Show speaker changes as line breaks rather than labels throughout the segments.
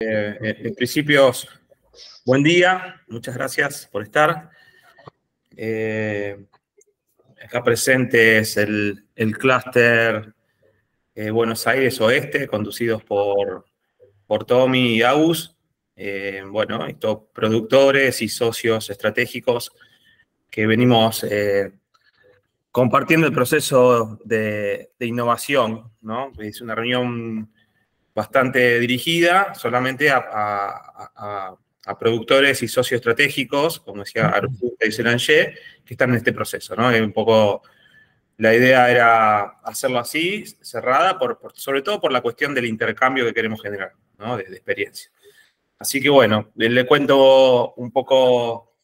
Eh, en principio, buen día, muchas gracias por estar. Eh, acá presente es el, el clúster eh, Buenos Aires Oeste, conducidos por, por Tommy y Agus. bueno, estos productores y socios estratégicos que venimos compartiendo el proceso de, de innovación, ¿no? Es una reunión bastante dirigida solamente a, productores y socios estratégicos, como decía Arthur y Selanger, que están en este proceso, ¿no? un poco, la idea era hacerlo así, cerrada, por, sobre todo por la cuestión del intercambio que queremos generar, ¿no? De, experiencia. Así que bueno, le, cuento un poco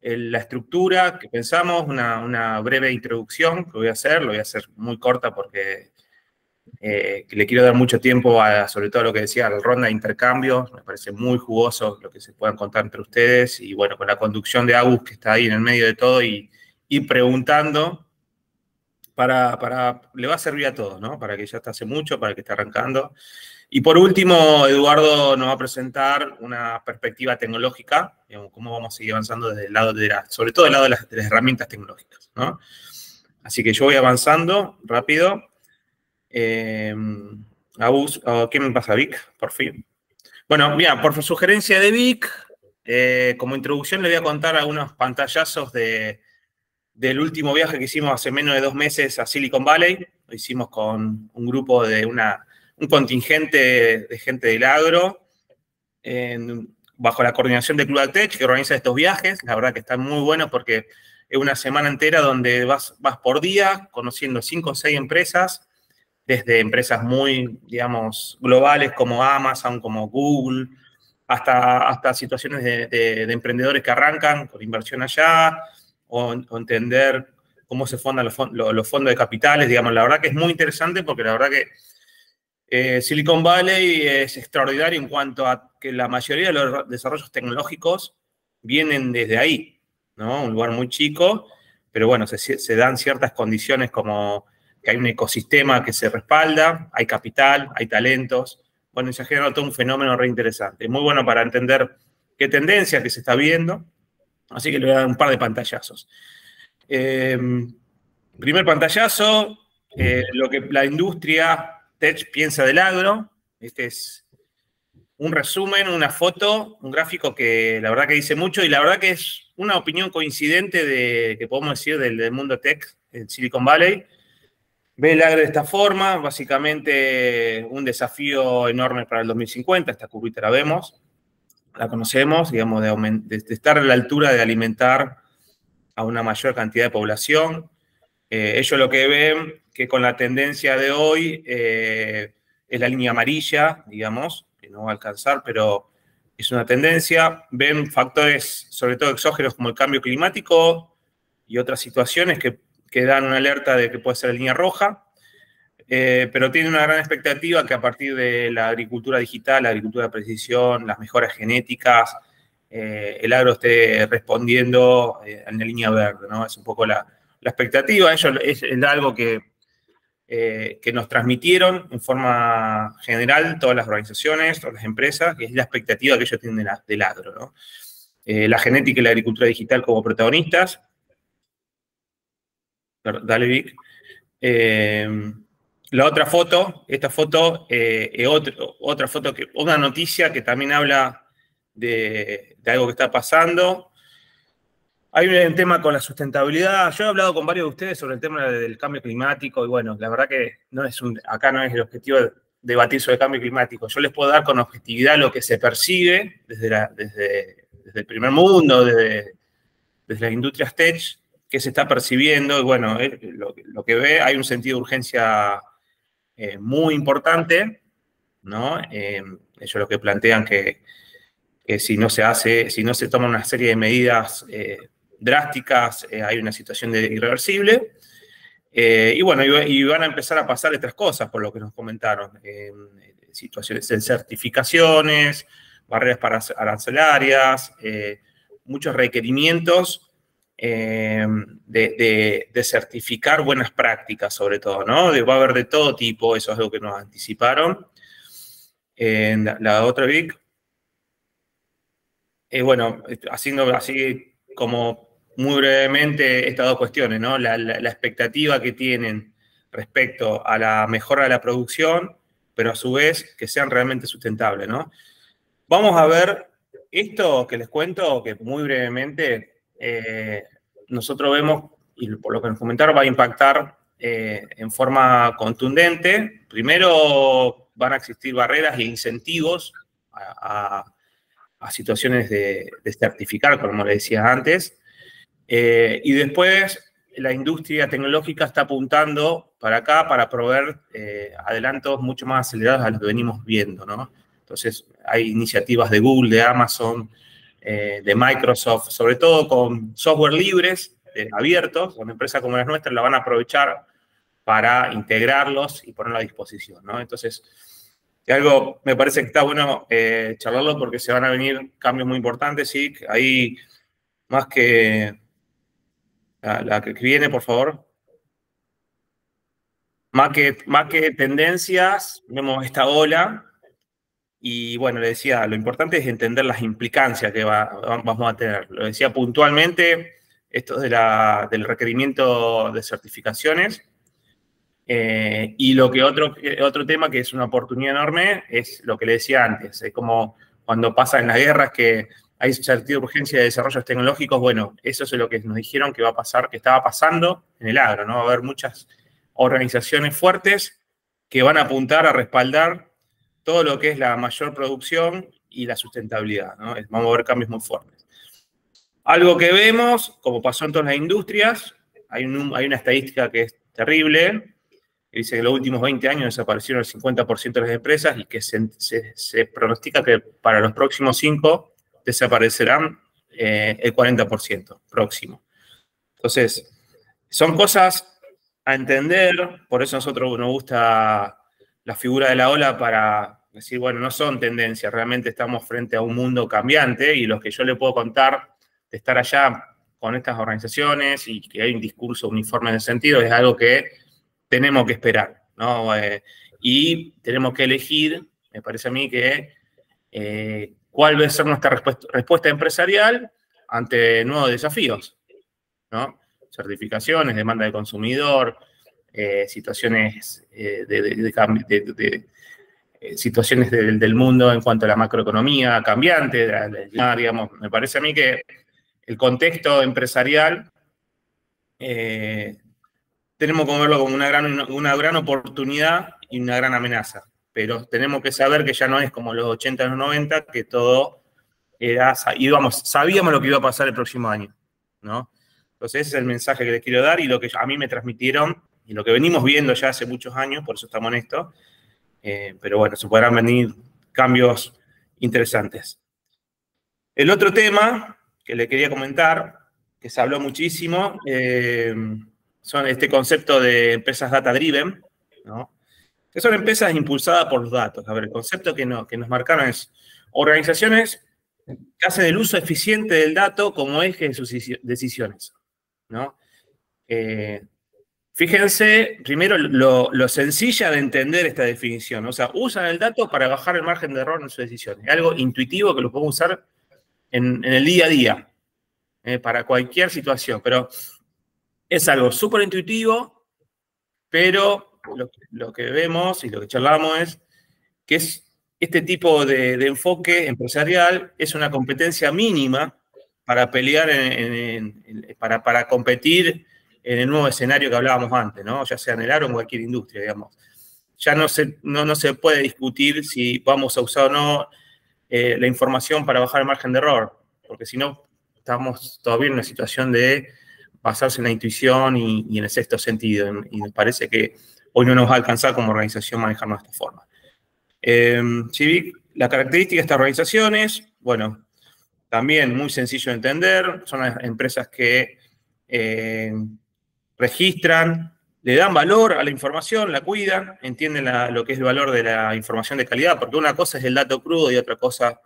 la estructura que pensamos, una, una, breve introducción que voy a hacer, lo voy a hacer muy corta porque eh, que le quiero dar mucho tiempo a, sobre todo lo que decía, la ronda de intercambio, me parece muy jugoso lo que se puedan contar entre ustedes, y bueno, con la conducción de Agus, que está ahí en el medio de todo, y, preguntando, para, para, le va a servir a todos, ¿no? Para que ya está hace mucho, para que esté arrancando. Y por último, Eduardo nos va a presentar una perspectiva tecnológica, cómo vamos a seguir avanzando desde el lado de la, sobre todo del lado de las, de las herramientas tecnológicas, ¿no? Así que yo voy avanzando rápido. Eh, ¿qué me pasa, Vic? Por fin. Bueno, mira, por sugerencia de Vic, eh, como introducción le voy a contar algunos pantallazos de, del último viaje que hicimos hace menos de dos meses a Silicon Valley. Lo hicimos con un grupo de una, un contingente de gente del agro, bajo la coordinación de Club Tech, que organiza estos viajes. La verdad que están muy buenos porque es una semana entera donde vas, vas por día conociendo cinco o seis empresas desde empresas muy, digamos, globales como Amazon, como Google, hasta, hasta situaciones de, emprendedores que arrancan con inversión allá, o, entender cómo se fondan los, fondos de capitales, digamos, la verdad que es muy interesante porque la verdad que eh, Silicon Valley es extraordinario en cuanto a que la mayoría de los desarrollos tecnológicos vienen desde ahí, ¿no? Un lugar muy chico, pero bueno, se dan ciertas condiciones como que hay un ecosistema que se respalda, hay capital, hay talentos. Bueno, se ha generado todo un fenómeno re interesante. Muy bueno para entender qué tendencia que se está viendo. Así que le voy a dar un par de pantallazos. Eh, primer pantallazo, eh, lo que la industria tech piensa del agro. Este es un resumen, una foto, un gráfico que la verdad que dice mucho y la verdad que es una opinión coincidente de, que podemos decir del, del mundo tech en Silicon Valley Ve el agro de esta forma, básicamente un desafío enorme para el 2050, esta curvita la vemos, la conocemos, digamos, de, estar a la altura de alimentar a una mayor cantidad de población. Eh, ellos lo que ven que con la tendencia de hoy eh, es la línea amarilla, digamos, que no va a alcanzar, pero es una tendencia. Ven factores, sobre todo exógenos, como el cambio climático y otras situaciones que que dan una alerta de que puede ser línea roja, eh, pero tiene una gran expectativa que a partir de la agricultura digital, la agricultura de precisión, las mejoras genéticas, eh, el agro esté respondiendo eh, en la línea verde, ¿no? Es un poco la, expectativa, Eso es, algo que, que nos transmitieron en forma general todas las organizaciones, todas las empresas, que es la expectativa que ellos tienen del agro, la genética y la agricultura digital como protagonistas, Dale, Vic. Eh, la otra foto, esta foto eh, otra foto, que, una noticia que también habla de, algo que está pasando. Hay un tema con la sustentabilidad. Yo he hablado con varios de ustedes sobre el tema del cambio climático y bueno, la verdad que no es acá no es el objetivo de debatir sobre el cambio climático. Yo les puedo dar con objetividad lo que se percibe desde, desde, el primer mundo, desde, desde las industrias tech, que se está percibiendo, y bueno, eh, lo, que ve, hay un sentido de urgencia eh, muy importante, ¿no? Eh, ellos lo que plantean que, si no se hace, si no se toman una serie de medidas drásticas, hay una situación de irreversible. y bueno, y, van a empezar a pasar otras cosas, por lo que nos comentaron. situaciones de certificaciones, barreras para arancelarias, muchos requerimientos eh, de, certificar buenas prácticas, sobre todo, ¿no? va a haber de todo tipo, eso es lo que nos anticiparon. La, otra, Vic. eh, bueno, haciendo así como muy brevemente estas dos cuestiones, ¿no? La, expectativa que tienen respecto a la mejora de la producción, pero a su vez que sean realmente sustentables, ¿no? Vamos a ver esto que les cuento, que muy brevemente eh, nosotros vemos, y por lo que nos comentaron, va a impactar eh, en forma contundente. Primero van a existir barreras e incentivos a, situaciones de, certificar, como le decía antes. Eh, y después la industria tecnológica está apuntando para acá para proveer adelantos mucho más acelerados a los que venimos viendo, ¿no? Entonces, hay iniciativas de Google, de Amazon, eh, de Microsoft, sobre todo con software libres, abiertos, donde empresas como las nuestras la van a aprovechar para integrarlos y ponerlo a disposición. Entonces, algo me parece que está bueno eh, charlarlo porque se van a venir cambios muy importantes, sí, ahí más que la, que viene, por favor. Más que, más que tendencias, vemos esta ola y bueno, le decía, lo importante es entender las implicancias que vamos a tener. Lo decía puntualmente, esto de la, del requerimiento de certificaciones. Eh, y lo que otro, otro tema que es una oportunidad enorme es lo que le decía antes, es como cuando pasa en las guerras que hay de urgencia de desarrollos tecnológicos, bueno, eso es lo que nos dijeron que va a pasar, que estaba pasando en el agro, ¿no? Va a haber muchas organizaciones fuertes que van a apuntar a respaldar todo lo que es la mayor producción y la sustentabilidad. Vamos a ver cambios muy fuertes. Algo que vemos, como pasó en todas las industrias, hay, hay una estadística que es terrible, que dice que en los últimos 20 años desaparecieron el 50% de las empresas y que se, pronostica que para los próximos 5 desaparecerán eh, el 40% próximo. Entonces, son cosas a entender, por eso a nosotros nos gusta la figura de la ola para decir, bueno, no son tendencias, realmente estamos frente a un mundo cambiante y lo que yo le puedo contar de estar allá con estas organizaciones y que hay un discurso uniforme ese sentido es algo que tenemos que esperar, ¿no? Eh, y tenemos que elegir, me parece a mí, que eh, cuál va a ser nuestra respuesta, respuesta empresarial ante nuevos desafíos, ¿no? Certificaciones, demanda de consumidor, eh, situaciones eh, de, eh, situaciones del, mundo en cuanto a la macroeconomía cambiante, digamos, me parece a mí que el contexto empresarial tenemos que verlo como una gran, una gran oportunidad y una gran amenaza, pero tenemos que saber que ya no es como los 80 y los 90, que todo era, íbamos, sabíamos lo que iba a pasar el próximo año, ¿no? Entonces ese es el mensaje que les quiero dar y lo que a mí me transmitieron y lo que venimos viendo ya hace muchos años, por eso estamos en esto, eh, pero bueno, se podrán venir cambios interesantes. El otro tema que le quería comentar, que se habló muchísimo, eh, son este concepto de empresas data driven, ¿no? que son empresas impulsadas por los datos. A ver, el concepto que, no, que nos marcaron es organizaciones que hacen el uso eficiente del dato como eje de sus decisiones. ¿no? Eh, Fíjense, primero, lo, sencilla de entender esta definición. O sea, usan el dato para bajar el margen de error en sus decisiones. Algo intuitivo que lo podemos usar en, el día a día, eh, para cualquier situación. Pero es algo súper intuitivo, pero lo, que vemos y lo que charlamos es que es este tipo de, enfoque empresarial es una competencia mínima para pelear, para competir en el nuevo escenario que hablábamos antes, ¿no? Ya sea en el aro o en cualquier industria, digamos. Ya no se, no, no se puede discutir si vamos a usar o no eh, la información para bajar el margen de error, porque si no, estamos todavía en una situación de basarse en la intuición y, en el sexto sentido, y me parece que hoy no nos va a alcanzar como organización manejarnos de esta forma. Civic, la característica de estas organizaciones, bueno, también muy sencillo de entender, son las empresas que eh, registran, le dan valor a la información, la cuidan, entienden lo que es el valor de la información de calidad, porque una cosa es el dato crudo y otra cosa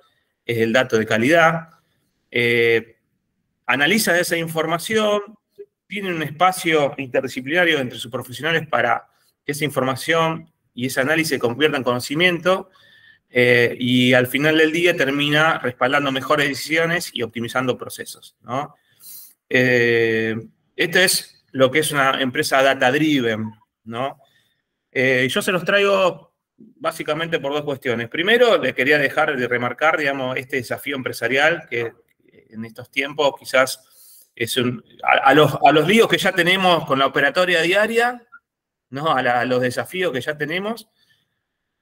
es el dato de calidad. Eh, analizan esa información, tienen un espacio interdisciplinario entre sus profesionales para que esa información y ese análisis se convierta en conocimiento, eh, y al final del día termina respaldando mejores decisiones y optimizando procesos. ¿no? Eh, esto es lo que es una empresa data-driven. ¿no? Eh, yo se los traigo básicamente por dos cuestiones. Primero, les quería dejar de remarcar, digamos, este desafío empresarial que en estos tiempos quizás es un, a, los, a los líos que ya tenemos con la operatoria diaria, ¿no? a los desafíos que ya tenemos,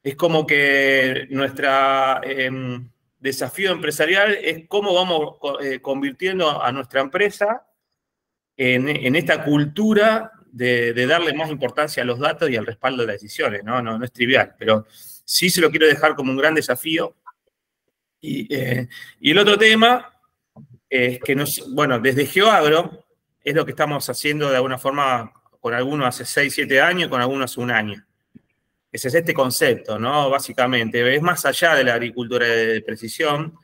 es como que nuestro em, desafío empresarial es cómo vamos eh, convirtiendo a nuestra empresa en, esta cultura de, darle más importancia a los datos y al respaldo de las decisiones. ¿no? No, es trivial, pero sí se lo quiero dejar como un gran desafío. Y, eh, el otro tema es que, nos, bueno, desde GeoAgro es lo que estamos haciendo de alguna forma con algunos hace 6, 7 años, con algunos hace un año. Ese es este concepto, ¿no? Básicamente, es más allá de la agricultura de precisión,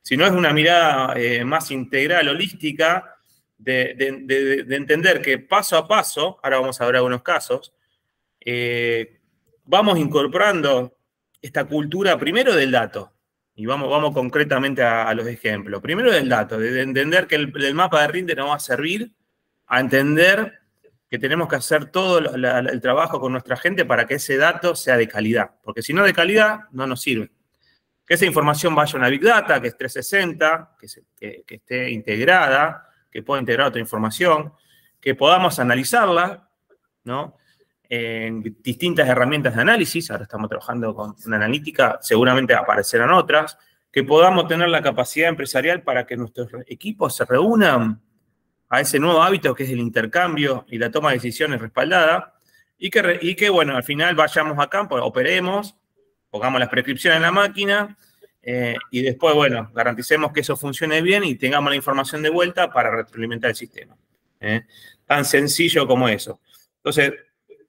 sino es una mirada eh, más integral, holística, de, entender que paso a paso, ahora vamos a ver algunos casos, eh, vamos incorporando esta cultura primero del dato, y vamos, vamos concretamente a, los ejemplos. Primero del dato, de, entender que el, mapa de rinde nos va a servir a entender que tenemos que hacer todo el trabajo con nuestra gente para que ese dato sea de calidad, porque si no de calidad no nos sirve. Que esa información vaya a una Big Data, que es 360, que, que, esté integrada, que pueda integrar otra información, que podamos analizarla, ¿no? En distintas herramientas de análisis, ahora estamos trabajando con una analítica, seguramente aparecerán otras, que podamos tener la capacidad empresarial para que nuestros equipos se reúnan a ese nuevo hábito que es el intercambio y la toma de decisiones respaldada, y que, y que bueno, al final vayamos a campo, operemos, pongamos las prescripciones en la máquina, eh, y después, bueno, garanticemos que eso funcione bien y tengamos la información de vuelta para retroalimentar el sistema. ¿eh? Tan sencillo como eso. Entonces,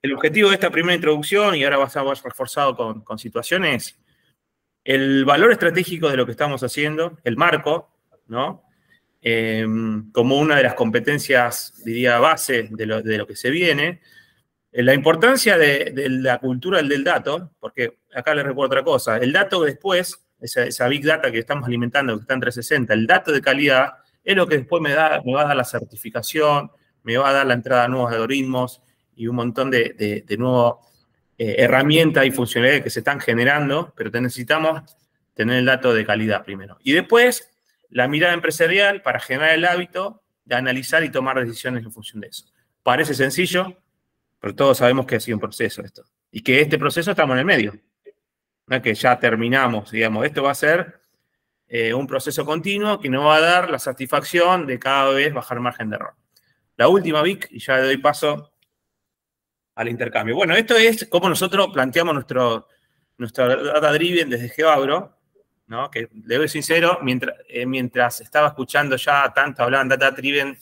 el objetivo de esta primera introducción, y ahora va a ser reforzado con, con situaciones, el valor estratégico de lo que estamos haciendo, el marco, ¿no? Em, como una de las competencias, diría, base de lo, que se viene. Eh, la importancia de, la cultura del dato, porque acá les recuerdo otra cosa, el dato después, esa, big data que estamos alimentando, que está en 360, el dato de calidad, es lo que después me, da, me va a dar la certificación, me va a dar la entrada a nuevos algoritmos y un montón de, de, nuevas eh, herramientas y funcionalidades que se están generando, pero necesitamos tener el dato de calidad primero. Y después, la mirada empresarial para generar el hábito de analizar y tomar decisiones en función de eso. Parece sencillo, pero todos sabemos que ha sido un proceso esto. Y que este proceso estamos en el medio. No que ya terminamos, digamos, esto va a ser eh, un proceso continuo que nos va a dar la satisfacción de cada vez bajar margen de error. La última, Vic, y ya le doy paso al intercambio. Bueno, esto es cómo nosotros planteamos nuestro, nuestro data driven desde GeoAgro que le voy sincero, mientras, eh, mientras estaba escuchando ya tanto hablar en Data Driven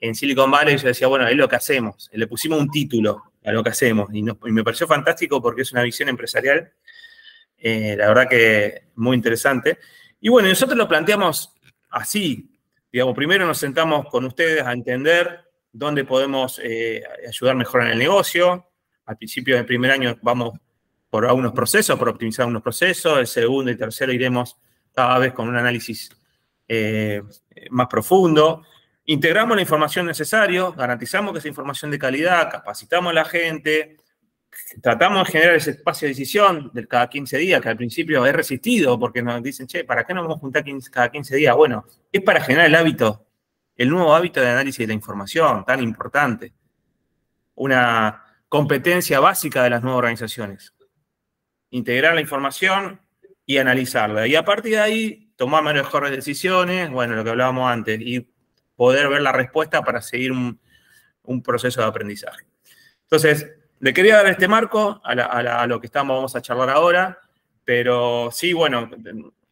en Silicon Valley, yo decía, bueno, es lo que hacemos. Le pusimos un título a lo que hacemos y, me pareció fantástico porque es una visión empresarial, eh, la verdad que muy interesante. Y bueno, nosotros lo planteamos así, digamos, primero nos sentamos con ustedes a entender dónde podemos eh, ayudar mejor en el negocio. Al principio del primer año vamos por algunos procesos, por optimizar unos procesos. El segundo y tercero iremos cada vez con un análisis eh, más profundo. Integramos la información necesaria, garantizamos que es información de calidad, capacitamos a la gente, tratamos de generar ese espacio de decisión de cada 15 días, que al principio he resistido porque nos dicen, che, ¿para qué nos vamos a juntar cada 15 días? Bueno, es para generar el hábito, el nuevo hábito de análisis de la información, tan importante. Una competencia básica de las nuevas organizaciones integrar la información y analizarla. Y a partir de ahí, tomar mejores decisiones, bueno, lo que hablábamos antes, y poder ver la respuesta para seguir un, proceso de aprendizaje. Entonces, le quería dar este marco a, lo que estamos, vamos a charlar ahora, pero sí, bueno,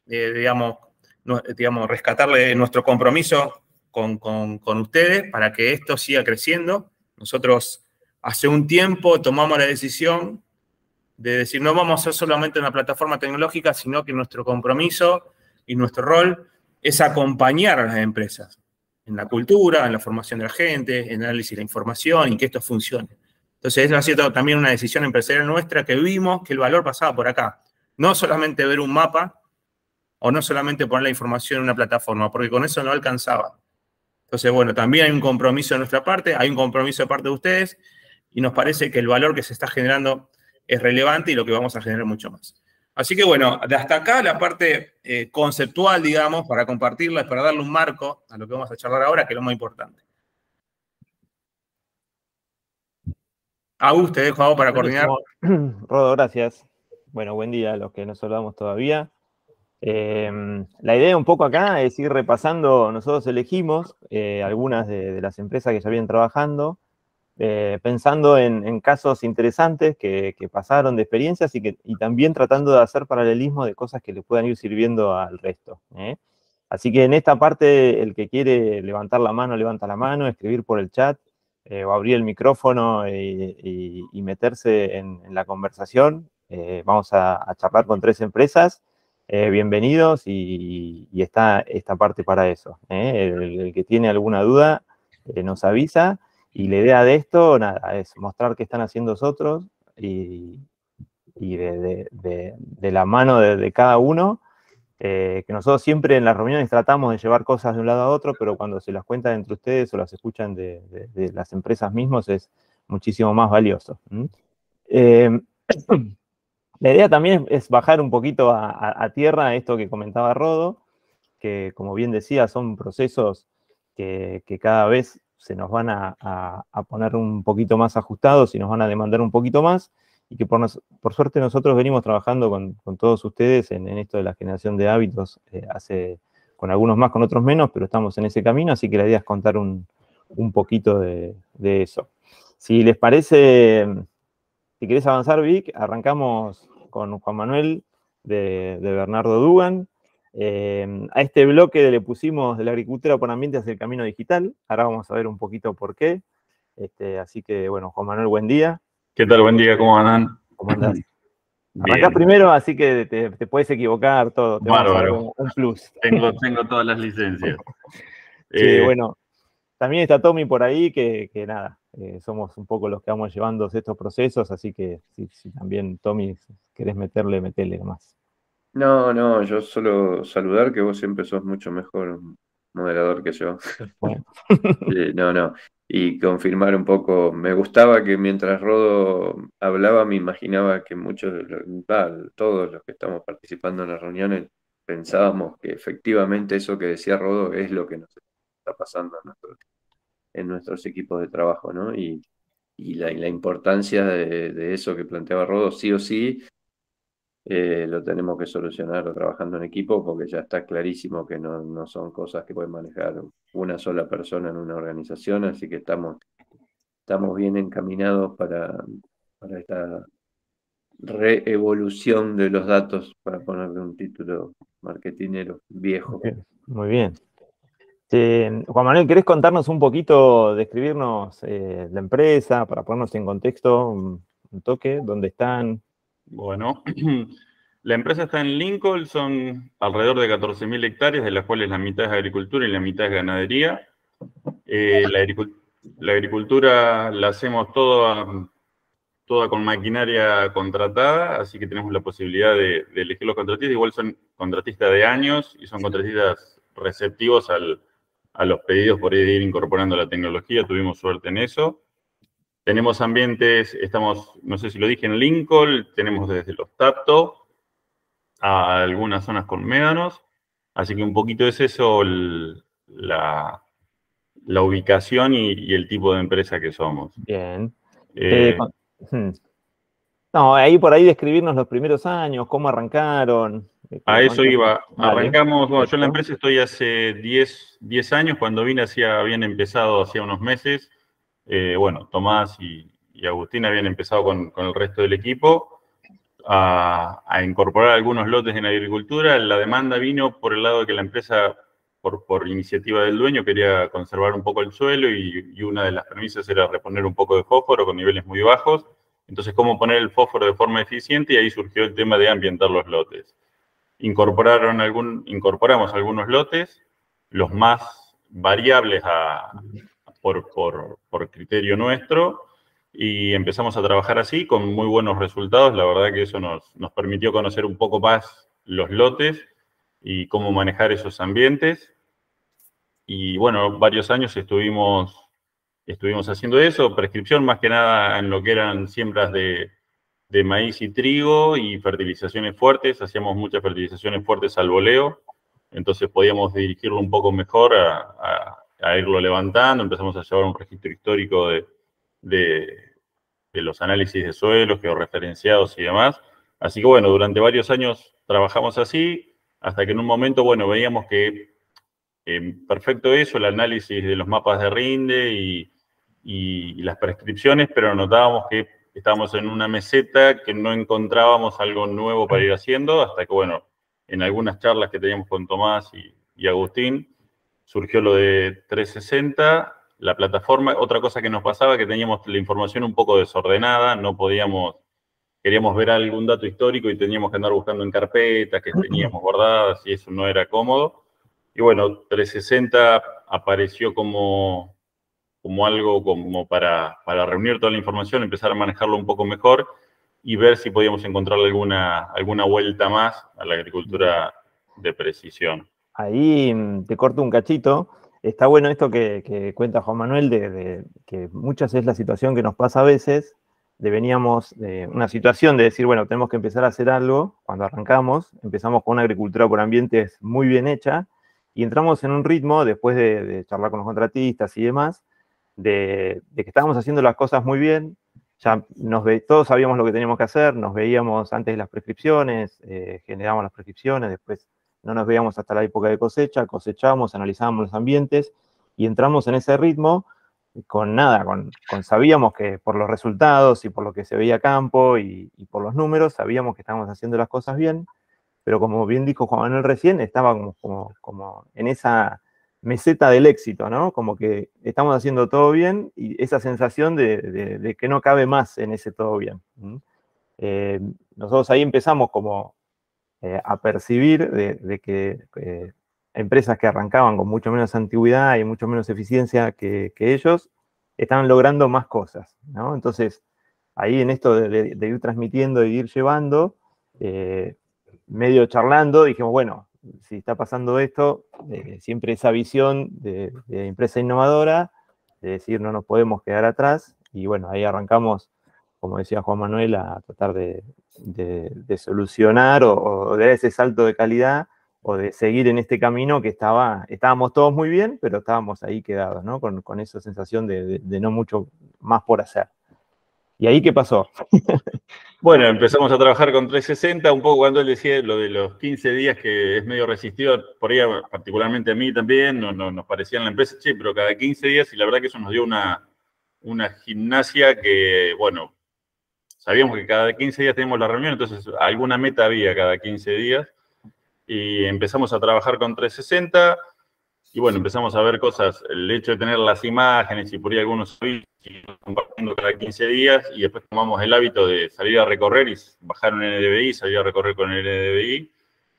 eh, digamos, digamos, rescatarle nuestro compromiso con, con ustedes para que esto siga creciendo. Nosotros hace un tiempo tomamos la decisión de decir, no vamos a ser solamente una plataforma tecnológica, sino que nuestro compromiso y nuestro rol es acompañar a las empresas en la cultura, en la formación de la gente, en el análisis de la información y que esto funcione. Entonces, ha sido también una decisión empresarial nuestra que vimos que el valor pasaba por acá. No solamente ver un mapa o no solamente poner la información en una plataforma, porque con eso no alcanzaba. Entonces, bueno, también hay un compromiso de nuestra parte, hay un compromiso de parte de ustedes y nos parece que el valor que se está generando es relevante y lo que vamos a generar mucho más. Así que bueno, de hasta acá la parte eh, conceptual, digamos, para compartirla, para darle un marco a lo que vamos a charlar ahora, que es lo más importante. Agus, te dejo a para coordinar.
Rodo, gracias. Bueno, buen día a los que nos saludamos todavía. Em, la idea un poco acá es ir repasando, nosotros elegimos eh, algunas de, las empresas que ya vienen trabajando, eh, pensando en, casos interesantes que, pasaron de experiencias y, que, también tratando de hacer paralelismo de cosas que le puedan ir sirviendo al resto. ¿eh? Así que en esta parte, el que quiere levantar la mano, levanta la mano, escribir por el chat o abrir el micrófono y, meterse en, la conversación. vamos a charlar con tres empresas eh, bienvenidos y, está esta parte para eso. ¿eh? El, que tiene alguna duda eh, nos avisa y la idea de esto, nada, es mostrar qué están haciendo otros y, de, la mano de, cada uno, que nosotros siempre en las reuniones tratamos de llevar cosas de un lado a otro, pero cuando se las cuentan entre ustedes o las escuchan de, las empresas mismos es muchísimo más valioso. La idea también es bajar un poquito a, tierra esto que comentaba Rodo, que como bien decía, son procesos que, cada vez se nos van a, poner un poquito más ajustados y nos van a demandar un poquito más, y que por, suerte nosotros venimos trabajando con, todos ustedes en, esto de la generación de hábitos, eh, hace con algunos más, con otros menos, pero estamos en ese camino, así que la idea es contar un, poquito de, de eso. Si les parece, si querés avanzar, Vic, arrancamos con Juan Manuel de, Bernardo Dugan. Eh, a este bloque le pusimos de la agricultura por ambiente hacia el camino digital. Ahora vamos a ver un poquito por qué. Este, así que, bueno, Juan Manuel, buen día.
¿Qué tal? Buen día, ¿cómo andan?
¿Cómo andás? Arrancás primero, así que te, puedes equivocar, todo. Te
Bárbaro. Un, plus. Tengo, tengo todas las licencias.
sí, eh, bueno. También está Tommy por ahí, que, nada, eh, somos un poco los que vamos llevando estos procesos, así que si, también Tommy querés meterle, metele más.
No, no, yo solo saludar que vos siempre sos mucho mejor moderador que yo. no, no. Y confirmar un poco, me gustaba que mientras Rodo hablaba, me imaginaba que muchos, todos los que estamos participando en las reuniones, pensábamos que efectivamente eso que decía Rodo es lo que nos pasando en nuestros, equipos de trabajo, ¿no? Y, la, importancia de, eso que planteaba Rodo, sí o sí, eh, lo tenemos que solucionar trabajando en equipo porque ya está clarísimo que no, son cosas que puede manejar una sola persona en una organización, así que estamos, estamos bien encaminados para, para esta reevolución de los datos, para ponerle un título marketinero viejo.
Muy bien. Este, Juan Manuel, ¿querés contarnos un poquito, describirnos eh, la empresa, para ponernos en contexto un, toque, dónde están?
Bueno, la empresa está en Lincoln, son alrededor de 14.000 hectáreas, de las cuales la mitad es agricultura y la mitad es ganadería. Eh, la, agricultura la hacemos toda, con maquinaria contratada, así que tenemos la posibilidad de, de elegir los contratistas. Igual son contratistas de años y son contratistas receptivos al, a los pedidos por ir incorporando la tecnología, tuvimos suerte en eso. Tenemos ambientes, estamos, no sé si lo dije, en Lincoln, tenemos desde los Tapto a algunas zonas con médanos, así que un poquito es eso la, la ubicación y, el tipo de empresa que somos.
Bien. Eh, eh, hmm. no, ahí por ahí describirnos los primeros años, cómo arrancaron.
A eso iba. Arrancamos, bueno, yo en la empresa estoy hace 10, 10 años, cuando vine hacía, habían empezado hacía unos meses, eh, bueno, Tomás y, Agustín habían empezado con, el resto del equipo a, incorporar algunos lotes en agricultura. La demanda vino por el lado de que la empresa, por, iniciativa del dueño, quería conservar un poco el suelo y, una de las premisas era reponer un poco de fósforo con niveles muy bajos. Entonces, cómo poner el fósforo de forma eficiente y ahí surgió el tema de ambientar los lotes incorporaron algún, incorporamos algunos lotes, los más variables por, criterio nuestro, y empezamos a trabajar así con muy buenos resultados. La verdad que eso nos, nos permitió conocer un poco más los lotes y cómo manejar esos ambientes. Y bueno, varios años estuvimos, estuvimos haciendo eso, prescripción más que nada en lo que eran siembras de, de maíz y trigo y fertilizaciones fuertes. Hacíamos muchas fertilizaciones fuertes al voleo, entonces podíamos dirigirlo un poco mejor a, a, irlo levantando. Empezamos a llevar un registro histórico de, de, los análisis de suelos, georreferenciados y demás. Así que bueno, durante varios años trabajamos así, hasta que en un momento, bueno, veíamos que eh, perfecto eso, el análisis de los mapas de rinde y, y las prescripciones, pero notábamos que estábamos en una meseta que no encontrábamos algo nuevo para ir haciendo, hasta que, bueno, en algunas charlas que teníamos con Tomás y, Agustín, surgió lo de 360, la plataforma. Otra cosa que nos pasaba que teníamos la información un poco desordenada, no podíamos, queríamos ver algún dato histórico y teníamos que andar buscando en carpetas que teníamos guardadas y eso no era cómodo. Y bueno, 360 apareció como como algo como para, para reunir toda la información, empezar a manejarlo un poco mejor y ver si podíamos encontrar alguna, alguna vuelta más a la agricultura de precisión.
Ahí mm, te corto un cachito. Está bueno esto que, cuenta Juan Manuel, de, que muchas es la situación que nos pasa a veces, de veníamos de una situación de decir, bueno, tenemos que empezar a hacer algo, cuando arrancamos, empezamos con una agricultura por ambientes muy bien hecha, y entramos en un ritmo, después de, charlar con los contratistas y demás, de, que estábamos haciendo las cosas muy bien, ya nos ve, todos sabíamos lo que teníamos que hacer, nos veíamos antes de las prescripciones, eh, generábamos las prescripciones, después no nos veíamos hasta la época de cosecha, cosechábamos, analizábamos los ambientes y entramos en ese ritmo con nada, con, sabíamos que por los resultados y por lo que se veía a campo y, por los números, sabíamos que estábamos haciendo las cosas bien, pero como bien dijo Juan Manuel recién, estábamos como, como en esa meseta del éxito, ¿no? Como que estamos haciendo todo bien y esa sensación de, que no cabe más en ese todo bien. Eh, nosotros ahí empezamos como eh, a percibir de, que eh, empresas que arrancaban con mucho menos antigüedad y mucho menos eficiencia que, ellos, estaban logrando más cosas, ¿no? Entonces, ahí en esto de, ir transmitiendo y ir llevando, medio charlando, dijimos, bueno, si está pasando esto, eh, siempre esa visión de, empresa innovadora, de decir no nos podemos quedar atrás, y bueno, ahí arrancamos, como decía Juan Manuel, a tratar de, solucionar o, de dar ese salto de calidad o de seguir en este camino que estaba, estábamos todos muy bien, pero estábamos ahí quedados, ¿no? Con, esa sensación de no mucho más por hacer. ¿Y ahí qué pasó?
bueno, empezamos a trabajar con 360, un poco cuando él decía lo de los 15 días que es medio resistido, por ahí particularmente a mí también, no, nos parecía en la empresa, che, pero cada 15 días y la verdad que eso nos dio una, una gimnasia que, bueno, sabíamos que cada 15 días teníamos la reunión, entonces alguna meta había cada 15 días. Y empezamos a trabajar con 360 y bueno, empezamos a ver cosas, el hecho de tener las imágenes y por ahí algunos compartiendo cada 15 días y después tomamos el hábito de salir a recorrer y bajar un NDBI, salir a recorrer con el NDBI.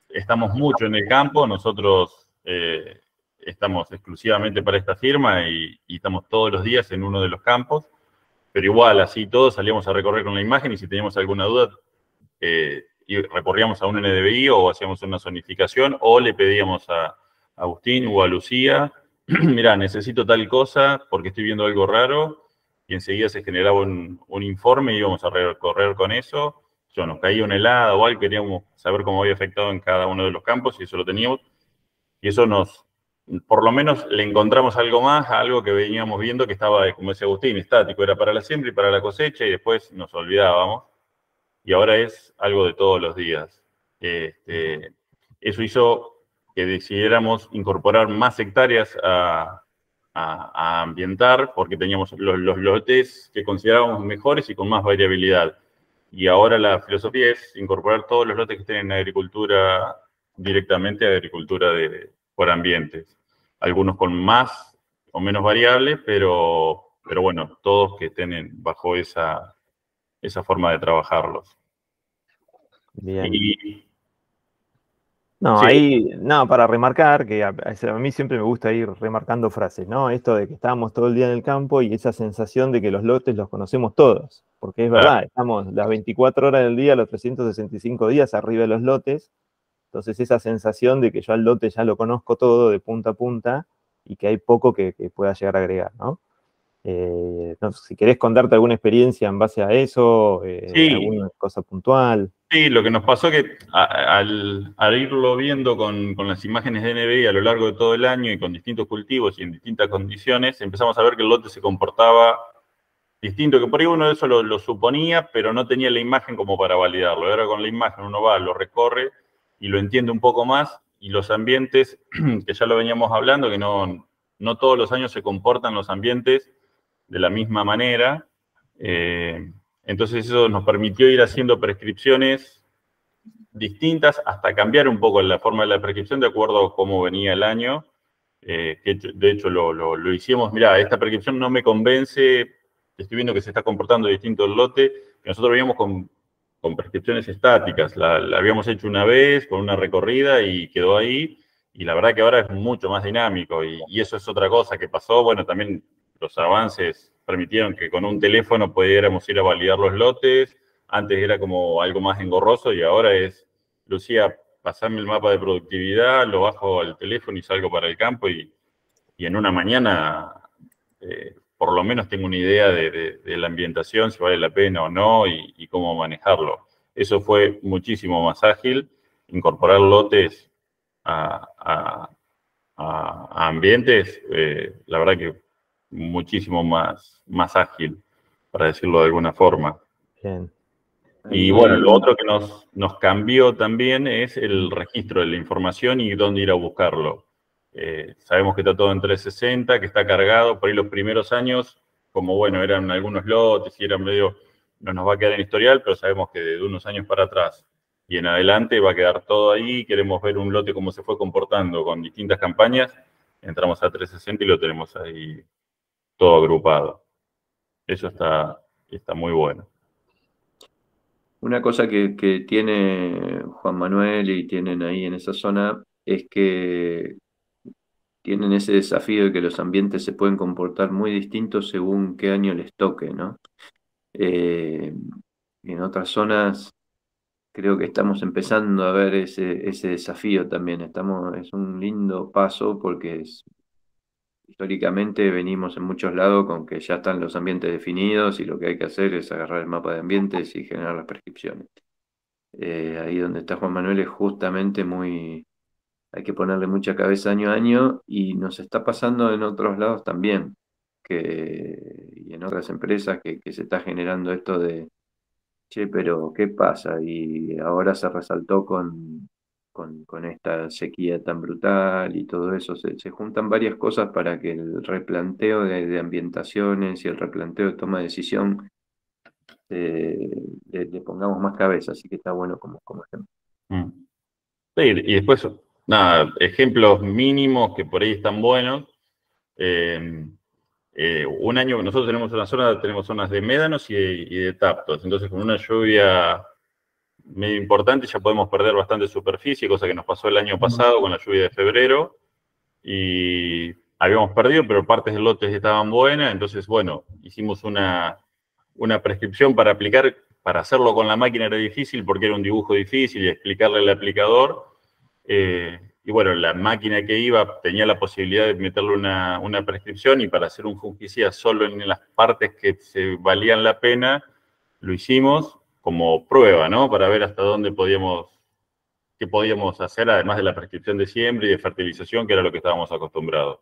Estamos mucho en el campo, nosotros eh, estamos exclusivamente para esta firma y, estamos todos los días en uno de los campos, pero igual, así todos salíamos a recorrer con la imagen y si teníamos alguna duda, eh, y recorríamos a un NDBI o hacíamos una zonificación o le pedíamos a Agustín o a Lucía, mira, necesito tal cosa porque estoy viendo algo raro, y enseguida se generaba un, informe y íbamos a recorrer con eso. Yo nos caía una helada o algo, queríamos saber cómo había afectado en cada uno de los campos y eso lo teníamos. Y eso nos, por lo menos le encontramos algo más a algo que veníamos viendo que estaba, como decía Agustín, estático, era para la siembra y para la cosecha y después nos olvidábamos. Y ahora es algo de todos los días. Este, eso hizo que decidiéramos incorporar más hectáreas a, a, ambientar porque teníamos los, lotes que considerábamos mejores y con más variabilidad. Y ahora la filosofía es incorporar todos los lotes que estén en agricultura directamente a agricultura de, por ambientes. Algunos con más o menos variables, pero, pero bueno, todos que estén bajo esa, esa forma de trabajarlos.
Bien. No, ahí, no, para remarcar, que a, mí siempre me gusta ir remarcando frases, ¿no? Esto de que estábamos todo el día en el campo y esa sensación de que los lotes los conocemos todos, porque es verdad, estamos las 24 horas del día, los 365 días arriba de los lotes, entonces esa sensación de que yo al lote ya lo conozco todo de punta a punta y que hay poco que, pueda llegar a agregar, ¿no? Eh, si querés contarte alguna experiencia en base a eso, eh, alguna cosa puntual.
Sí, lo que nos pasó que al, irlo viendo con, las imágenes de NBI a lo largo de todo el año y con distintos cultivos y en distintas condiciones, empezamos a ver que el lote se comportaba distinto, que por ahí uno de eso lo, lo suponía, pero no tenía la imagen como para validarlo. Ahora con la imagen uno va, lo recorre y lo entiende un poco más y los ambientes, que ya lo veníamos hablando, que no, no todos los años se comportan los ambientes de la misma manera. Eh, entonces eso nos permitió ir haciendo prescripciones distintas hasta cambiar un poco la forma de la prescripción de acuerdo a cómo venía el año. Eh, que de hecho lo, lo, hicimos, mira, esta prescripción no me convence, estoy viendo que se está comportando distinto el lote, que nosotros veníamos con con prescripciones estáticas. La, habíamos hecho una vez con una recorrida y quedó ahí. Y la verdad que ahora es mucho más dinámico. Y, eso es otra cosa que pasó. Bueno, también los avances permitieron que con un teléfono pudiéramos ir a validar los lotes. Antes era como algo más engorroso y ahora es, Lucía, pasarme el mapa de productividad, lo bajo al teléfono y salgo para el campo y, en una mañana eh, por lo menos tengo una idea de, la ambientación, si vale la pena o no y, cómo manejarlo. Eso fue muchísimo más ágil, incorporar lotes a, ambientes, eh, la verdad que muchísimo más, más ágil, para decirlo de alguna forma. Y bueno, lo otro que nos, nos cambió también es el registro de la información y dónde ir a buscarlo. Eh, sabemos que está todo en 360, que está cargado. Por ahí los primeros años, como bueno, eran algunos lotes y eran medio, no nos va a quedar en historial, pero sabemos que de unos años para atrás y en adelante va a quedar todo ahí. Queremos ver un lote cómo se fue comportando con distintas campañas. Entramos a 360 y lo tenemos ahí todo agrupado. Eso está, está muy bueno.
Una cosa que, que tiene Juan Manuel y tienen ahí en esa zona es que tienen ese desafío de que los ambientes se pueden comportar muy distintos según qué año les toque, ¿no? Eh, en otras zonas creo que estamos empezando a ver ese, desafío también. Estamos, es un lindo paso porque históricamente venimos en muchos lados con que ya están los ambientes definidos y lo que hay que hacer es agarrar el mapa de ambientes y generar las prescripciones. Eh, ahí donde está Juan Manuel es justamente muy, hay que ponerle mucha cabeza año a año y nos está pasando en otros lados también, que, y en otras empresas que, se está generando esto de, che, pero ¿qué pasa? Y ahora se resaltó con, con, esta sequía tan brutal y todo eso, se, juntan varias cosas para que el replanteo de, ambientaciones y el replanteo de toma de decisión eh, le, pongamos más cabeza, así que está bueno como, como ejemplo.
Mm. y después nada, ejemplos mínimos que por ahí están buenos. Eh, eh, un año, nosotros tenemos una zona, tenemos zonas de médanos y de, taptos, entonces con una lluvia medio importante ya podemos perder bastante superficie, cosa que nos pasó el año pasado con la lluvia de febrero, y habíamos perdido, pero partes del lotes estaban buenas, entonces, bueno, hicimos una, una prescripción para aplicar, para hacerlo con la máquina era difícil porque era un dibujo difícil y explicarle al aplicador, eh, y bueno, la máquina que iba tenía la posibilidad de meterle una, prescripción y para hacer un fungicida solo en las partes que se valían la pena, lo hicimos como prueba, ¿no? Para ver hasta dónde podíamos, qué podíamos hacer, además de la prescripción de siembra y de fertilización, que era lo que estábamos acostumbrados.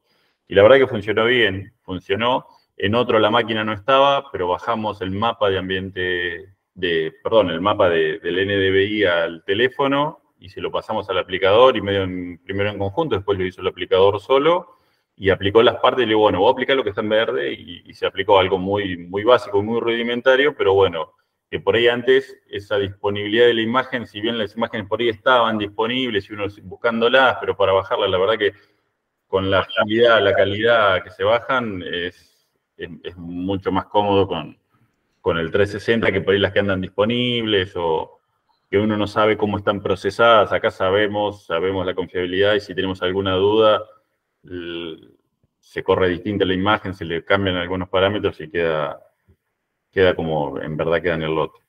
Y la verdad que funcionó bien, funcionó. En otro la máquina no estaba, pero bajamos el mapa de ambiente, de, perdón, el mapa del NDVI al teléfono y se lo pasamos al aplicador y primero en conjunto, después lo hizo el aplicador solo y aplicó las partes y le digo, bueno, voy a aplicar lo que está en verde y, se aplicó algo muy, muy básico, muy rudimentario, pero bueno, que por ahí antes esa disponibilidad de la imagen, si bien las imágenes por ahí estaban disponibles y uno buscándolas, pero para bajarlas, la verdad que con la calidad, la calidad que se bajan es, es, mucho más cómodo con, con el 360 que por ahí las que andan disponibles o, que uno no sabe cómo están procesadas. Acá sabemos, sabemos la confiabilidad y si tenemos alguna duda, se corre distinta la imagen, se le cambian algunos parámetros y queda, queda como en verdad queda en el lote.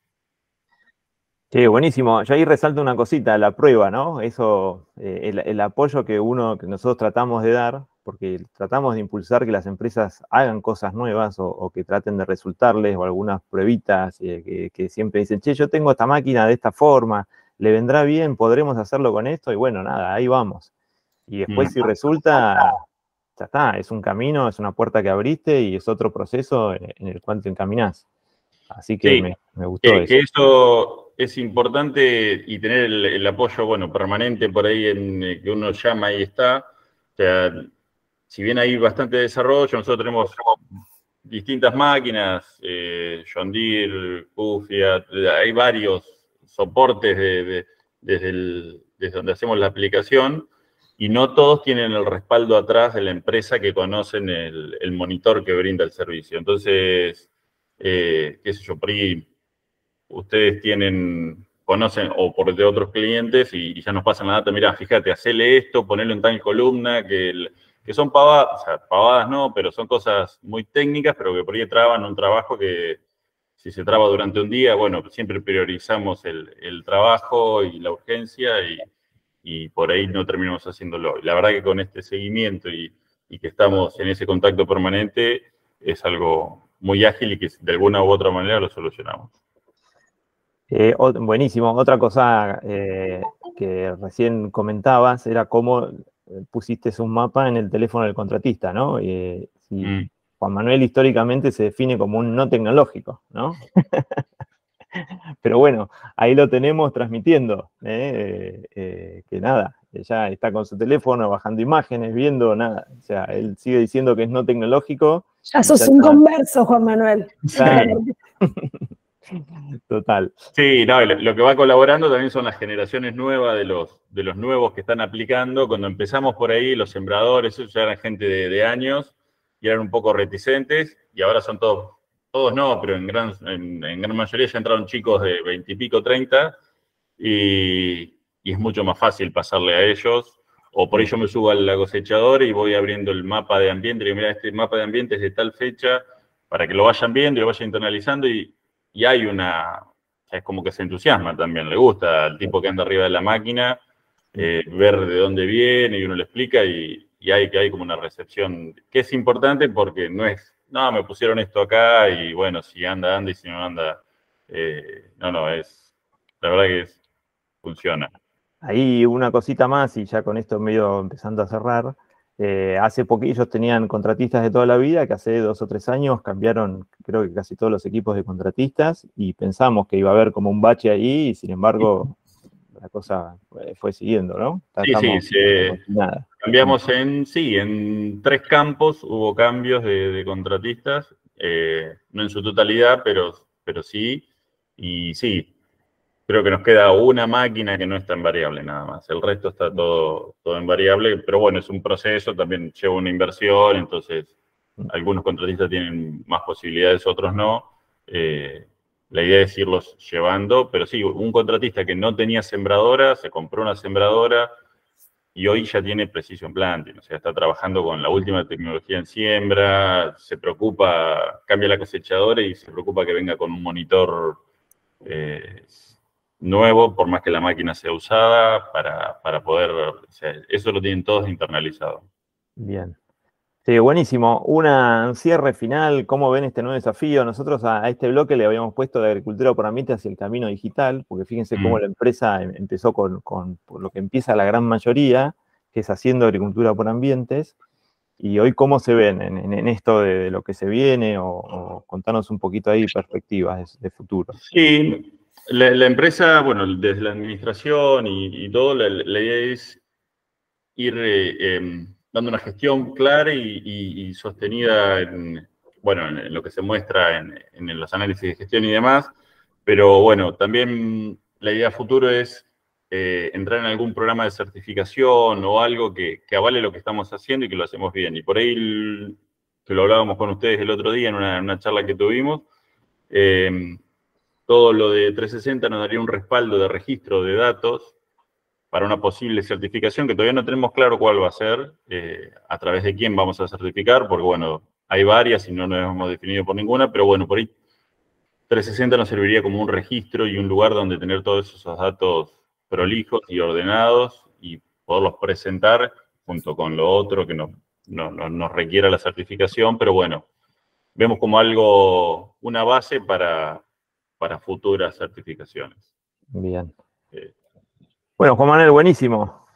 Sí, buenísimo. Yo ahí resalto una cosita, la prueba, ¿no? Eso, eh, el, apoyo que uno, que nosotros tratamos de dar, porque tratamos de impulsar que las empresas hagan cosas nuevas o, que traten de resultarles o algunas pruebitas eh, que, siempre dicen, che, yo tengo esta máquina de esta forma, le vendrá bien, podremos hacerlo con esto y bueno, nada, ahí vamos. Y después mm. si resulta, ya está, es un camino, es una puerta que abriste y es otro proceso en el cual te encaminás. Así que me, gustó
eso. Que eso es importante y tener el, apoyo, bueno, permanente por ahí en eh, que uno llama y está. O sea, si bien hay bastante desarrollo, nosotros tenemos distintas máquinas, eh, John Deere, Cufia, hay varios soportes desde, donde hacemos la aplicación y no todos tienen el respaldo atrás de la empresa que conocen el, monitor que brinda el servicio. Entonces, eh, qué sé yo, por ustedes tienen, conocen o por de otros clientes y, ya nos pasan la data, mira, fíjate, hacele esto, ponelo en tal columna, que, que son pavadas, o sea, pavadas no, pero son cosas muy técnicas, pero que por ahí traban un trabajo que si se traba durante un día, bueno, siempre priorizamos el, trabajo y la urgencia y, por ahí no terminamos haciéndolo. la verdad que con este seguimiento y, que estamos en ese contacto permanente es algo muy ágil y que de alguna u otra manera lo solucionamos.
Eh, buenísimo. Otra cosa eh, que recién comentabas era cómo pusiste un mapa en el teléfono del contratista, ¿no? Mm. Juan Manuel históricamente se define como un no tecnológico, ¿no? Pero bueno, ahí lo tenemos transmitiendo, que nada, ya está con su teléfono bajando imágenes, viendo nada. O sea, él sigue diciendo que es no tecnológico.
Ya sos un converso, Juan Manuel.
Total.
Sí, no, lo que va colaborando también son las generaciones nuevas de los, de los nuevos que están aplicando. Cuando empezamos por ahí, los sembradores, ya eran gente de, años y eran un poco reticentes, y ahora son todos, todos no, pero en gran, en, gran mayoría ya entraron chicos de veintipico, treinta, y, y es mucho más fácil pasarle a ellos. O por ello me subo al cosechador y voy abriendo el mapa de ambiente y mira, este mapa de ambiente es de tal fecha, para que lo vayan viendo y lo vayan internalizando y, y hay una, es como que se entusiasma también, le gusta al tipo que anda arriba de la máquina, eh, ver de dónde viene y uno le explica y, hay que hay como una recepción que es importante porque no es, no, me pusieron esto acá y bueno, si anda, anda y si no anda, eh, no, no, es, la verdad que es, funciona.
Ahí una cosita más y ya con esto medio empezando a cerrar. Eh, hace poquito ellos tenían contratistas de toda la vida, que hace dos o tres años cambiaron, creo que casi todos los equipos de contratistas, y pensamos que iba a haber como un bache ahí, y sin embargo, la cosa fue, siguiendo, ¿no?
sí, sí, cambiamos en, sí, en tres campos hubo cambios de, contratistas, eh, no en su totalidad, pero, pero sí, y sí, Creo que nos queda una máquina que no está en variable nada más. El resto está todo, todo en variable, pero bueno, es un proceso, también lleva una inversión, entonces algunos contratistas tienen más posibilidades, otros no. Eh, la idea es irlos llevando, pero sí, un contratista que no tenía sembradora, se compró una sembradora y hoy ya tiene Precision Planting, o sea, está trabajando con la última tecnología en siembra, se preocupa, cambia la cosechadora y se preocupa que venga con un monitor eh, nuevo, por más que la máquina sea usada, para, poder, eso lo tienen todos internalizado.
Bien. Sí, buenísimo. un cierre final, ¿cómo ven este nuevo desafío? Nosotros a, este bloque le habíamos puesto de agricultura por ambiente hacia el camino digital, porque fíjense cómo mm. la empresa em, empezó con, lo que empieza la gran mayoría, que es haciendo agricultura por ambientes, y hoy cómo se ven en, esto de, lo que se viene, o, contarnos un poquito ahí perspectivas de, de futuro.
Sí, la, empresa, bueno, desde la administración y, todo, la, idea es ir eh, em, dando una gestión clara y, sostenida en, bueno, en, lo que se muestra en, los análisis de gestión y demás, pero bueno, también la idea futuro es eh, entrar en algún programa de certificación o algo que, avale lo que estamos haciendo y que lo hacemos bien. Y por ahí, que lo hablábamos con ustedes el otro día en una, una charla que tuvimos, eh, todo lo de 360 nos daría un respaldo de registro de datos para una posible certificación que todavía no tenemos claro cuál va a ser, eh, a través de quién vamos a certificar, porque bueno, hay varias y no nos hemos definido por ninguna, pero bueno, por ahí 360 nos serviría como un registro y un lugar donde tener todos esos datos prolijos y ordenados y poderlos presentar junto con lo otro que nos, nos requiera la certificación, pero bueno, vemos como algo, una base para, para futuras certificaciones.
Bien. Eh, bueno, Juan Manuel, buenísimo.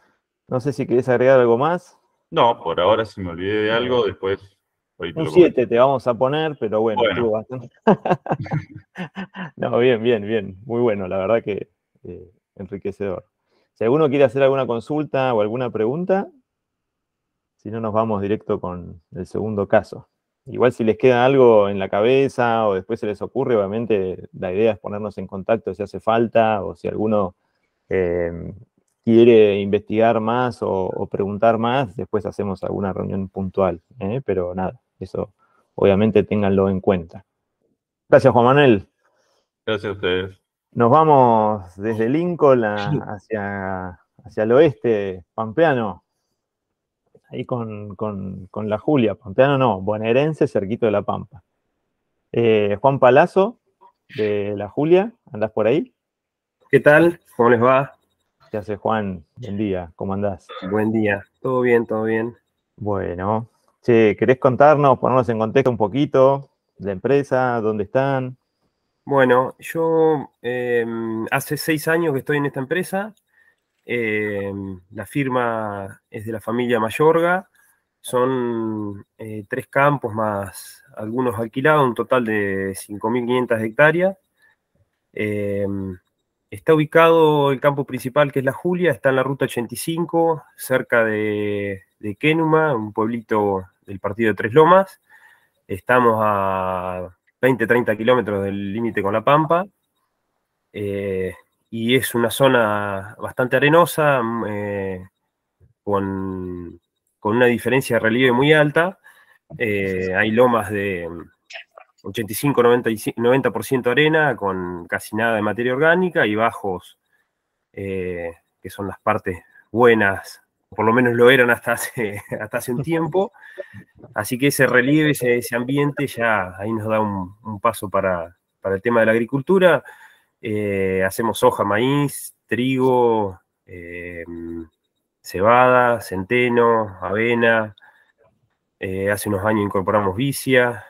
No sé si querés agregar algo más.
No, por ahora si me olvidé de algo, después...
Un 7 te vamos a poner, pero bueno, bastante... no, bien, bien, bien. Muy bueno, la verdad que eh, enriquecedor. Si alguno quiere hacer alguna consulta o alguna pregunta, si no nos vamos directo con el segundo caso. Igual si les queda algo en la cabeza o después se les ocurre, obviamente la idea es ponernos en contacto si hace falta o si alguno eh, quiere investigar más o, preguntar más, después hacemos alguna reunión puntual. ¿eh? Pero nada, eso obviamente ténganlo en cuenta. Gracias, Juan Manuel.
Gracias a ustedes.
Nos vamos desde Lincoln hacia, hacia el oeste, Pampeano ahí con, la Julia, Pampeano no, bonaerense, cerquito de La Pampa. Eh, Juan Palazzo, de la Julia, ¿andás por ahí?
¿Qué tal? ¿Cómo les va?
¿Qué hace Juan? Buen día, ¿cómo andás?
Buen día, todo bien, todo bien.
Bueno, che, ¿querés contarnos, ponernos en contexto un poquito? La empresa, ¿dónde están?
Bueno, yo eh, hace seis años que estoy en esta empresa. Em, la firma es de la familia Mayorga. Son eh, tres campos más algunos alquilados, un total de 5.500 hectáreas. Em, está ubicado el campo principal, que es La Julia, está en la ruta 85, cerca de, de un pueblito del partido de Tres Lomas. Estamos a 20-30 kilómetros del límite con La Pampa. Eh, y es una zona bastante arenosa, mm, eh, con, una diferencia de relieve muy alta. Eh, hay lomas de 85-90% arena, con casi nada de materia orgánica, y bajos, eh, que son las partes buenas, por lo menos lo eran hasta hace, hasta hace un tiempo. Así que ese relieve, ese, ambiente, ya ahí nos da un, un paso para, para el tema de la agricultura. Eh, hacemos soja, maíz, trigo, eh, cebada, centeno, avena. Eh, hace unos años incorporamos vicia,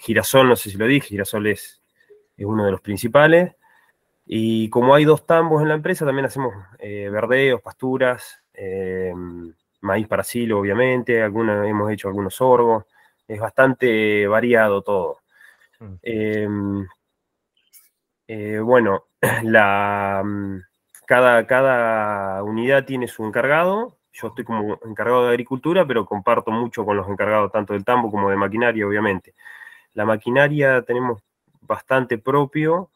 girasol, no sé si lo dije, girasol es, uno de los principales. Y como hay dos tambos en la empresa, también hacemos verdeos, pasturas, maíz para silo, obviamente, hemos hecho algunos sorgos. Es bastante variado todo. Mm. Eh, bueno, mm, cada, cada unidad tiene su encargado. Yo estoy como encargado de agricultura, pero comparto mucho con los encargados tanto del tambo como de maquinaria, obviamente. La maquinaria tenemos bastante propio,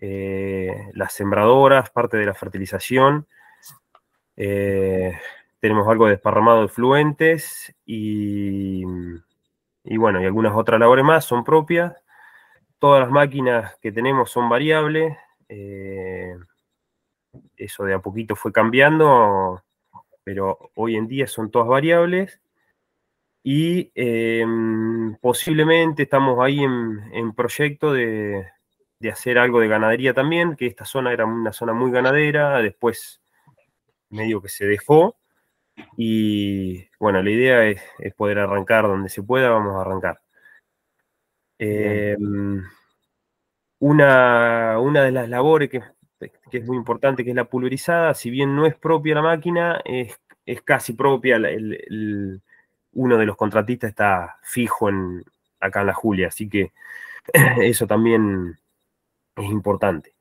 eh, las sembradoras, parte de la fertilización. Eh, tenemos algo de desparramado de fluentes y bueno, y algunas otras labores más son propias todas las máquinas que tenemos son variables. Eh, eso de a poquito fue cambiando, pero hoy en día son todas variables. Y em, posiblemente estamos ahí en, proyecto de, hacer algo de ganadería también, que esta zona era una zona muy ganadera, después medio que se dejó. Y bueno, la idea es, es poder arrancar donde se pueda, vamos a arrancar. Em, una, una, de las labores que, es muy importante, que es la pulverizada, si bien no es propia la máquina, es, casi propia. uno de los contratistas está fijo en, acá en la Julia, así que eso también es importante.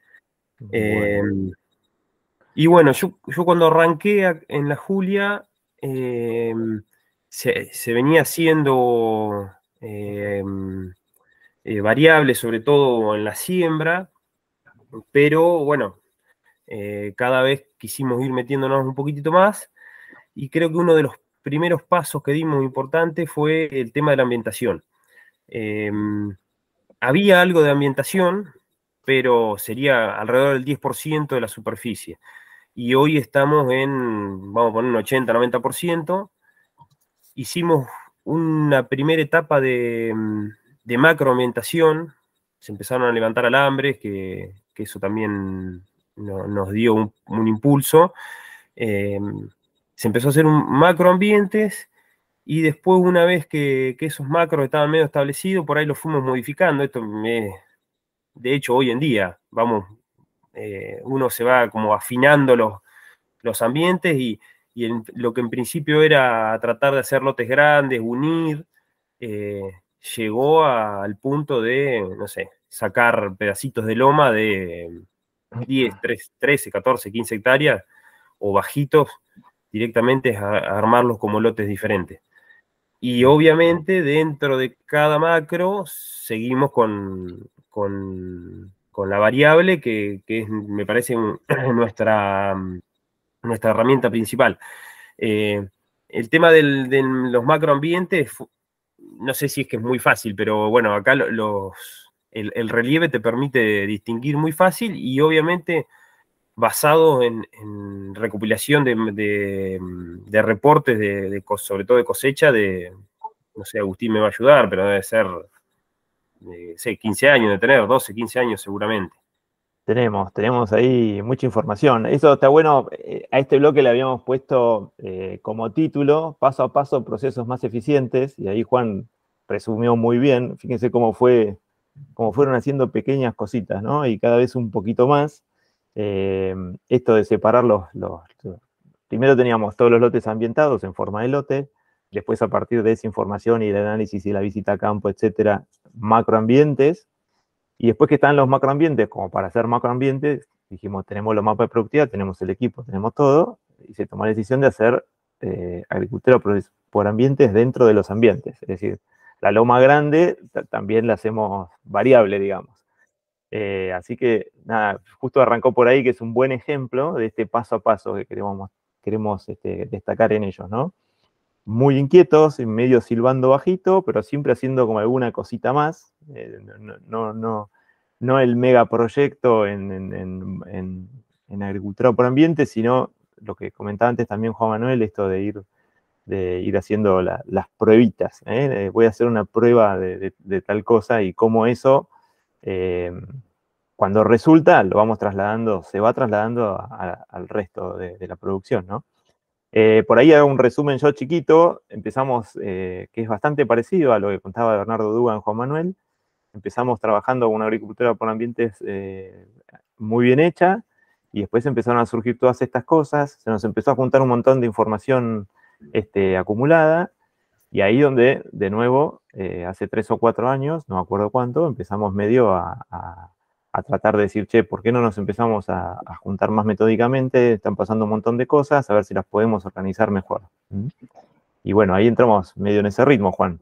Em, y bueno, yo, cuando arranqué en la Julia, em, se, venía haciendo eh, variables, sobre todo en la siembra, pero bueno, eh, cada vez quisimos ir metiéndonos un poquitito más y creo que uno de los primeros pasos que dimos importante fue el tema de la ambientación. Em, había algo de ambientación, pero sería alrededor del 10% de la superficie. Y hoy estamos en, vamos a poner un 80-90%. Hicimos una primera etapa de, de macroambientación, se empezaron a levantar alambres, que, eso también nos dio un, impulso. Eh, se empezó a hacer un macroambientes y después una vez que, esos macros estaban medio establecidos, por ahí los fuimos modificando. Esto de hecho, hoy en día, vamos, eh, uno se va como afinando los, los ambientes y, lo que en principio era tratar de hacer lotes grandes, unir, eh, llegó al punto de, no sé, sacar pedacitos de loma de 10, 13, 14, 15 hectáreas o bajitos directamente a, armarlos como lotes diferentes. Y obviamente dentro de cada macro seguimos con, la variable que, me parece nuestra, nuestra herramienta principal. Eh, el tema de los macroambientes no sé si es que es muy fácil, pero bueno, acá los, el, relieve te permite distinguir muy fácil y obviamente basado en, recopilación de, de, reportes, de, sobre todo de cosecha, de, no sé, Agustín me va a ayudar, pero debe ser, sé, 15 años de tener, 12, 15 años seguramente.
Tenemos, tenemos ahí mucha información. Eso está bueno. Eh, a este bloque le habíamos puesto eh, como título, paso a paso, procesos más eficientes, y ahí Juan resumió muy bien. Fíjense cómo fue, cómo fueron haciendo pequeñas cositas, ¿no? Y cada vez un poquito más. Eh, esto de separar los, Primero teníamos todos los lotes ambientados en forma de lote, después a partir de esa información y el análisis y la visita a campo, etcétera, macroambientes, y después que están los macroambientes, como para hacer macroambientes, dijimos, tenemos los mapas de productividad, tenemos el equipo, tenemos todo, y se tomó la decisión de hacer eh, agricultura por, ambientes dentro de los ambientes. Es decir, la loma grande también la hacemos variable, digamos. Eh, así que, nada, justo arrancó por ahí, que es un buen ejemplo de este paso a paso que queremos, queremos este, destacar en ellos, ¿no? Muy inquietos, medio silbando bajito, pero siempre haciendo como alguna cosita más. Eh, no, no, no el megaproyecto en, en, en, agricultura por ambiente, sino lo que comentaba antes también Juan Manuel, esto de ir, de ir haciendo las pruebitas. ¿eh? Voy a hacer una prueba de, tal cosa y cómo eso, eh, cuando resulta, lo vamos trasladando, se va trasladando al resto de, la producción, ¿no? Eh, por ahí hago un resumen yo chiquito, empezamos, que es bastante parecido a lo que contaba Bernardo Dugan Juan Manuel, empezamos trabajando con una agricultura por ambientes eh, muy bien hecha y después empezaron a surgir todas estas cosas, se nos empezó a juntar un montón de información este, acumulada y ahí donde, de nuevo, eh, hace tres o cuatro años, no me acuerdo cuánto, empezamos medio a, tratar de decir, che, ¿por qué no nos empezamos a, juntar más metódicamente? Están pasando un montón de cosas, a ver si las podemos organizar mejor. ¿Mm? Y bueno, ahí entramos medio en ese ritmo, Juan.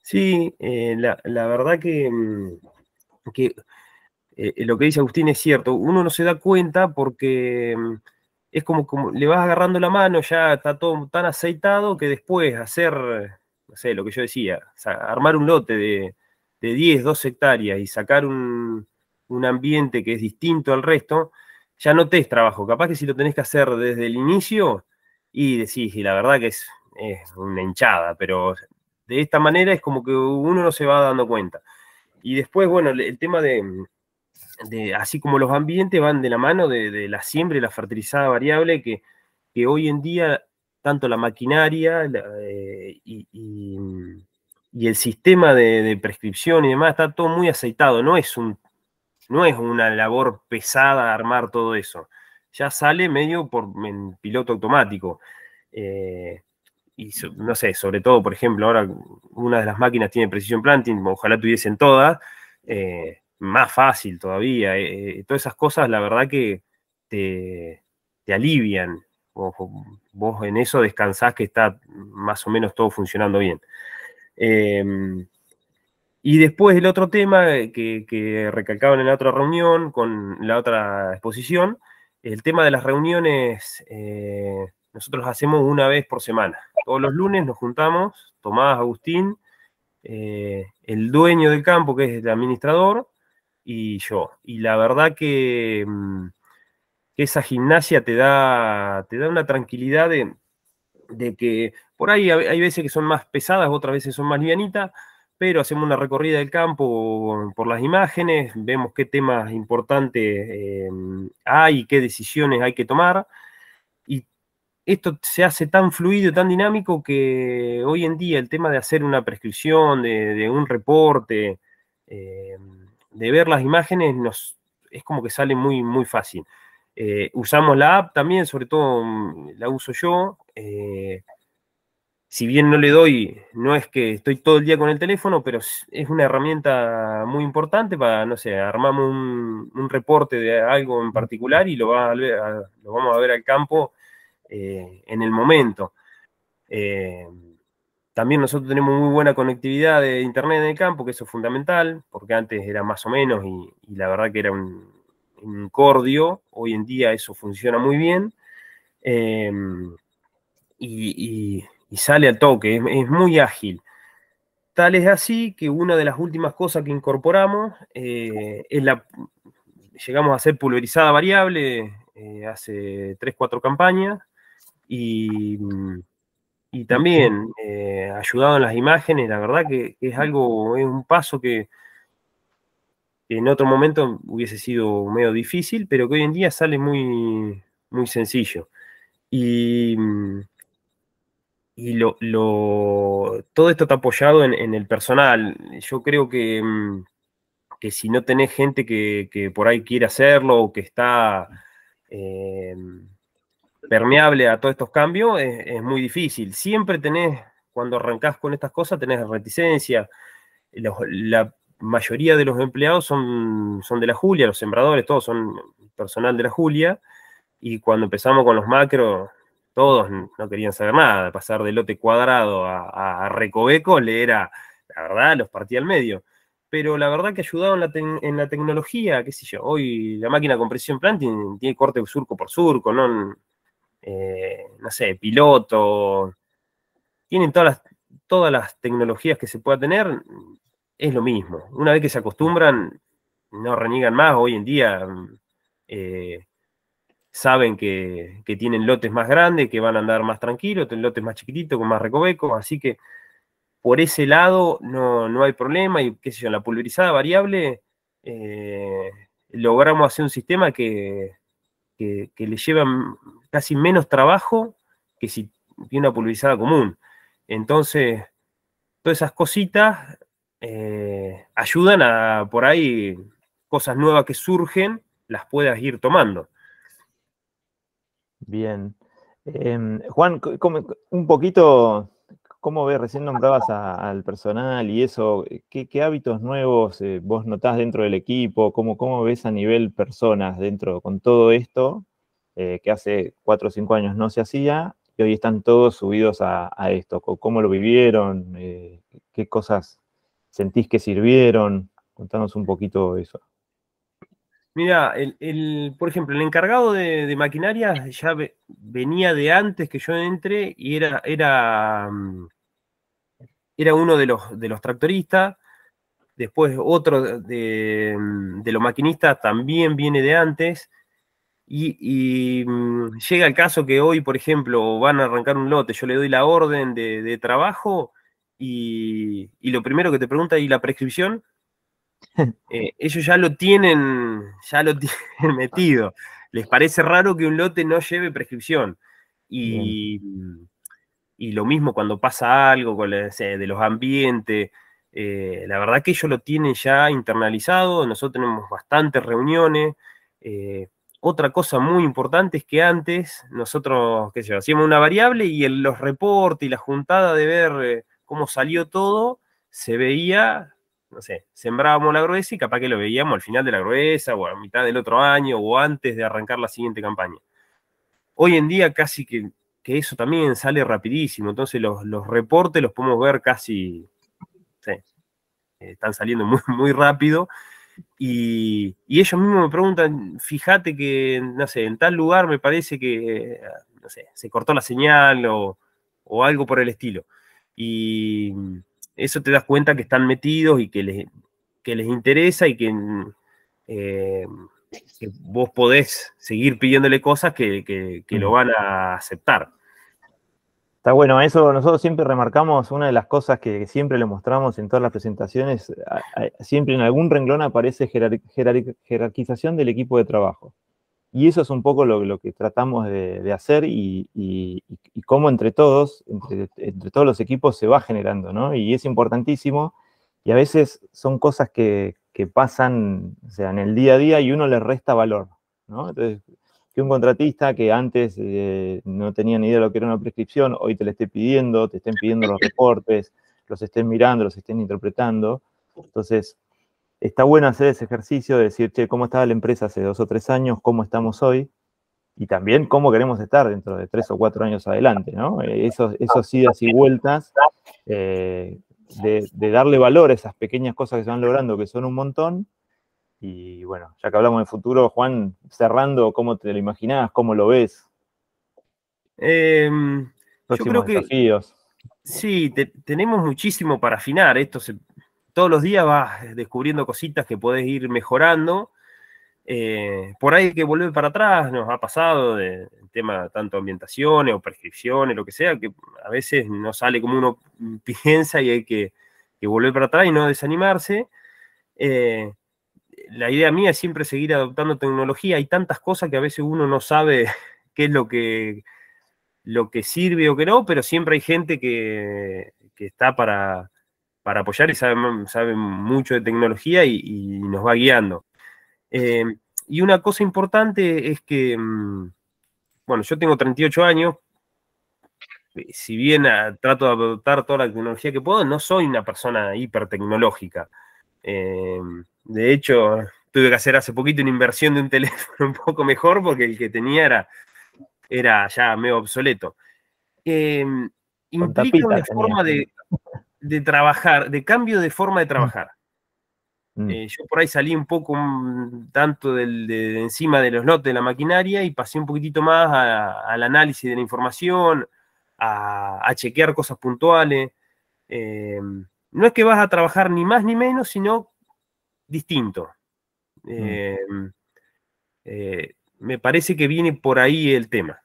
Sí, eh, la, verdad que, mm, que eh, lo que dice Agustín es cierto. Uno no se da cuenta porque mm, es como, como le vas agarrando la mano, ya está todo tan aceitado que después hacer, no sé, lo que yo decía, armar un lote de, de 10, 12 hectáreas y sacar un, ambiente que es distinto al resto, ya no te es trabajo. Capaz que si lo tenés que hacer desde el inicio y decís, y la verdad que es, es una hinchada, pero de esta manera es como que uno no se va dando cuenta. Y después, bueno, el tema de, así como los ambientes van de la mano de, la siembra y la fertilizada variable, que, que hoy en día tanto la maquinaria eh, y, el sistema de, prescripción y demás está todo muy aceitado, no es, una labor pesada armar todo eso, ya sale medio por en piloto automático. Eh, y no sé, sobre todo, por ejemplo, ahora una de las máquinas tiene precisión planting, ojalá tuviesen todas, eh, más fácil todavía. Eh, todas esas cosas, la verdad que te, alivian. Vos, en eso descansás que está más o menos todo funcionando bien. Em, y después el otro tema que, que, recalcaban en la otra reunión, con la otra exposición, el tema de las reuniones nosotros hacemos una vez por semana. Todos los lunes nos juntamos, Tomás, Agustín, eh, el dueño del campo, que es el administrador, y yo. Y la verdad que, mm, esa gimnasia te da, te da una tranquilidad de que por ahí hay veces que son más pesadas, otras veces son más livianitas, pero hacemos una recorrida del campo por las imágenes, vemos qué temas importantes eh, hay, qué decisiones hay que tomar. Y esto se hace tan fluido, tan dinámico que hoy en día el tema de hacer una prescripción, de, un reporte, eh, de ver las imágenes, es como que sale muy, muy fácil. Eh, usamos la app también, sobre todo mm, la uso yo si bien no le doy, no es que estoy todo el día con el teléfono, pero es una herramienta muy importante para, no sé, armamos un, reporte de algo en particular y lo, vamos a ver al campo eh, en el momento. Eh, también nosotros tenemos muy buena conectividad de internet en el campo, que eso es fundamental, porque antes era más o menos y, la verdad que era un, cordio. Hoy en día eso funciona muy bien. Eh, y sale al toque, es, muy ágil. Tal es así que una de las últimas cosas que incorporamos eh, es la, llegamos a hacer pulverizada variable eh, hace 3-4 campañas y, y también eh, ayudado en las imágenes, la verdad que, es algo, es un paso que en otro momento hubiese sido medio difícil, pero que hoy en día sale muy, muy sencillo. Y y lo, todo esto está apoyado en, el personal. Yo creo que, mm, que, si no tenés gente que, por ahí quiere hacerlo o que está eh, permeable a todos estos cambios, es, muy difícil. Siempre tenés, cuando arrancás con estas cosas, tenés reticencia. la mayoría de los empleados son, son de la Julia, los sembradores, todos son personal de la Julia. Y cuando empezamos con los macros, todos no querían saber nada, pasar de lote cuadrado a, recoveco le era, la verdad, los partía al medio. Pero la verdad que ayudaban en la, tecnología, qué sé yo, hoy la máquina de compresión plant tiene, corte surco por surco, no, eh, no sé, piloto, tienen todas las, todas las tecnologías que se pueda tener, es lo mismo. Una vez que se acostumbran, no reniegan más, hoy en día eh, saben que, tienen lotes más grandes, que van a andar más tranquilos, lotes más chiquititos, con más recovecos, así que por ese lado no, hay problema y qué sé yo, en la pulverizada variable eh, logramos hacer un sistema que, le lleva casi menos trabajo que si tiene una pulverizada común. Entonces, todas esas cositas eh, ayudan a por ahí cosas nuevas que surgen, las puedas ir tomando.
Bien. Em, Juan, un poquito, ¿cómo ves? Recién nombrabas al personal y eso, ¿qué, hábitos nuevos eh, vos notás dentro del equipo? ¿Cómo, ¿Cómo, ves a nivel personas dentro con todo esto eh, que hace cuatro o cinco años no se hacía y hoy están todos subidos a, esto? ¿Cómo lo vivieron? Eh, ¿Qué cosas sentís que sirvieron? Contanos un poquito eso.
Mira, el, por ejemplo, el encargado de, maquinaria ya venía de antes que yo entre y era, era, mm, era uno de los, de los tractoristas. Después otro de, mm, los maquinistas también viene de antes. Y, mm, llega el caso que hoy, por ejemplo, van a arrancar un lote, yo le doy la orden de, trabajo y, y, lo primero que te pregunta, ¿y la prescripción? Eh, ellos ya lo tienen, ya lo tienen metido. Les parece raro que un lote no lleve prescripción. Y, y lo mismo cuando pasa algo con de los ambientes. Eh, la verdad que ellos lo tienen ya internalizado. Nosotros tenemos bastantes reuniones. Eh, otra cosa muy importante es que antes nosotros, qué sé hacíamos una variable y en los reportes y la juntada de ver cómo salió todo, se veía no sé, sembrábamos la gruesa y capaz que lo veíamos al final de la gruesa o a mitad del otro año o antes de arrancar la siguiente campaña. Hoy en día casi que, eso también sale rapidísimo, entonces los, reportes los podemos ver casi, sí, están saliendo muy, muy rápido y, ellos mismos me preguntan, fíjate que, no sé, en tal lugar me parece que, no sé, se cortó la señal o, o algo por el estilo. Y eso te das cuenta que están metidos y que les, les interesa y que eh, que vos podés seguir pidiéndole cosas que, lo van a aceptar.
Está bueno, eso nosotros siempre remarcamos, una de las cosas que siempre le mostramos en todas las presentaciones, siempre en algún renglón aparece jerarquización del equipo de trabajo. Y eso es un poco lo, que tratamos de, hacer y, cómo entre todos, entre, todos los equipos se va generando, ¿no? Y es importantísimo y a veces son cosas que, pasan, o sea, en el día a día y uno le resta valor, ¿no? Entonces, que un contratista que antes eh, no tenía ni idea de lo que era una prescripción, hoy te le esté pidiendo, te estén pidiendo los reportes, los estén mirando, los estén interpretando. Entonces, está bueno hacer ese ejercicio de decir, che, ¿cómo estaba la empresa hace dos o tres años? ¿Cómo estamos hoy? Y también cómo queremos estar dentro de tres o cuatro años adelante, ¿no? Eh, esos, esos idas y vueltas eh, de, darle valor a esas pequeñas cosas que se van logrando, que son un montón. Y bueno, ya que hablamos de futuro, Juan, cerrando, ¿cómo te lo imaginás? ¿Cómo lo ves?
Em, yo creo que, desafíos. Sí, tenemos muchísimo para afinar. Esto se, todos los días vas descubriendo cositas que podés ir mejorando. Eh, por ahí hay que volver para atrás, nos ha pasado de tema tanto ambientaciones o prescripciones, lo que sea, que a veces no sale como uno piensa y hay que, volver para atrás y no desanimarse. Eh, la idea mía es siempre seguir adoptando tecnología. Hay tantas cosas que a veces uno no sabe qué es lo que, lo que sirve o qué no, pero siempre hay gente que está para, para apoyar y sabe, mucho de tecnología y, nos va guiando. Eh, y una cosa importante es que, mm, bueno, yo tengo 38 años, eh, si bien ah, trato de adoptar toda la tecnología que puedo, no soy una persona hipertecnológica. Eh, de hecho, tuve que hacer hace poquito una inversión de un teléfono un poco mejor porque el que tenía era, era ya medio obsoleto. implica una forma de de trabajar, de cambio de forma de mm. trabajar. Mm. Eh, yo por ahí salí un poco tanto de, encima de los lotes de la maquinaria y pasé un poquitito más al análisis de la información, a, chequear cosas puntuales. Eh, no es que vas a trabajar ni más ni menos, sino distinto. Mm. Eh, me parece que viene por ahí el tema.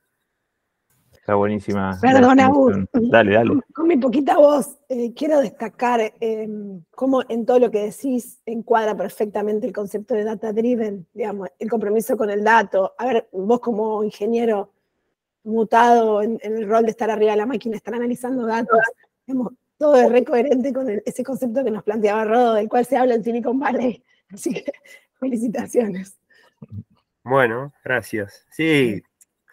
Está buenísima.
Perdona, Dale, dale. Con, mi poquita voz, eh, quiero destacar eh, cómo en todo lo que decís encuadra perfectamente el concepto de data driven, digamos, el compromiso con el dato. A ver, vos como ingeniero mutado en, el rol de estar arriba de la máquina, estar analizando datos, todo es re coherente con ese concepto que nos planteaba Rodo, del cual se habla en Silicon Valley. Así que felicitaciones.
Bueno, gracias. Sí,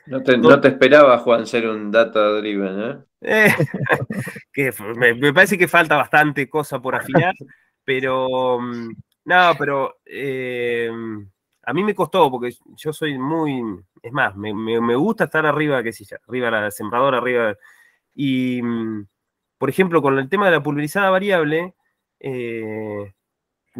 no te, esperaba, Juan, ser un data driven, ¿eh?
eh que me, parece que falta bastante cosa por afinar, pero mm, no, pero eh, a mí me costó porque yo soy muy, es más, me, gusta estar arriba, qué sé yo, arriba la sembradora, arriba. Y, mm, por ejemplo, con el tema de la pulverizada variable, eh,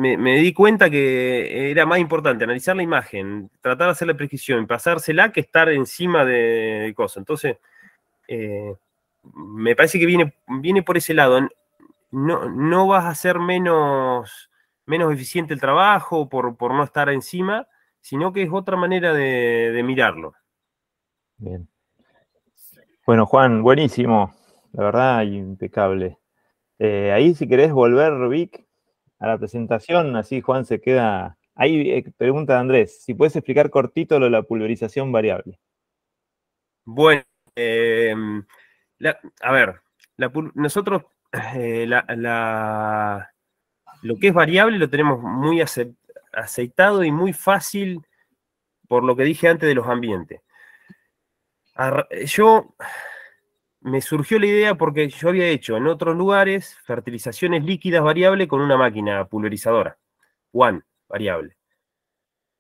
me, di cuenta que era más importante analizar la imagen, tratar de hacer la prescripción, pasársela que estar encima de cosas. Entonces, eh, me parece que viene, viene por ese lado. No, no vas a hacer menos, menos eficiente el trabajo por, por no estar encima, sino que es otra manera de, mirarlo.
Bien. Bueno, Juan, buenísimo. La verdad, impecable. Eh, ahí, si querés volver, Vic, a la presentación, así Juan se queda. Ahí eh, pregunta Andrés, si puedes explicar cortito lo de la pulverización variable.
Bueno, em, a ver, nosotros eh, lo que es variable lo tenemos muy aceitado y muy fácil por lo que dije antes de los ambientes. Yo me surgió la idea porque yo había hecho en otros lugares fertilizaciones líquidas variables con una máquina pulverizadora, One variable.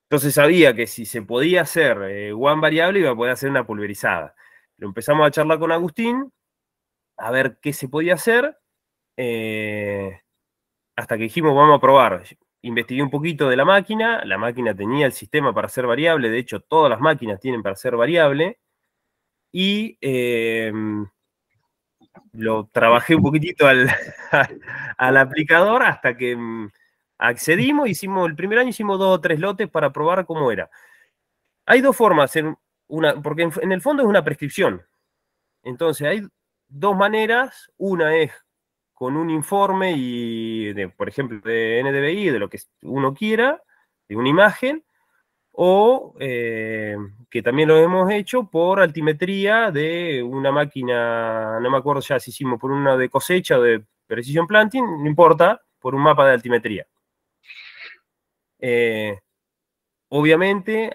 Entonces sabía que si se podía hacer eh, One variable iba a poder hacer una pulverizada. Lo empezamos a charlar con Agustín, a ver qué se podía hacer, eh, hasta que dijimos vamos a probar. Investigué un poquito de la máquina, la máquina tenía el sistema para ser variable, de hecho todas las máquinas tienen para ser variable y em, lo trabajé un poquitito al, al, aplicador hasta que, mm, accedimos, hicimos, el primer año hicimos dos o tres lotes para probar cómo era. Hay dos formas, una, porque en, el fondo es una prescripción. Entonces hay dos maneras. Una es con un informe y, de, por ejemplo, de NDVI, de lo que uno quiera, de una imagen, o eh, que también lo hemos hecho por altimetría de una máquina, no me acuerdo ya si hicimos por una de cosecha o de precision planting, no importa, por un mapa de altimetría. Eh, obviamente,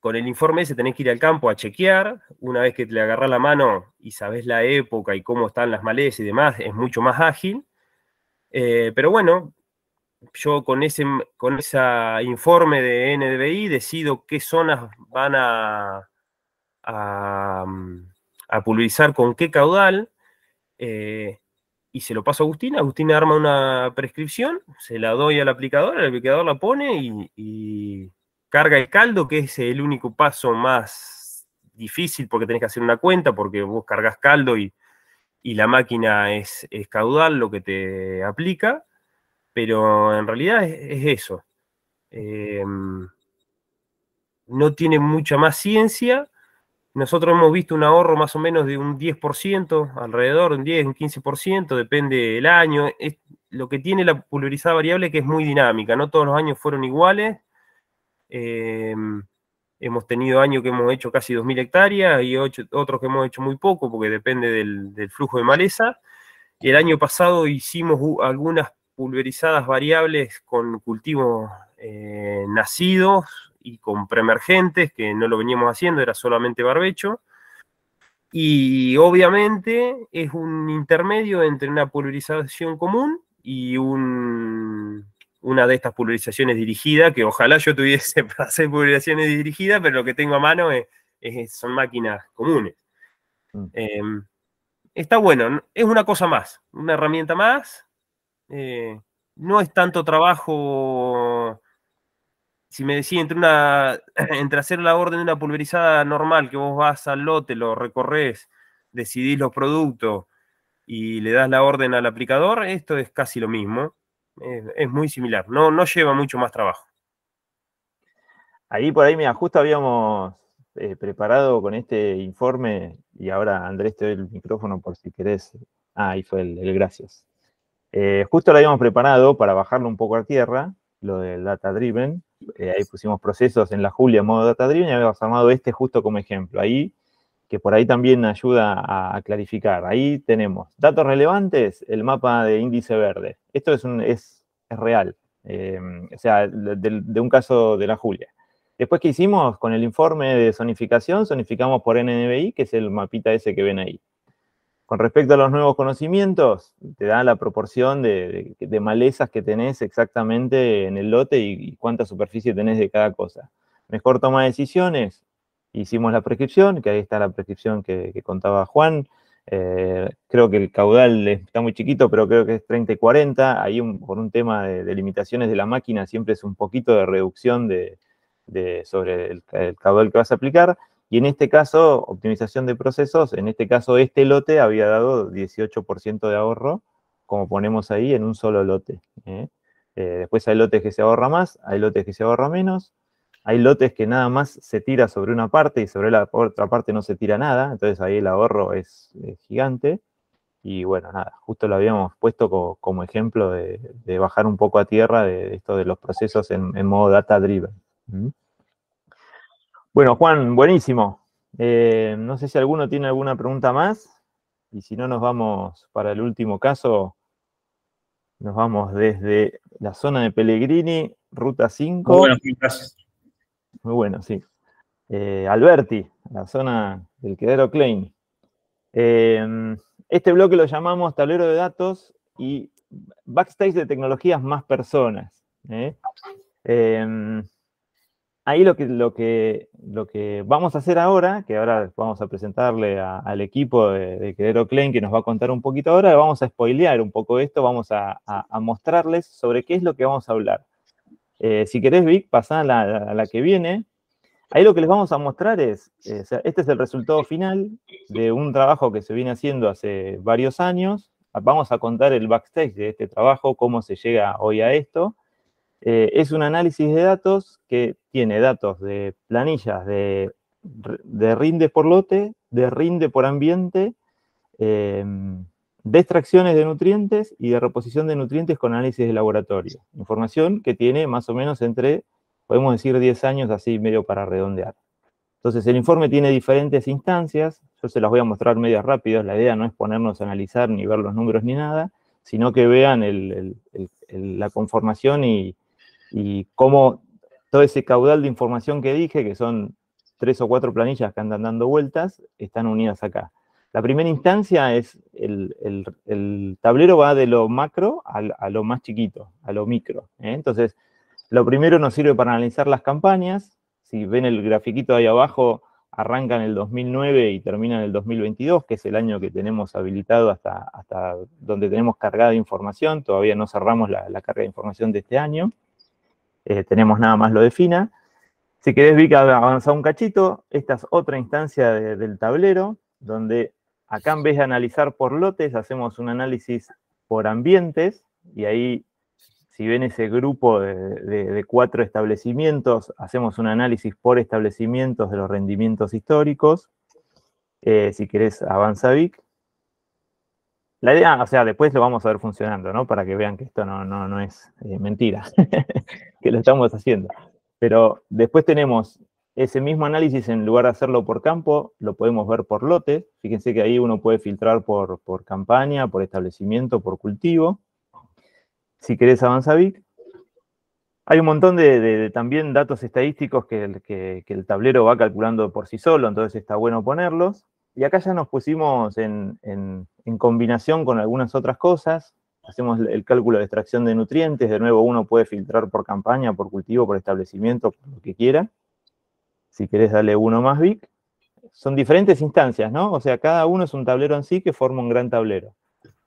con el informe ese tenés que ir al campo a chequear, una vez que te le agarras la mano y sabes la época y cómo están las malezas y demás, es mucho más ágil. Eh, pero bueno, yo con ese con informe de NDVI decido qué zonas van a, a, pulverizar con qué caudal eh, y se lo paso a Agustina. Agustina arma una prescripción, se la doy al aplicador, el aplicador la pone y, carga el caldo, que es el único paso más difícil porque tenés que hacer una cuenta, porque vos cargas caldo y, la máquina es, es caudal lo que te aplica pero en realidad es, eso. Em, no tiene mucha más ciencia. Nosotros hemos visto un ahorro más o menos de un 10%, alrededor de un 10, un 15%, depende del año. Es, lo que tiene la pulverizada variable que es muy dinámica, no todos los años fueron iguales. Em, hemos tenido años que hemos hecho casi 2.000 hectáreas y otros que hemos hecho muy poco porque depende del, del flujo de maleza. El año pasado hicimos algunas pulverizadas variables con cultivos eh, nacidos y con preemergentes, que no lo veníamos haciendo, era solamente barbecho. Y obviamente es un intermedio entre una pulverización común y un, una de estas pulverizaciones dirigidas, que ojalá yo tuviese para hacer pulverizaciones dirigidas, pero lo que tengo a mano es, son máquinas comunes. Mm. Em, está bueno, es una cosa más, una herramienta más, eh, no es tanto trabajo, si me decía, entre, una, hacer la orden de una pulverizada normal, que vos vas al lote, lo recorres, decidís los productos y le das la orden al aplicador, esto es casi lo mismo, es, muy similar, no, no lleva mucho más trabajo.
Ahí por ahí, mira, justo habíamos eh, preparado con este informe, y ahora Andrés te doy el micrófono por si querés. Ah, ahí fue el gracias. Eh, justo lo habíamos preparado para bajarlo un poco a tierra, lo del data driven. Eh, ahí pusimos procesos en la Julia en modo data driven y habíamos armado este justo como ejemplo. Ahí, que por ahí también ayuda a, clarificar. Ahí tenemos datos relevantes, el mapa de índice verde. Esto es, un, es, real, eh, o sea, de, un caso de la Julia. Después que hicimos con el informe de zonificación, zonificamos por NNBI, que es el mapita ese que ven ahí. Con respecto a los nuevos conocimientos, te da la proporción de, malezas que tenés exactamente en el lote y, cuánta superficie tenés de cada cosa. Mejor toma de decisiones, hicimos la prescripción, que ahí está la prescripción que, contaba Juan. Eh, creo que el caudal está muy chiquito, pero creo que es 30 y 40. Ahí por un tema de, limitaciones de la máquina siempre es un poquito de reducción de, sobre el caudal que vas a aplicar. Y en este caso, optimización de procesos, en este caso este lote había dado 18% de ahorro, como ponemos ahí, en un solo lote. ¿eh? Eh, después hay lotes que se ahorra más, hay lotes que se ahorra menos, hay lotes que nada más se tira sobre una parte y sobre la otra parte no se tira nada, entonces ahí el ahorro es, gigante. Y bueno, nada, justo lo habíamos puesto como, ejemplo de, bajar un poco a tierra de, esto de los procesos en, modo data driven. Bueno, Juan, buenísimo. Eh, no sé si alguno tiene alguna pregunta más. Y si no, nos vamos para el último caso. Nos vamos desde la zona de Pellegrini, ruta 5. Muy bueno, Muy bueno, sí. Eh, Alberti, la zona del Quedero Klein. Eh, este bloque lo llamamos tablero de datos y backstage de tecnologías más personas ahí lo que, lo, que, lo que vamos a hacer ahora, que ahora vamos a presentarle al equipo de, de Quedero Klein que nos va a contar un poquito ahora, vamos a spoilear un poco esto, vamos a, mostrarles sobre qué es lo que vamos a hablar. Eh, si querés, Vic, pasá a la, que viene. Ahí lo que les vamos a mostrar es, eh, este es el resultado final de un trabajo que se viene haciendo hace varios años, vamos a contar el backstage de este trabajo, cómo se llega hoy a esto. Eh, es un análisis de datos que tiene datos de planillas de, rinde por lote, de rinde por ambiente, em, de extracciones de nutrientes y de reposición de nutrientes con análisis de laboratorio. Información que tiene más o menos entre, podemos decir, 10 años, así medio para redondear. Entonces, el informe tiene diferentes instancias, yo se las voy a mostrar medio rápido, la idea no es ponernos a analizar ni ver los números ni nada, sino que vean la conformación y, cómo todo ese caudal de información que dije, que son tres o cuatro planillas que andan dando vueltas, están unidas acá. La primera instancia es el, tablero va de lo macro a, lo más chiquito, a lo micro. ¿eh? Entonces, lo primero nos sirve para analizar las campañas, si ven el grafiquito ahí abajo, arranca en el 2009 y termina en el 2022, que es el año que tenemos habilitado hasta, hasta donde tenemos cargada información. Todavía no cerramos la, carga de información de este año. Eh, tenemos nada más lo de FINA. Si querés, vi que avanza un cachito. Esta es otra instancia del tablero, donde acá en vez de analizar por lotes, hacemos un análisis por ambientes, y ahí si ven ese grupo de, cuatro establecimientos, hacemos un análisis por establecimientos de los rendimientos históricos. Eh, si querés, avanza Vic. La idea, o sea, después lo vamos a ver funcionando, ¿no? Para que vean que esto no, no, es eh, mentira, que lo estamos haciendo. Pero después tenemos ese mismo análisis, en lugar de hacerlo por campo, lo podemos ver por lote. Fíjense que ahí uno puede filtrar por, por campaña, por establecimiento, por cultivo si querés avanzar, Vic. Hay un montón de, también datos estadísticos que, el tablero va calculando por sí solo, entonces está bueno ponerlos. Y acá ya nos pusimos en, combinación con algunas otras cosas. Hacemos el cálculo de extracción de nutrientes. De nuevo, uno puede filtrar por campaña, por cultivo, por establecimiento, por lo que quiera. Si querés darle uno más, Vic. Son diferentes instancias, ¿no? O sea, cada uno es un tablero en sí que forma un gran tablero.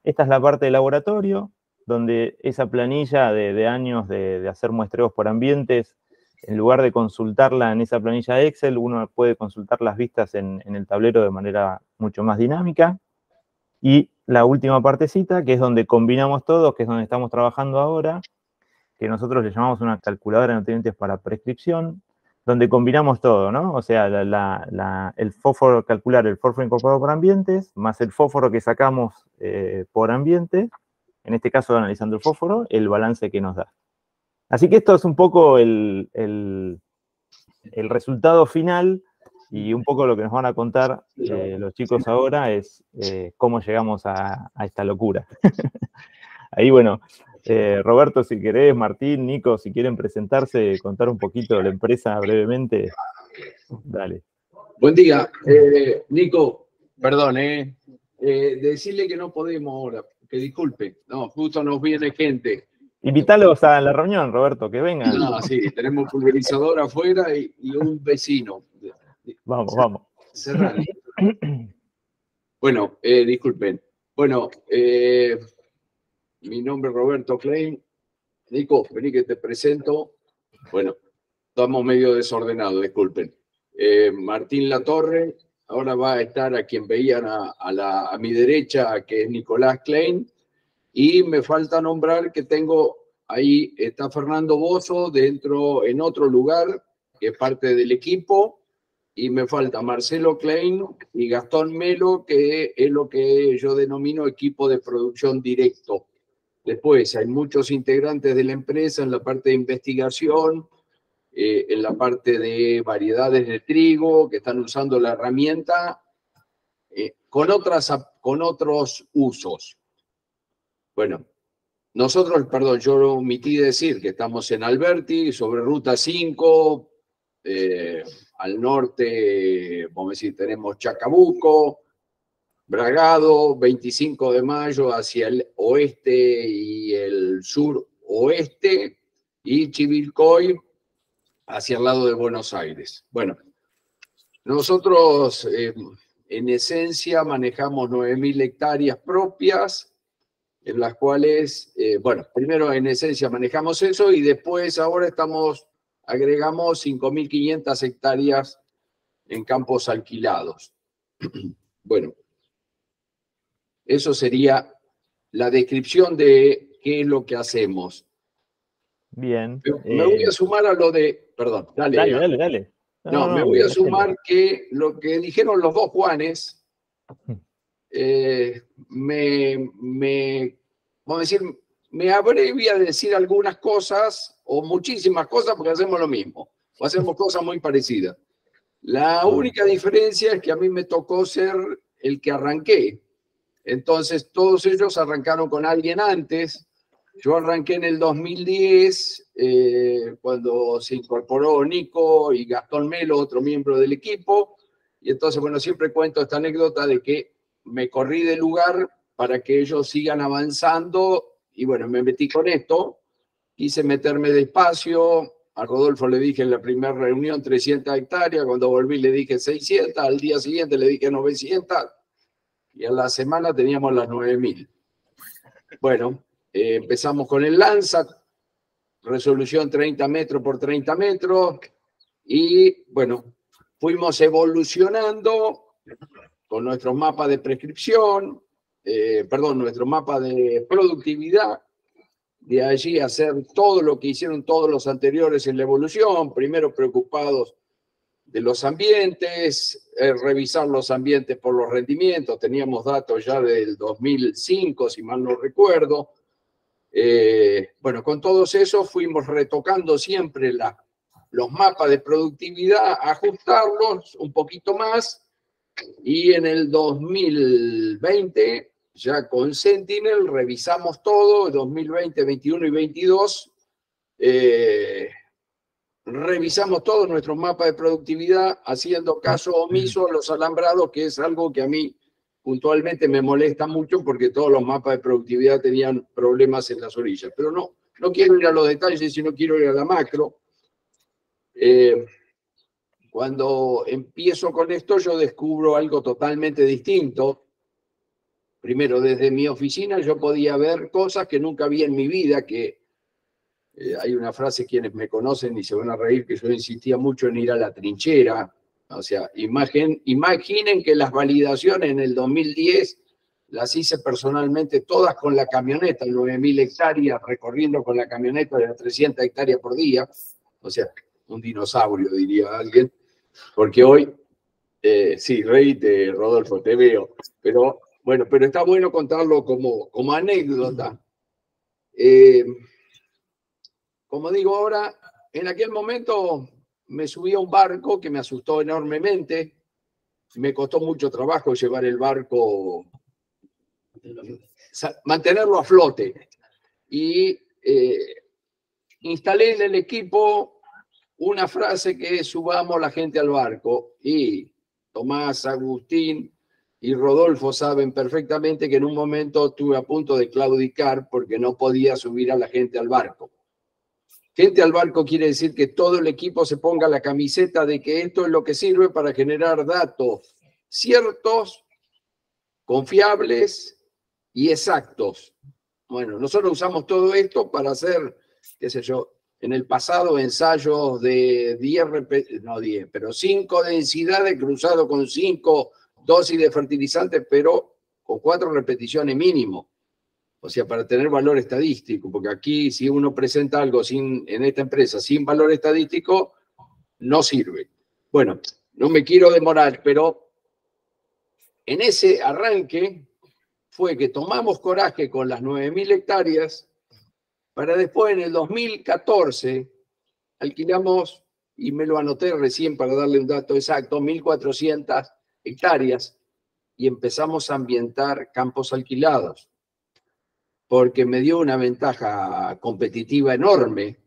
Esta es la parte de laboratorio, donde esa planilla de, años de, hacer muestreos por ambientes, en lugar de consultarla en esa planilla Excel, uno puede consultar las vistas en, el tablero de manera mucho más dinámica. Y la última partecita, que es donde combinamos todo, que es donde estamos trabajando ahora, que nosotros le llamamos una calculadora de nutrientes para prescripción, donde combinamos todo, ¿no? O sea, el fósforo, calcular el fósforo incorporado por ambientes, más el fósforo que sacamos eh, por ambiente, en este caso analizando el fósforo, el balance que nos da. Así que esto es un poco el, resultado final y un poco lo que nos van a contar eh, los chicos ahora es eh, cómo llegamos a, esta locura. Ahí, bueno, eh, Roberto, si querés, Martín, Nico, si quieren presentarse, contar un poquito de la empresa brevemente, dale.
Buen día. Nico, perdón, decirle que no podemos ahora, que disculpe, no, justo nos viene gente.
Invítalos a la reunión, Roberto, que vengan.
No, sí, tenemos pulverizador afuera y, un vecino.
Vamos, vamos.
Bueno, eh, disculpen. Bueno, eh, mi nombre es Roberto Klein. Nico, vení que te presento. Bueno, estamos medio desordenados, disculpen. Eh, Martín Latorre, ahora va a estar a quien veían a, la, a mi derecha, que es Nicolás Klein, y me falta nombrar que tengo ahí, está Fernando Bozo dentro, en otro lugar, que es parte del equipo, y me falta Marcelo Klein y Gastón Melo, que es lo que yo denomino equipo de producción directo. Después hay muchos integrantes de la empresa en la parte de investigación, eh, en la parte de variedades de trigo, que están usando la herramienta eh, con, otras, con otros usos. Bueno, nosotros, perdón, yo omití decir que estamos en Alberti, sobre Ruta 5, eh, al norte, vamos a decir, tenemos Chacabuco, Bragado, 25 de mayo hacia el oeste y el sur oeste, y Chivilcoy hacia el lado de Buenos Aires. Bueno, nosotros eh, en esencia manejamos 9.000 hectáreas propias, en las cuales, eh, bueno, primero en esencia manejamos eso y después ahora estamos, agregamos 5.500 hectáreas en campos alquilados. Bueno, eso sería la descripción de qué es lo que hacemos.
Bien.
Me, voy a sumar a lo de, perdón, dale.
Dale, dale, dale.
No, me voy a sumar que lo que dijeron los dos Juanes me, me, vamos a decir, me abrevia a decir algunas cosas o muchísimas cosas porque hacemos lo mismo o hacemos cosas muy parecidas. La única diferencia es que a mí me tocó ser el que arranqué. Entonces, todos ellos arrancaron con alguien antes. Yo arranqué en el 2010, eh, cuando se incorporó Nico y Gastón Melo, otro miembro del equipo. Y entonces, bueno, siempre cuento esta anécdota de que me corrí de lugar para que ellos sigan avanzando. Y bueno, me metí con esto. Quise meterme despacio, a Rodolfo le dije en la primera reunión 300 hectáreas, cuando volví le dije 600, al día siguiente le dije 900 y a la semana teníamos las 9000. Bueno, eh, empezamos con el Lanza, resolución 30 metros por 30 metros y bueno, fuimos evolucionando con nuestro mapa de prescripción, eh, perdón, nuestro mapa de productividad de allí hacer todo lo que hicieron todos los anteriores en la evolución, primero preocupados de los ambientes, eh, revisar los ambientes por los rendimientos, teníamos datos ya del 2005, si mal no recuerdo. Eh, bueno, con todos esos fuimos retocando siempre los mapas de productividad, ajustarlos un poquito más y en el 2020 ya con Sentinel revisamos todo, 2020, 21 y 22, eh, revisamos todo nuestro mapa de productividad, haciendo caso omiso a los alambrados, que es algo que a mí puntualmente me molesta mucho porque todos los mapas de productividad tenían problemas en las orillas. Pero no, no quiero ir a los detalles, sino quiero ir a la macro. Eh, cuando empiezo con esto, yo descubro algo totalmente distinto primero, desde mi oficina yo podía ver cosas que nunca vi en mi vida, que eh, hay una frase, quienes me conocen y se van a reír, que yo insistía mucho en ir a la trinchera. O sea, imaginen que las validaciones en el 2010 las hice personalmente todas con la camioneta, 9.000 hectáreas, recorriendo con la camioneta de 300 hectáreas por día. O sea, un dinosaurio, diría alguien. Porque hoy, eh, sí, Rey, de Rodolfo, te veo, pero bueno, pero está bueno contarlo como, como anécdota. Eh, como digo ahora, en aquel momento me subí a un barco que me asustó enormemente. Me costó mucho trabajo llevar el barco, mantenerlo a flote. Y eh, instalé en el equipo una frase que es subamos la gente al barco. Y Tomás, Agustín, y Rodolfo saben perfectamente que en un momento estuve a punto de claudicar porque no podía subir a la gente al barco. Gente al barco quiere decir que todo el equipo se ponga la camiseta de que esto es lo que sirve para generar datos ciertos, confiables y exactos. Bueno, nosotros usamos todo esto para hacer, qué sé yo, en el pasado ensayos de 10, no 10, pero 5 densidades cruzado con 5 dosis de fertilizante, pero con cuatro repeticiones mínimo. O sea, para tener valor estadístico, porque aquí si uno presenta algo sin, en esta empresa sin valor estadístico, no sirve. Bueno, no me quiero demorar, pero en ese arranque fue que tomamos coraje con las 9.000 hectáreas para después en el 2014 alquilamos, y me lo anoté recién para darle un dato exacto, 1.400 hectáreas y empezamos a ambientar campos alquilados, porque me dio una ventaja competitiva enorme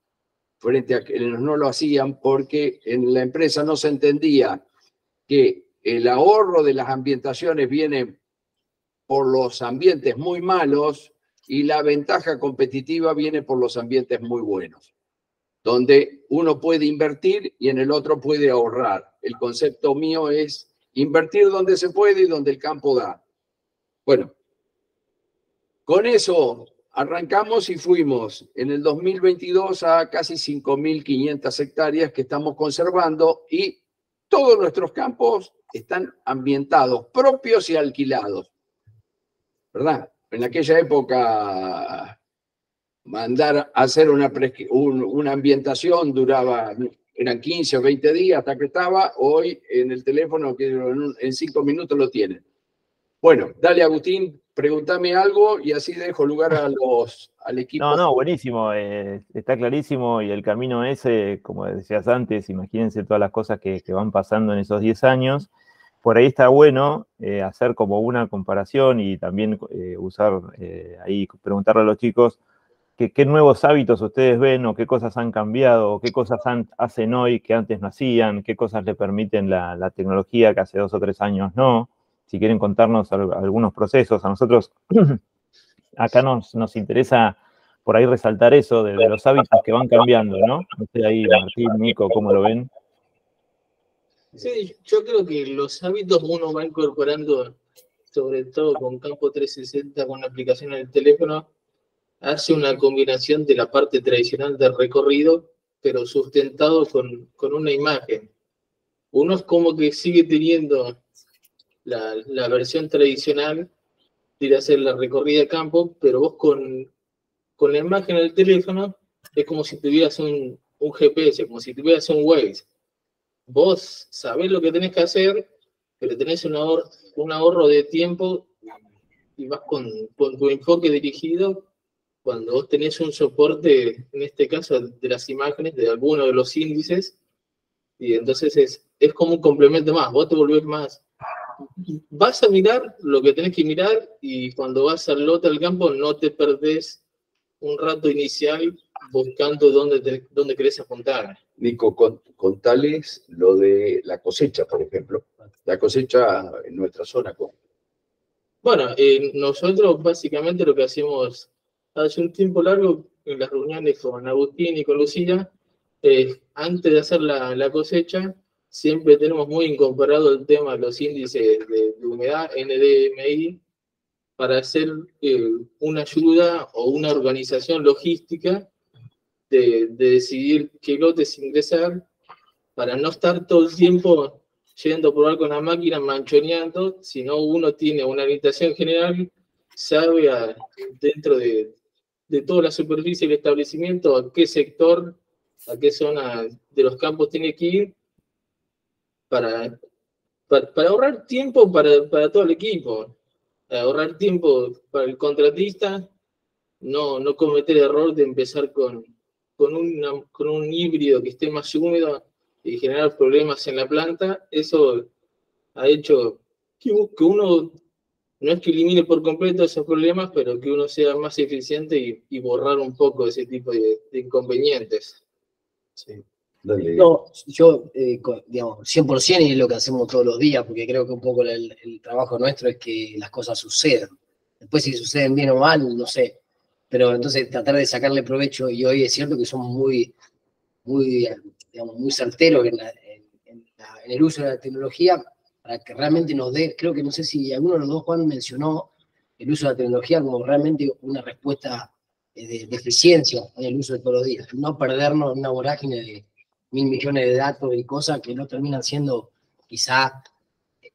frente a que no lo hacían porque en la empresa no se entendía que el ahorro de las ambientaciones viene por los ambientes muy malos y la ventaja competitiva viene por los ambientes muy buenos, donde uno puede invertir y en el otro puede ahorrar. El concepto mío es Invertir donde se puede y donde el campo da. Bueno, con eso arrancamos y fuimos en el 2022 a casi 5.500 hectáreas que estamos conservando y todos nuestros campos están ambientados, propios y alquilados. ¿Verdad? En aquella época mandar a hacer una, una ambientación duraba, eran 15 o 20 días hasta que estaba, hoy en el teléfono que en, cinco minutos lo tienen. Bueno, dale Agustín, pregúntame algo y así dejo lugar a los, al equipo.
No, no, buenísimo, eh, está clarísimo y el camino ese, como decías antes, imagínense todas las cosas que, que van pasando en esos 10 años por ahí está bueno eh, hacer como una comparación y también eh, usar eh, ahí, preguntarle a los chicos qué nuevos hábitos ustedes ven o qué cosas han cambiado o qué cosas hacen hoy que antes no hacían, qué cosas le permiten la, tecnología que hace dos o tres años no. Si quieren contarnos algunos procesos, a nosotros acá nos, nos interesa por ahí resaltar eso de, de, los hábitos que van cambiando, ¿no? No sé ahí, Martín, Nico, ¿cómo lo ven?
Sí, yo creo que los hábitos uno va incorporando, sobre todo con Campo 360, con la aplicación en el teléfono, hace una combinación de la parte tradicional del recorrido, pero sustentado con, con una imagen. Uno es como que sigue teniendo la, la versión tradicional de a hacer la recorrida de campo, pero vos con, con la imagen del teléfono es como si tuvieras un, un GPS, como si tuvieras un Waze vos sabés lo que tenés que hacer, pero tenés un ahorro, de tiempo y vas con, tu enfoque dirigido cuando vos tenés un soporte, en este caso de las imágenes, de alguno de los índices, y entonces es, es como un complemento más, vos te volvés más. Vas a mirar lo que tenés que mirar y cuando vas al lote al campo no te perdés un rato inicial buscando dónde, dónde querés apuntar.
Nico, contales lo de la cosecha, por ejemplo. La cosecha en nuestra zona.
Bueno, eh, nosotros básicamente lo que hacemos hace un tiempo largo en las reuniones con Agustín y con Lucía, antes de hacer la, cosecha, siempre tenemos muy incorporado el tema de los índices de, humedad, NDMI, para hacer eh, una ayuda o una organización logística de, decidir qué lotes ingresar para no estar todo el tiempo yendo a probar con la máquina, manchoneando, sino uno tiene una orientación general, sabe dentro de, de toda la superficie del establecimiento a qué sector, a qué zona de los campos tiene que ir para, para, ahorrar tiempo para, para, todo el equipo, ahorrar tiempo para el contratista, no, no cometer el error de empezar con, con, con un híbrido que esté más húmedo y generar problemas en la planta, eso ha hecho que, uno no es que elimine por completo esos problemas, pero que uno sea más eficiente y, borrar un poco ese tipo de, inconvenientes.
yo, eh, digamos, 100% es lo que hacemos todos los días, porque creo que un poco el, trabajo nuestro es que las cosas sucedan. Después si suceden bien o mal, no sé pero entonces tratar de sacarle provecho, y hoy es cierto que somos muy, muy, digamos, muy certeros en, el uso de la tecnología para que realmente nos dé, creo que no sé si alguno de los dos, Juan, mencionó el uso de la tecnología como realmente una respuesta de, eficiencia en el uso de todos los días, no perdernos en una vorágine de mil millones de datos y cosas que no terminan siendo quizá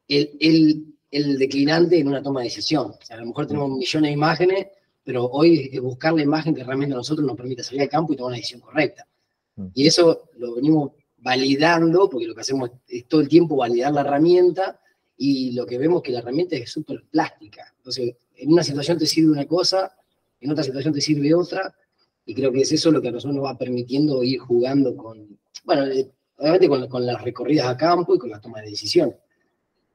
el, el, el declinante en una toma de decisión. O sea, a lo mejor tenemos millones de imágenes pero hoy es buscar la imagen que realmente a nosotros nos permita salir al campo y tomar una decisión correcta. Mm. Y eso lo venimos validando, porque lo que hacemos es todo el tiempo validar la herramienta, y lo que vemos que la herramienta es súper plástica. Entonces, en una situación te sirve una cosa, en otra situación te sirve otra, y creo que es eso lo que a nosotros nos va permitiendo ir jugando con, bueno, eh, obviamente con, con, las recorridas a campo y con la toma de decisiones.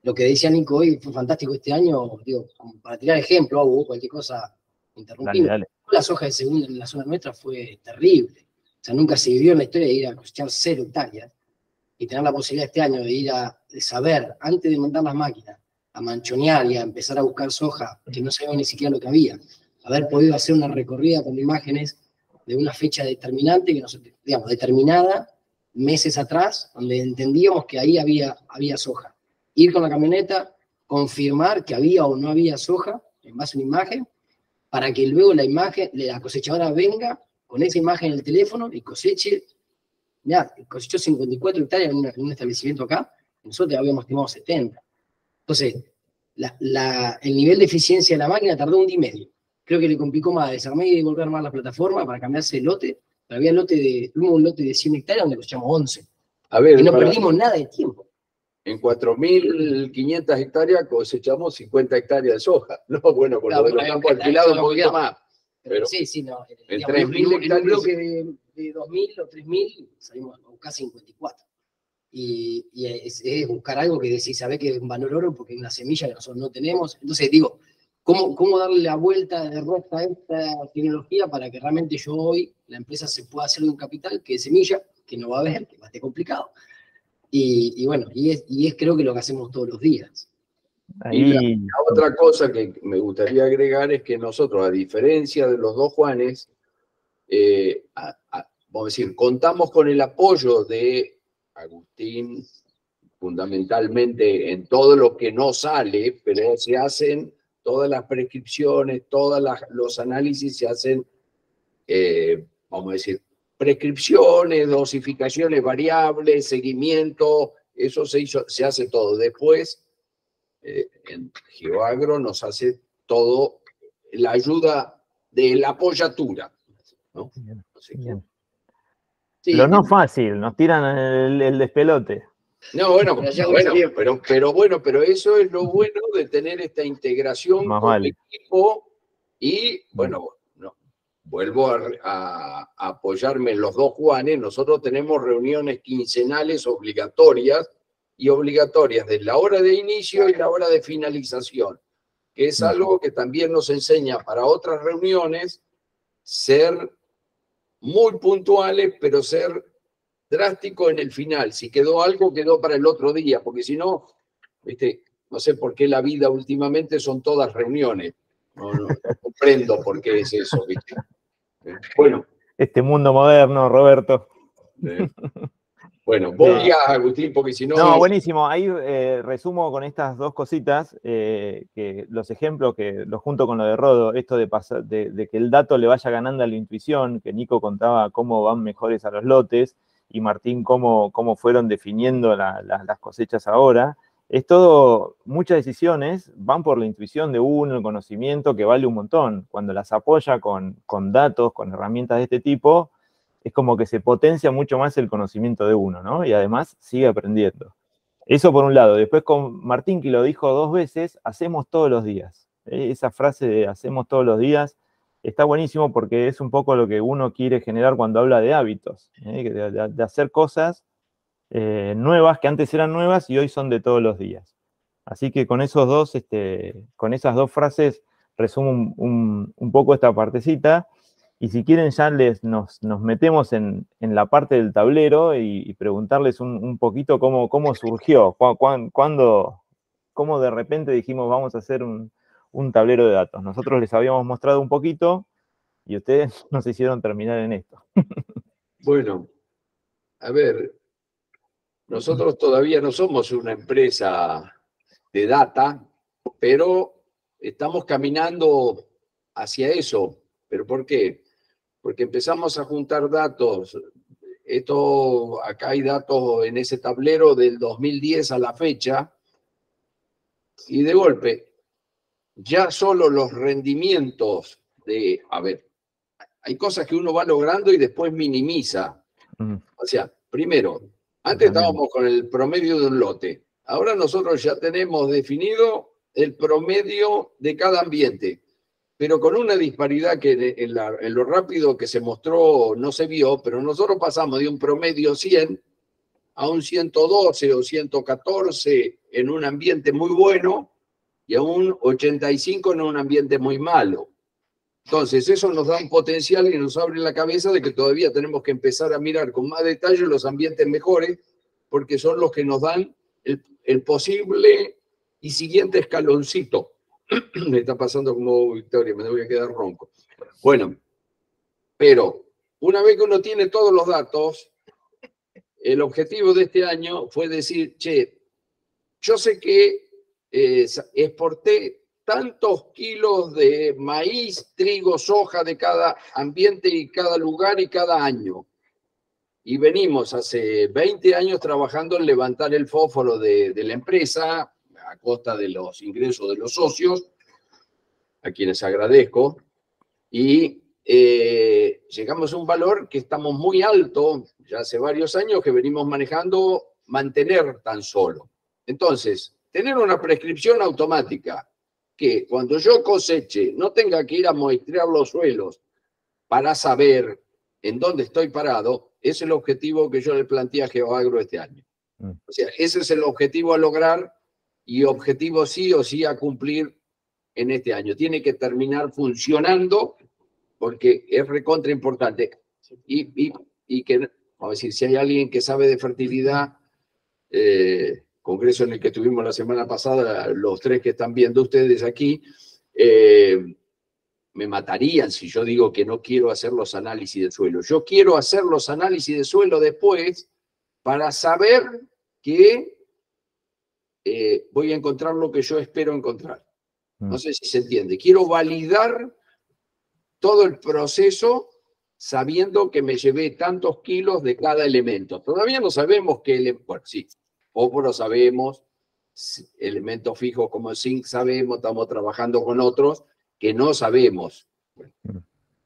Lo que decía Nico hoy fue fantástico este año, digo, para tirar ejemplo, o cualquier cosa interrumpimos. La soja de segunda en la zona nuestra fue terrible. O sea, nunca se vivió en la historia de ir a cosechar cero hectáreas y tener la posibilidad este año de ir a saber, antes de montar las máquinas, a manchonear y a empezar a buscar soja, que no sabíamos ni siquiera lo que había. Haber podido hacer una recorrida con imágenes de una fecha determinante, que nos, digamos, determinada, meses atrás, donde entendíamos que ahí había, había soja. Ir con la camioneta, confirmar que había o no había soja en base a una imagen, para que luego la imagen, la cosechadora venga con esa imagen en el teléfono y coseche. Ya, cosechó 54 hectáreas en, un establecimiento acá, nosotros habíamos estimado 70. Entonces, el nivel de eficiencia de la máquina tardó un día y medio. creo que le complicó más, desarmé y volver a armar la plataforma para cambiarse el lote. Había lote de, un lote de 100 hectáreas donde cosechamos 11.
A ver,
y no perdimos nada de tiempo.
En 4.500 hectáreas cosechamos 50 hectáreas de soja. No, bueno, con lo de los campos alquilados un poquito más.
Pero sí, sí, no.
En 3.000 hectáreas.
En bloque de, de 2.000 o 3.000 salimos a buscar 54. Y, y es, es, buscar algo que decís, sabe que es un valor oro porque es una semilla que nosotros no tenemos. Entonces digo, ¿cómo, cómo darle la vuelta de rosca a esta tecnología para que realmente yo hoy, la empresa se pueda hacer de un capital que es semilla, que no va a haber, que va a estar complicado? Y, y bueno, y es, y es creo que lo que hacemos todos los días.
Y la, otra cosa que me gustaría agregar es que nosotros, a diferencia de los dos Juanes, eh, a, a, vamos a decir, contamos con el apoyo de Agustín, fundamentalmente en todo lo que no sale, pero se hacen todas las prescripciones, todos los análisis se hacen, eh, vamos a decir, prescripciones, dosificaciones variables, seguimiento, eso se, hizo, se hace todo. Después, eh, en GeoAgro nos hace todo la ayuda de la apoyatura. ¿no?
Bien, Sí, Lo no fácil, nos tiran el, el despelote.
No, bueno, pero, bueno pero, pero, bueno, pero eso es lo bueno de tener esta integración
Más
con
vale.
el equipo y, bueno, no, vuelvo a, a, a, apoyarme en los dos Juanes. Nosotros tenemos reuniones quincenales obligatorias y obligatorias de la hora de inicio y la hora de finalización, que es algo que también nos enseña para otras reuniones ser muy puntuales, pero ser drástico en el final. Si quedó algo, quedó para el otro día, porque si no, ¿viste? no sé por qué la vida últimamente son todas reuniones. No, no, no comprendo por qué es eso. ¿viste? Bueno.
Este mundo moderno, Roberto.
Eh, bueno, vos ya, Agustín, porque si no.
No,
es...
buenísimo. Ahí eh, resumo con estas dos cositas, eh, que los ejemplos que los junto con lo de Rodo, esto de, pasar, de, de, que el dato le vaya ganando a la intuición, que Nico contaba cómo van mejores a los lotes, y Martín cómo, cómo fueron definiendo la, la, las cosechas ahora. Es todo, muchas decisiones van por la intuición de uno, el conocimiento, que vale un montón. Cuando las apoya con, con datos, con herramientas de este tipo, es como que se potencia mucho más el conocimiento de uno, ¿no? Y además sigue aprendiendo. Eso por un lado. Después con Martín, que lo dijo dos veces, hacemos todos los días. Esa frase de hacemos todos los días está buenísimo porque es un poco lo que uno quiere generar cuando habla de hábitos, ¿eh? de, hacer cosas eh, nuevas que antes eran nuevas y hoy son de todos los días. Así que con esos dos, este, con esas dos frases resumo un, poco esta partecita. Y si quieren, ya les, nos, nos metemos en, en, la parte del tablero y, preguntarles un, poquito cómo, cómo surgió, cu, cu, cuándo, cómo de repente dijimos vamos a hacer un, un, tablero de datos. Nosotros les habíamos mostrado un poquito y ustedes nos hicieron terminar en esto.
Bueno, a ver, nosotros todavía no somos una empresa de data, pero estamos caminando hacia eso. ¿Pero por qué? porque empezamos a juntar datos. Esto, acá hay datos en ese tablero del 2010 a la fecha, y de golpe, ya solo los rendimientos de, a ver, hay cosas que uno va logrando y después minimiza. O sea, primero, antes estábamos con el promedio de un lote, ahora nosotros ya tenemos definido el promedio de cada ambiente pero con una disparidad que en, la, en, lo rápido que se mostró no se vio, pero nosotros pasamos de un promedio 100 a un 112 o 114 en un ambiente muy bueno y a un 85 en un ambiente muy malo. Entonces, eso nos da un potencial y nos abre la cabeza de que todavía tenemos que empezar a mirar con más detalle los ambientes mejores, porque son los que nos dan el, posible y siguiente escaloncito me está pasando como Victoria, me voy a quedar ronco. Bueno, pero una vez que uno tiene todos los datos, el objetivo de este año fue decir, che, yo sé que eh, exporté tantos kilos de maíz, trigo, soja de cada ambiente y cada lugar y cada año. Y venimos hace 20 años trabajando en levantar el fósforo de, la empresa, a costa de los ingresos de los socios, a quienes agradezco, Y eh, llegamos a un valor que estamos muy alto, ya hace varios años que venimos manejando, mantener tan solo. Entonces, tener una prescripción automática que cuando yo coseche no tenga que ir a muestrear los suelos para saber en dónde estoy parado, es el objetivo que yo le planteé a GeoAgro este año. Mm. O sea, ese es el objetivo a lograr y objetivo sí o sí a cumplir en este año. Tiene que terminar funcionando porque es recontra importante. Y, y, que, vamos a decir, si hay alguien que sabe de fertilidad, eh, congreso en el que estuvimos la semana pasada, los tres que están viendo ustedes aquí, eh, me matarían si yo digo que no quiero hacer los análisis de suelo. Yo quiero hacer los análisis de suelo después para saber que eh, voy a encontrar lo que yo espero encontrar. No mm. sé si se entiende. Quiero validar todo el proceso sabiendo que me llevé tantos kilos de cada elemento. Todavía no sabemos qué, bueno, sí, lo sabemos, elementos fijos como el zinc sabemos, estamos trabajando con otros que no sabemos. Mm.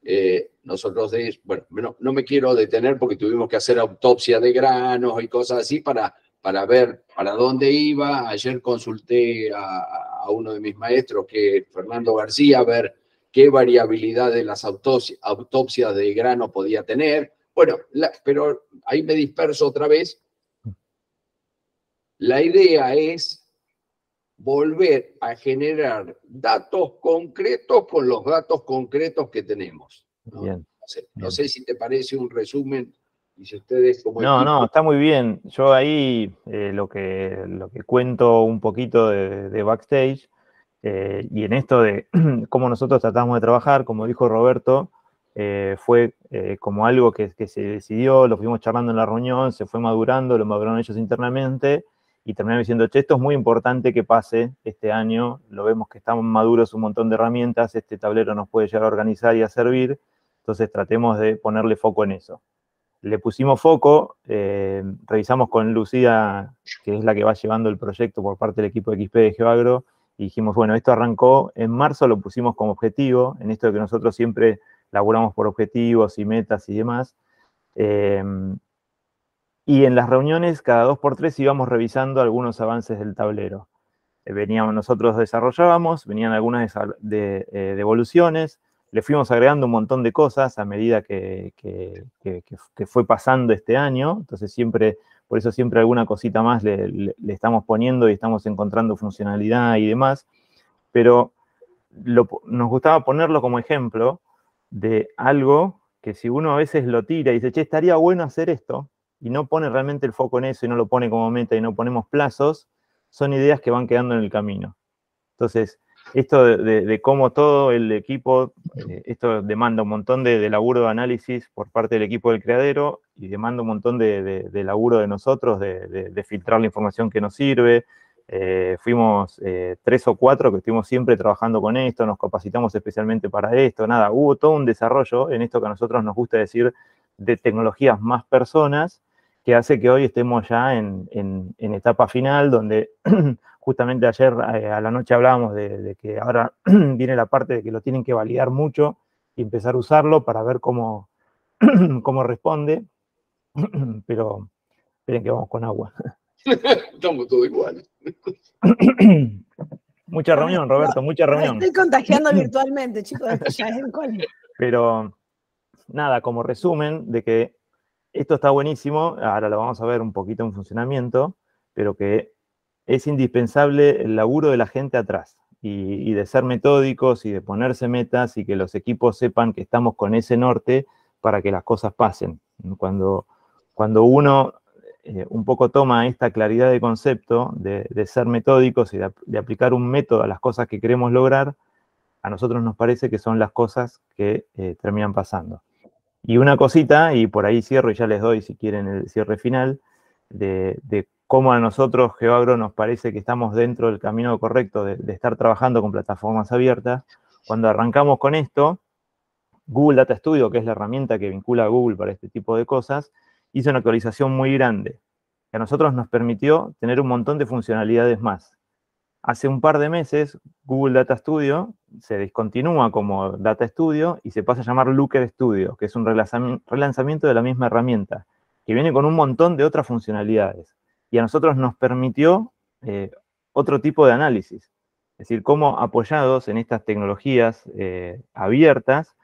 Eh, nosotros, de, bueno, no, me quiero detener porque tuvimos que hacer autopsia de granos y cosas así para, para ver para dónde iba. Ayer consulté a, a uno de mis maestros, que Fernando García, a ver qué variabilidad de las autopsias, de grano podía tener. Bueno, pero ahí me disperso otra vez. La idea es volver a generar datos concretos con los datos concretos que tenemos. ¿no? no, sé, si te parece un resumen. Y si ustedes como
no, no, está muy bien. Yo ahí eh, lo, que, lo que cuento un poquito de backstage eh, y en esto de cómo nosotros tratamos de trabajar, como dijo Roberto, eh, fue como algo que, se decidió, lo fuimos charlando en la reunión, se fue madurando, lo maduraron ellos internamente y terminaron diciendo, che, esto es muy importante que pase este año, lo vemos que están maduros un montón de herramientas, este tablero nos puede llegar a organizar y a servir, entonces tratemos de ponerle foco en eso. Le pusimos foco, revisamos con Lucía, que es la que va llevando el proyecto por parte del equipo de XP de GeoAgro, y dijimos, bueno, esto arrancó en marzo, lo pusimos como objetivo, en esto de que nosotros siempre laburamos por objetivos y metas y demás. Em, y en las reuniones, cada dos por tres íbamos revisando algunos avances del tablero. Eh, veníamos, nosotros desarrollábamos, venían algunas eh, devoluciones, le fuimos agregando un montón de cosas a medida que, fue pasando este año. Entonces siempre por eso siempre alguna cosita más le, estamos poniendo y estamos encontrando funcionalidad y demás, pero nos gustaba ponerlo como ejemplo de algo que si uno a veces lo tira y dice, che, estaría bueno hacer esto, y no pone realmente el foco en eso y no lo pone como meta y no ponemos plazos, son ideas que van quedando en el camino. Entonces, esto de, cómo todo el equipo, eh, esto demanda un montón de, laburo de análisis por parte del equipo del criadero y demanda un montón de, laburo de nosotros, de, filtrar la información que nos sirve. Eh, fuimos eh, tres o cuatro que estuvimos siempre trabajando con esto, nos capacitamos especialmente para esto, nada, hubo todo un desarrollo en esto que a nosotros nos gusta decir de tecnologías más personas, que hace que hoy estemos ya en, en etapa final, donde Justamente ayer eh, a la noche hablábamos de, que ahora viene la parte de que lo tienen que validar mucho y empezar a usarlo para ver cómo, cómo responde. Pero esperen que vamos con agua.
Estamos todos iguales.
mucha reunión, Roberto, mucha reunión.
estoy contagiando virtualmente, chicos, ya es el
Pero nada, como resumen de que esto está buenísimo, ahora lo vamos a ver un poquito en funcionamiento, pero que es indispensable el laburo de la gente atrás y, de ser metódicos y de ponerse metas y que los equipos sepan que estamos con ese norte para que las cosas pasen. Cuando, cuando uno eh, un poco toma esta claridad de concepto de, ser metódicos y de, aplicar un método a las cosas que queremos lograr, a nosotros nos parece que son las cosas que eh, terminan pasando. Y una cosita, y por ahí cierro y ya les doy si quieren el cierre final, de, de cómo a nosotros, GeoAgro, nos parece que estamos dentro del camino correcto de, estar trabajando con plataformas abiertas. Cuando arrancamos con esto, Google Data Studio, que es la herramienta que vincula a Google para este tipo de cosas, hizo una actualización muy grande, que a nosotros nos permitió tener un montón de funcionalidades más. Hace un par de meses, Google Data Studio se discontinúa como Data Studio y se pasa a llamar Looker Studio, que es un relanzamiento de la misma herramienta, que viene con un montón de otras funcionalidades. Y a nosotros nos permitió eh, otro tipo de análisis. Es decir, cómo apoyados en estas tecnologías eh, abiertas,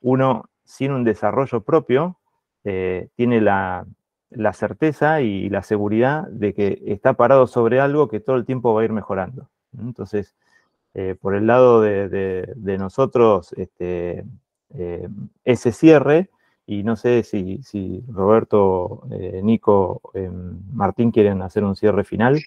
uno sin un desarrollo propio eh, tiene la, certeza y la seguridad de que está parado sobre algo que todo el tiempo va a ir mejorando. Entonces, eh, por el lado de, nosotros, este, ese cierre, y no sé si, Roberto, Nico, Martín quieren hacer un cierre final.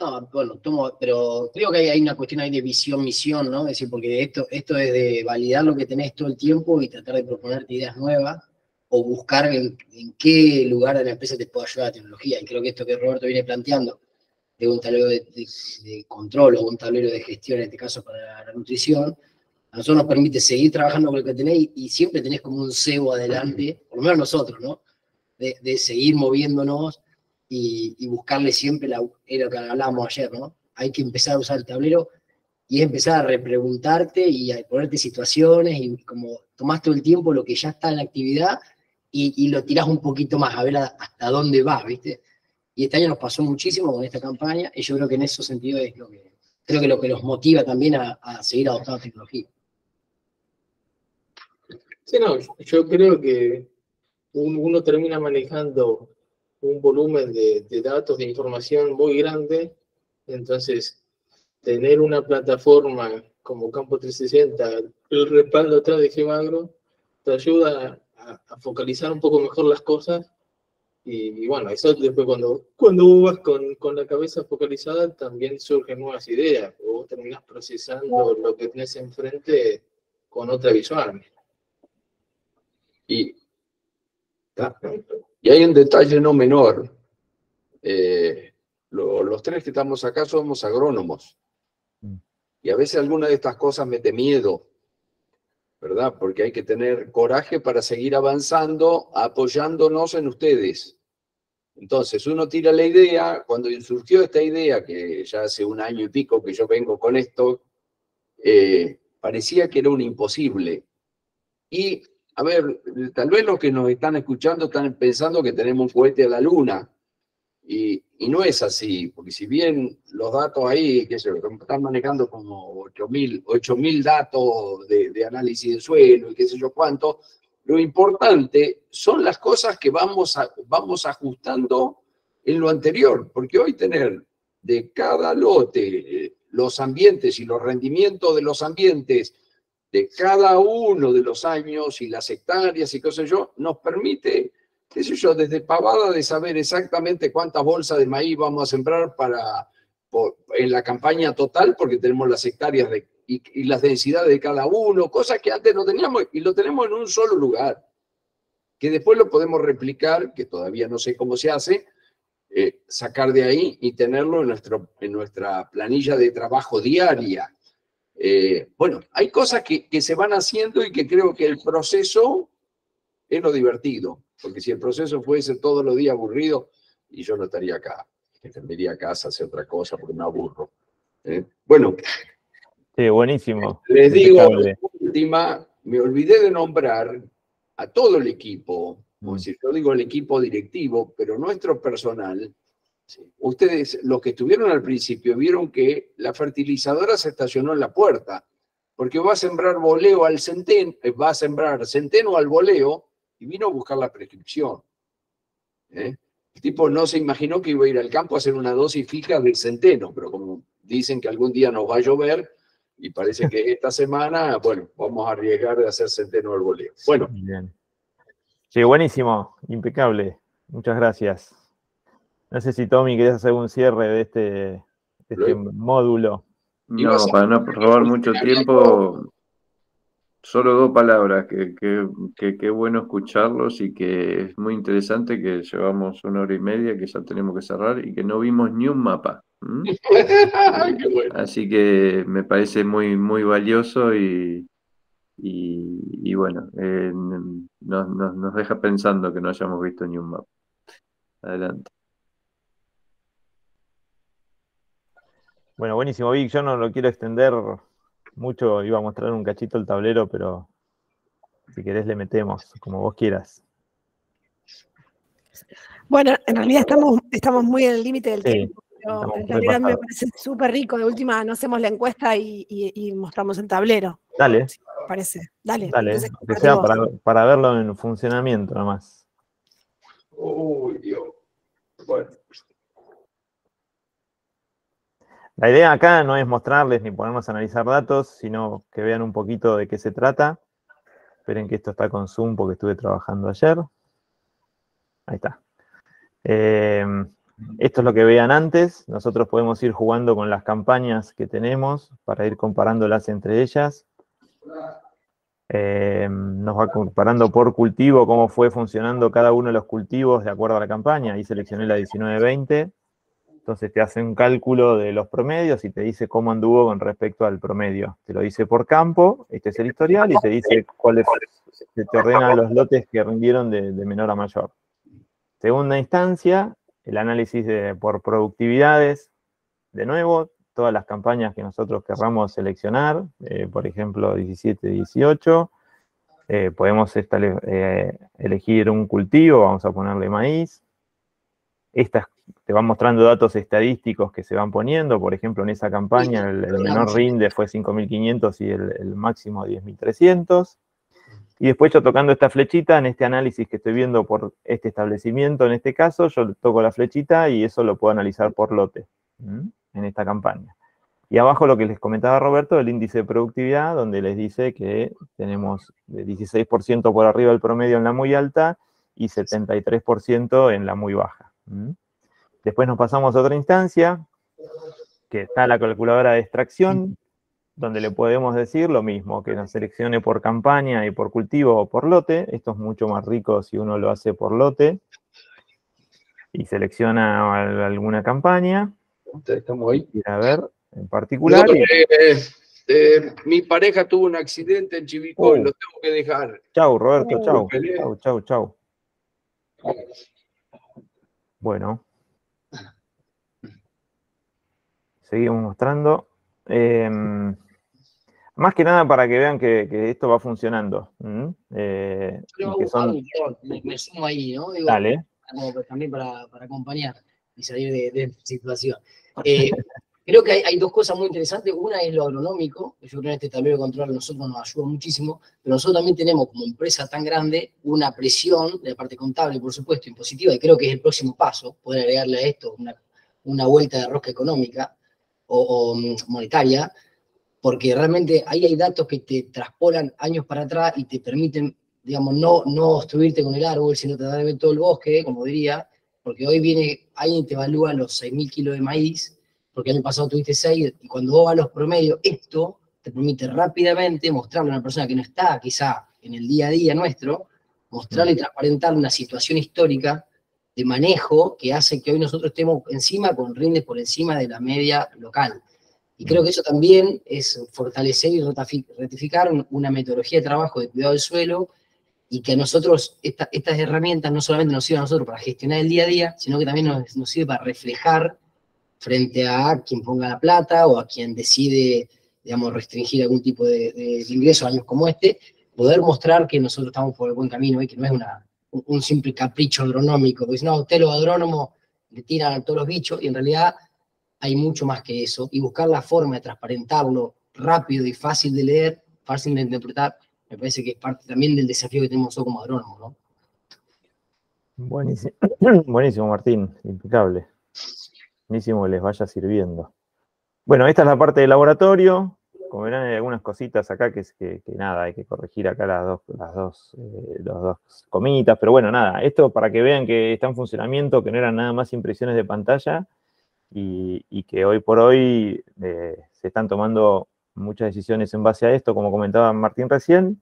No, bueno, tomo, pero creo que hay, una cuestión ahí de visión, misión, ¿no? Es decir, porque esto, esto es de validar lo que tenés todo el tiempo y tratar de proponerte ideas nuevas o buscar en, qué lugar de la empresa te puede ayudar la tecnología. Y creo que esto que Roberto viene planteando, de un tablero de, control o un tablero de gestión, en este caso para la nutrición, a nosotros nos permite seguir trabajando con lo que tenéis y, siempre tenés como un cebo adelante, por lo menos nosotros, ¿no? De, seguir moviéndonos y, buscarle siempre, la, lo que hablábamos ayer, ¿no? Hay que empezar a usar el tablero y empezar a repreguntarte y a ponerte situaciones y como tomás todo el tiempo lo que ya está en la actividad y, lo tirás un poquito más, a ver hasta dónde va, ¿viste? Y este año nos pasó muchísimo con esta campaña y yo creo que en ese sentido es lo que, creo que lo que nos motiva también a, seguir adoptando tecnología.
Sí, no, yo creo que uno termina manejando un volumen de, datos, de información muy grande, entonces tener una plataforma como Campo 360, el respaldo atrás de Gemagro, te ayuda a, focalizar un poco mejor las cosas. Y, bueno, eso después cuando, cuando vas con, con, la cabeza focalizada, también surgen nuevas ideas. O vos terminás procesando lo que tienes enfrente con otra visual.
Y y hay un detalle no menor. Eh, los tres que estamos acá somos agrónomos. Mm. Y a veces alguna de estas cosas mete miedo, ¿verdad? Porque hay que tener coraje para seguir avanzando, apoyándonos en ustedes. Entonces, uno tira la idea, cuando surgió esta idea, que ya hace un año y pico que yo vengo con esto, eh, parecía que era un imposible. Y a ver, tal vez los que nos están escuchando están pensando que tenemos un cohete a la luna. Y, no es así, porque si bien los datos ahí, que se están manejando como 8.000 datos de, análisis de suelo y qué sé yo cuánto, lo importante son las cosas que vamos, vamos ajustando en lo anterior, porque hoy tener de cada lote los ambientes y los rendimientos de los ambientes de cada uno de los años y las hectáreas y qué sé yo, nos permite, qué sé yo, desde pavada de saber exactamente cuántas bolsas de maíz vamos a sembrar para, en la campaña total, porque tenemos las hectáreas y, las densidades de cada uno, cosas que antes no teníamos y lo tenemos en un solo lugar, que después lo podemos replicar, que todavía no sé cómo se hace, eh, sacar de ahí y tenerlo en, nuestro, en nuestra planilla de trabajo diaria eh, bueno, hay cosas que, se van haciendo y que creo que el proceso es lo divertido, porque si el proceso fuese todos los días aburrido, y yo no estaría acá, tendría a casa, hacer otra cosa porque me aburro. ¿eh? Bueno.
Sí, buenísimo.
Les digo, última, me olvidé de nombrar a todo el equipo, mm. yo digo el equipo directivo, pero nuestro personal, Ustedes, los que estuvieron al principio, vieron que la fertilizadora se estacionó en la puerta, porque va a sembrar voleo al centeno, eh, va a sembrar centeno al voleo y vino a buscar la prescripción. ¿eh? El tipo no se imaginó que iba a ir al campo a hacer una dosis fija del centeno, pero como dicen que algún día nos va a llover, y parece que esta semana, bueno, vamos a arriesgar de hacer centeno al voleo. Bueno. Bien.
Sí, buenísimo, impecable. Muchas gracias. No sé si Tommy querés hacer un cierre de este, este módulo.
No, para no robar mucho tiempo, solo dos palabras, que qué bueno escucharlos y que es muy interesante que llevamos una hora y media, que ya tenemos que cerrar y que no vimos ni un mapa. Así que me parece muy, muy valioso y, y, bueno, eh, nos, nos deja pensando que no hayamos visto ni un mapa. Adelante.
Bueno, buenísimo, Vic. Yo no lo quiero extender mucho. Iba a mostrar un cachito el tablero, pero si querés le metemos, como vos quieras.
Bueno, en realidad estamos, estamos muy en el límite del tiempo, pero en realidad me parece súper rico. De última, no hacemos la encuesta y, mostramos el tablero.
Dale.
parece. Dale.
Dale, que sea para, para, verlo en funcionamiento nomás.
Uy, Dios. Bueno.
La idea acá no es mostrarles ni ponernos a analizar datos, sino que vean un poquito de qué se trata. Esperen que esto está con Zoom porque estuve trabajando ayer. Ahí está. Em, esto es lo que vean antes. Nosotros podemos ir jugando con las campañas que tenemos para ir comparándolas entre ellas. Em, nos va comparando por cultivo cómo fue funcionando cada uno de los cultivos de acuerdo a la campaña. Ahí seleccioné la 1920. Entonces te hace un cálculo de los promedios y te dice cómo anduvo con respecto al promedio. Te lo dice por campo, este es el historial, y te dice cuáles, se te ordenan los lotes que rindieron de, menor a mayor. Segunda instancia, el análisis por productividades. De nuevo, todas las campañas que nosotros querramos seleccionar, eh, por ejemplo, 17, 18. Eh, podemos eh, elegir un cultivo, vamos a ponerle maíz. Estas te van mostrando datos estadísticos que se van poniendo, por ejemplo, en esa campaña el, menor rinde fue 5.500 y el, máximo 10.300. Y después yo tocando esta flechita, en este análisis que estoy viendo por este establecimiento, en este caso, yo toco la flechita y eso lo puedo analizar por lote en esta campaña. Y abajo lo que les comentaba Roberto, el índice de productividad, donde les dice que tenemos 16% por arriba del promedio en la muy alta y 73% en la muy baja. Después nos pasamos a otra instancia, que está la calculadora de extracción, donde le podemos decir lo mismo, que nos seleccione por campaña y por cultivo o por lote. Esto es mucho más rico si uno lo hace por lote. Y selecciona alguna campaña.
Estamos ahí.
a ver, en particular.
Eh, eh, mi pareja tuvo un accidente en Chivicoy, oh. lo tengo que dejar.
Chau, Roberto, chau. Chau, chau, chau. Bueno. Seguimos mostrando. Em, más que nada para que vean que, esto va funcionando.
Eh, me, sumo ahí, ¿no?
Dale.
también para, acompañar y salir de, esta situación. Eh, creo que hay, dos cosas muy interesantes. Una es lo agronómico, yo creo que en este tablero de control a nosotros nos ayuda muchísimo, pero nosotros también tenemos como empresa tan grande una presión de la parte contable, por supuesto, impositiva, y creo que es el próximo paso, poder agregarle a esto una, una vuelta de rosca económica o, mm, monetaria, porque realmente ahí hay datos que te traspolan años para atrás y te permiten, digamos, no, no obstruirte con el árbol, sino tratar de ver todo el bosque, como diría, porque hoy viene, alguien te evalúa los 6.000 kilos de maíz, porque el año pasado tuviste 6, y cuando vos vas a los promedios, esto te permite rápidamente mostrarle a una persona que no está quizá en el día a día nuestro, mostrarle y transparentarle una situación histórica de manejo que hace que hoy nosotros estemos encima con rindes por encima de la media local. Y creo que eso también es fortalecer y ratificar una metodología de trabajo de cuidado del suelo y que a nosotros estas herramientas no solamente nos sirven a nosotros para gestionar el día a día, sino que también nos, nos sirve para reflejar frente a quien ponga la plata o a quien decide, digamos, restringir algún tipo de, de, ingreso años como este, poder mostrar que nosotros estamos por el buen camino y que no es una, un simple capricho agronómico, porque si no, usted los agrónomos le tiran a todos los bichos, y en realidad hay mucho más que eso, y buscar la forma de transparentarlo rápido y fácil de leer, fácil de interpretar, me parece que es parte también del desafío que tenemos nosotros como agrónomos, ¿no?
Buenísimo, buenísimo Martín, impecable. Buenísimo que les vaya sirviendo. Bueno, esta es la parte del laboratorio. Como verán, hay algunas cositas acá que, que, que nada, hay que corregir acá las dos, las dos, eh, dos comitas, pero bueno, nada, esto para que vean que está en funcionamiento, que no eran nada más impresiones de pantalla y, que hoy por hoy eh, se están tomando muchas decisiones en base a esto, como comentaba Martín recién,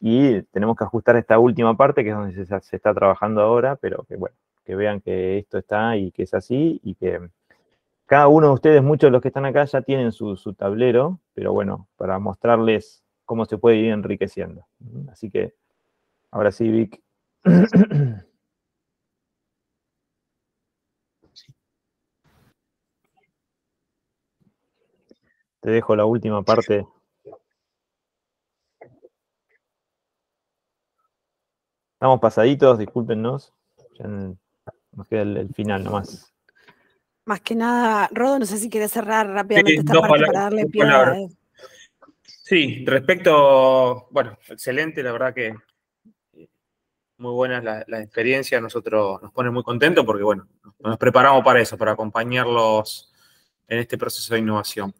y tenemos que ajustar esta última parte, que es donde se está trabajando ahora, pero que bueno, que vean que esto está y que es así y que cada uno de ustedes, muchos de los que están acá, ya tienen su, tablero, pero bueno, para mostrarles cómo se puede ir enriqueciendo. Así que, ahora sí, Vic. te dejo la última parte. Estamos pasaditos, discúlpenos. Ya nos queda el, final nomás.
Más que nada, Rodo, no sé si quieres cerrar rápidamente esta parte para darle pie a...
Sí, respecto, bueno, excelente, la verdad que muy buenas las la experiencias, nosotros nos pone muy contentos porque, bueno, nos preparamos para eso, para acompañarlos en este proceso de innovación.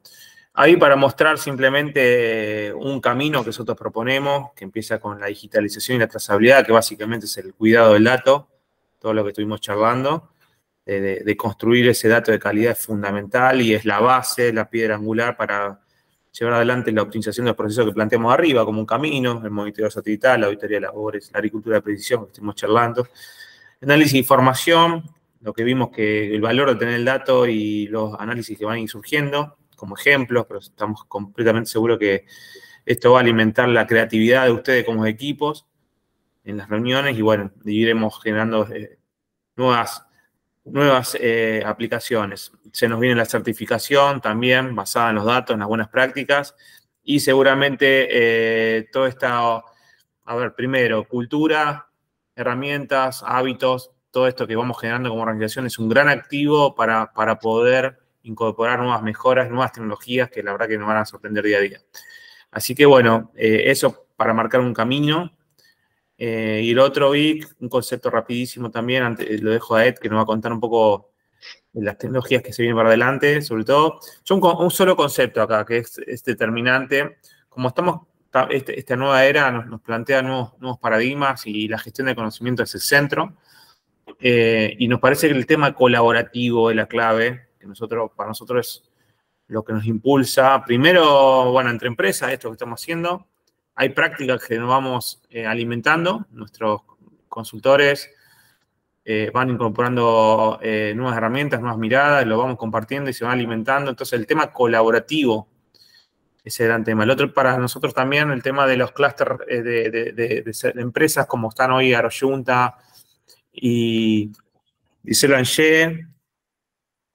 Ahí para mostrar simplemente un camino que nosotros proponemos, que empieza con la digitalización y la trazabilidad, que básicamente es el cuidado del dato, todo lo que estuvimos charlando, de, construir ese dato de calidad es fundamental y es la base, la piedra angular para llevar adelante la optimización del proceso que planteamos arriba, como un camino, el monitoreo satelital, la auditoría de labores, la agricultura de precisión que estuvimos charlando, análisis de información, lo que vimos que el valor de tener el dato y los análisis que van a surgiendo, como ejemplos, pero estamos completamente seguros que esto va a alimentar la creatividad de ustedes como equipos en las reuniones y bueno, iremos generando eh, nuevas nuevas eh, aplicaciones. Se nos viene la certificación también basada en los datos, en las buenas prácticas y seguramente eh, todo está, a ver, primero, cultura, herramientas, hábitos, todo esto que vamos generando como organización es un gran activo para, para poder incorporar nuevas mejoras, nuevas tecnologías que la verdad que nos van a sorprender día a día. Así que bueno, eh, eso para marcar un camino eh, y el otro, Vic, un concepto rapidísimo también, antes, lo dejo a Ed, que nos va a contar un poco de las tecnologías que se vienen para adelante, sobre todo. Yo un, solo concepto acá, que es, determinante. Como estamos, este, esta nueva era nos, plantea nuevos, nuevos, paradigmas y la gestión de conocimiento es el centro. Eh, y nos parece que el tema colaborativo es la clave, nosotros, para nosotros es lo que nos impulsa. Primero, bueno, entre empresas, esto que estamos haciendo, hay prácticas que nos vamos eh, alimentando, nuestros consultores eh, van incorporando eh, nuevas herramientas, nuevas miradas, lo vamos compartiendo y se van alimentando. Entonces el tema colaborativo es el gran tema. El otro para nosotros también, el tema de los clústeres de, empresas como están hoy Aroyunta y, y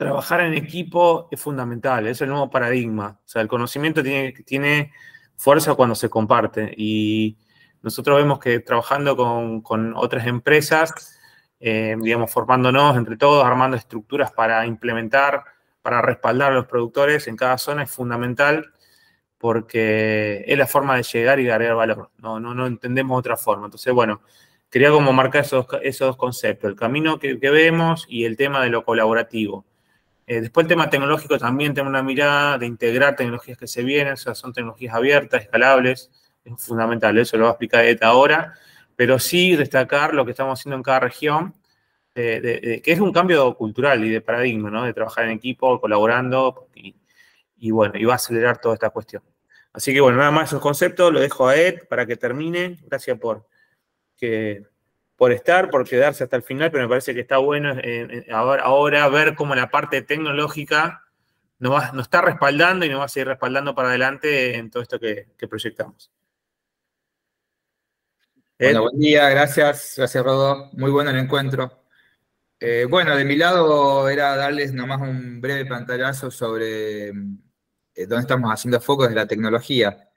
trabajar en equipo es fundamental, es el nuevo paradigma. O sea, el conocimiento tiene, tiene fuerza cuando se comparte. Y nosotros vemos que trabajando con, otras empresas, eh, digamos, formándonos entre todos, armando estructuras para implementar, para respaldar a los productores en cada zona es fundamental porque es la forma de llegar y agregar valor. No, no, no entendemos otra forma. Entonces, bueno, quería como marcar esos, esos dos conceptos, el camino que, que vemos y el tema de lo colaborativo. Eh, después el tema tecnológico también tengo una mirada de integrar tecnologías que se vienen, son tecnologías abiertas, escalables, es fundamental, eso lo va a explicar Ed ahora, pero sí destacar lo que estamos haciendo en cada región, que es un cambio cultural y de paradigma, ¿no? De trabajar en equipo, colaborando, y, y, bueno, y va a acelerar toda esta cuestión. Así que bueno, nada más esos conceptos, lo dejo a Ed para que termine. Gracias por que por estar, por quedarse hasta el final, pero me parece que está bueno eh, eh, ahora, ver cómo la parte tecnológica nos, va, está respaldando y nos va a seguir respaldando para adelante en todo esto que, proyectamos.
Bueno, buen día, gracias, gracias Rodo, muy bueno el encuentro. Eh, bueno, de mi lado era darles nomás un breve pantallazo sobre dónde estamos haciendo foco de la tecnología.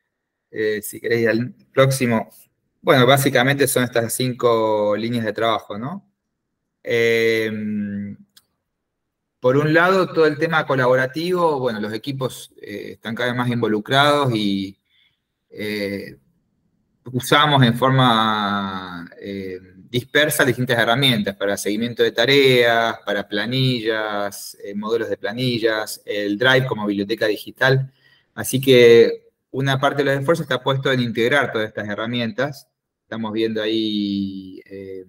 si queréis al próximo. Bueno, básicamente son estas cinco líneas de trabajo, ¿no? Em, por un lado, todo el tema colaborativo, bueno, los equipos eh, están cada vez más involucrados y eh, usamos en forma eh, dispersa distintas herramientas para seguimiento de tareas, para planillas, modelos de planillas, el Drive como biblioteca digital. Así que una parte de los esfuerzos está puesto en integrar todas estas herramientas estamos viendo ahí eh,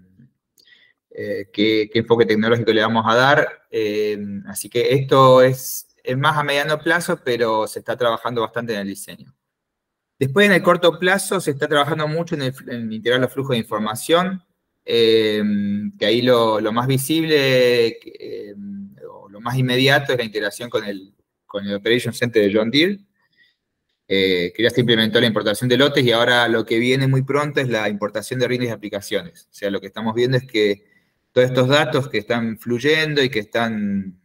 eh, qué, enfoque tecnológico le vamos a dar. Eh, así que esto es, más a mediano plazo, pero se está trabajando bastante en el diseño. Después, en el corto plazo, se está trabajando mucho en, integrar los flujos de información, que ahí lo, más visible, o lo más inmediato es la integración con el, con el Operation Center de John Deere, eh, que ya se implementó la importación de lotes y ahora lo que viene muy pronto es la importación de rines y aplicaciones. O sea, lo que estamos viendo es que todos estos datos que están fluyendo y que están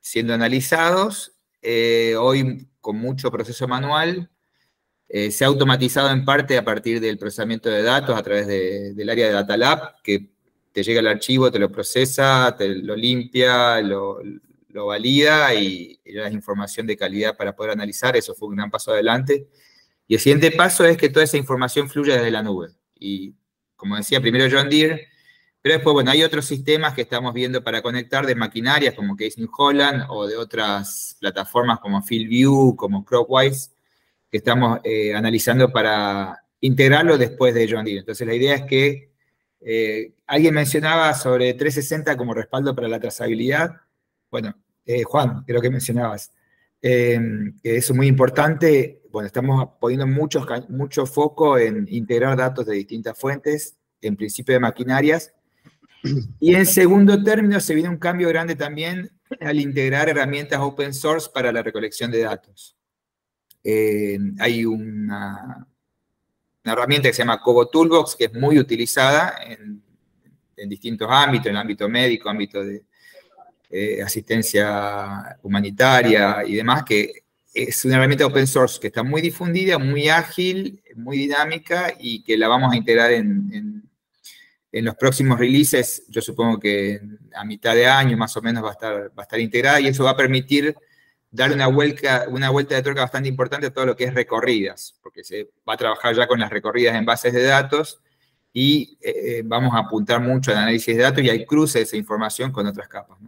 siendo analizados, eh, hoy con mucho proceso manual. Eh, se ha automatizado en parte a partir del procesamiento de datos a través del área de Data Lab, que te llega el archivo, te lo procesa, te lo limpia, lo, valida y, da información de calidad para poder analizar. Eso fue un gran paso adelante. Y el siguiente paso es que toda esa información fluya desde la nube. Y como decía, primero John Deere, pero después, bueno, hay otros sistemas que estamos viendo para conectar de maquinarias como Case New Holland o de otras plataformas como FieldView, como Cropwise, que estamos eh, analizando para integrarlo después de John Deere. Entonces, la idea es que eh, alguien mencionaba sobre 360 como respaldo para la trazabilidad. Bueno, eh, Juan, creo que mencionabas. que eso es muy importante. Bueno, estamos poniendo mucho, mucho foco en integrar datos de distintas fuentes, en principio de maquinarias, y en segundo término, se viene un cambio grande también al integrar herramientas open source para la recolección de datos. Eh, hay una, una, herramienta que se llama Cobo Toolbox, que es muy utilizada en, distintos ámbitos, en el ámbito médico, ámbito de eh, asistencia humanitaria y demás, que es una herramienta open source que está muy difundida, muy ágil, muy dinámica y que la vamos a integrar en en los próximos releases, yo supongo que a mitad de año más o menos va a estar, va a estar integrada y eso va a permitir dar una vuelta, una vuelta de tuerca bastante importante a todo lo que es recorridas, porque se va a trabajar ya con las recorridas en bases de datos y eh, vamos a apuntar mucho al análisis de datos y hay cruce de esa información con otras capas.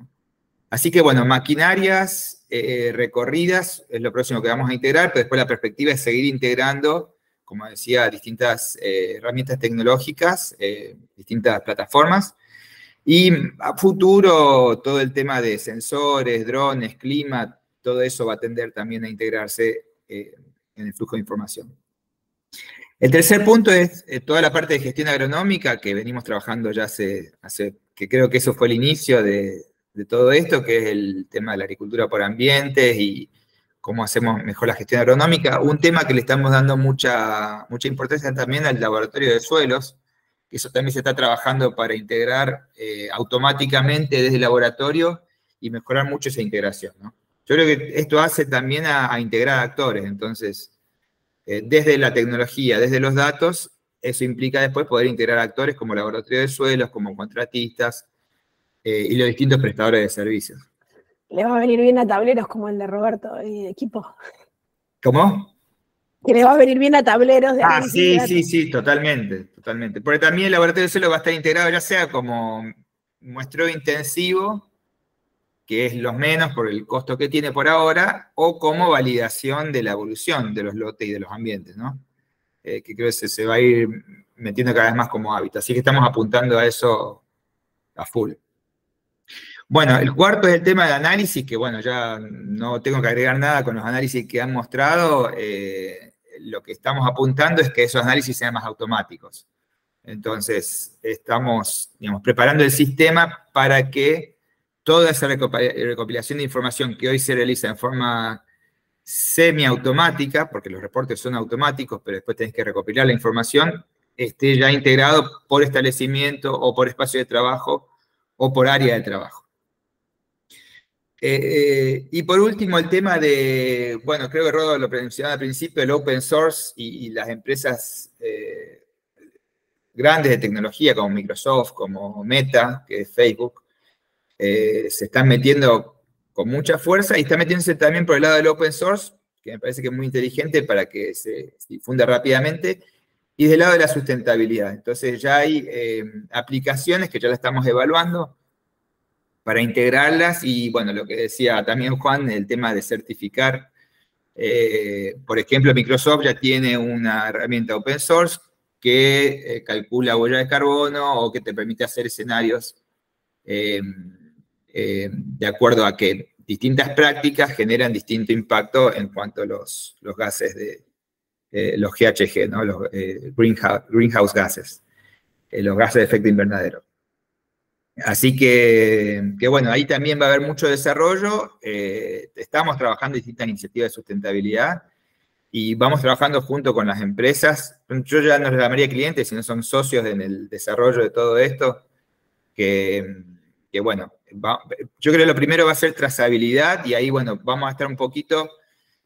Así que bueno, maquinarias eh, recorridas es lo próximo que vamos a integrar, pero después la perspectiva es seguir integrando como decía, distintas eh, herramientas tecnológicas, eh, distintas plataformas. Y a futuro, todo el tema de sensores, drones, clima, todo eso va a tender también a integrarse en el flujo de información. El tercer punto es toda la parte de gestión agronómica que venimos trabajando ya hace, hace que creo que eso fue el inicio de, de todo esto, que es el tema de la agricultura por ambientes y, cómo hacemos mejor la gestión agronómica. Un tema que le estamos dando mucha, mucha importancia también al laboratorio de suelos, que eso también se está trabajando para integrar eh, automáticamente desde el laboratorio y mejorar mucho esa integración. Yo creo que esto hace también a, integrar actores, entonces, eh, desde la tecnología, desde los datos, eso implica después poder integrar actores como laboratorio de suelos, como contratistas eh, y los distintos prestadores de servicios
le va a venir bien a tableros como el de Roberto y equipo.
¿Cómo?
Que le va a venir bien a tableros.
De ah, sí, sí, sí, totalmente, totalmente. Porque también el laboratorio de suelo va a estar integrado ya sea como muestreo intensivo, que es los menos por el costo que tiene por ahora, o como validación de la evolución de los lotes y de los ambientes, ¿no? Eh, que creo que se, se va a ir metiendo cada vez más como hábito. Así que estamos apuntando a eso a full. Bueno, el cuarto es el tema de análisis, que bueno, ya no tengo que agregar nada con los análisis que han mostrado. Eh, lo que estamos apuntando es que esos análisis sean más automáticos. Entonces, estamos digamos, preparando el sistema para que toda esa recopilación de información que hoy se realiza en forma semiautomática, porque los reportes son automáticos, pero después tenés que recopilar la información, esté ya integrado por establecimiento o por espacio de trabajo o por área de trabajo. Eh, y por último, el tema de, bueno, creo que Rodo lo mencionaba al principio, el open source y, las empresas eh, grandes de tecnología como Microsoft, como Meta, que es Facebook, eh, se están metiendo con mucha fuerza y están metiéndose también por el lado del open source, que me parece que es muy inteligente para que se difunda rápidamente, y del lado de la sustentabilidad. Entonces ya hay aplicaciones que ya la estamos evaluando, para integrarlas y, bueno, lo que decía también Juan, el tema de certificar. Eh, por ejemplo, Microsoft ya tiene una herramienta open source que eh, calcula huella de carbono o que te permite hacer escenarios em, em, de acuerdo a que distintas prácticas generan distinto impacto en cuanto a los, gases de eh, los GHG, ¿no? los greenhouse, greenhouse gases, los gases de efecto invernadero. Así que, bueno, ahí también va a haber mucho desarrollo. Eh, estamos trabajando distintas iniciativas de sustentabilidad y vamos trabajando junto con las empresas. Yo ya no les llamaría clientes, sino son socios en el desarrollo de todo esto. Que, bueno, yo creo que lo primero va a ser trazabilidad y ahí, bueno, vamos a estar un poquito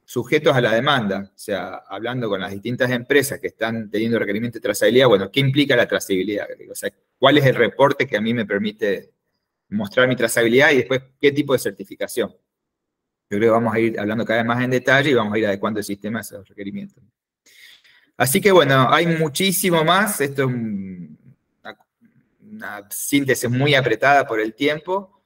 sujetos a la demanda, o sea, hablando con las distintas empresas que están teniendo requerimientos de trazabilidad, bueno, ¿qué implica la trazabilidad? O sea, ¿cuál es el reporte que a mí me permite mostrar mi trazabilidad y después qué tipo de certificación? Yo creo que vamos a ir hablando cada vez más en detalle y vamos a ir adecuando el sistema a esos requerimientos. Así que bueno, hay muchísimo más. Esto es una, síntesis muy apretada por el tiempo.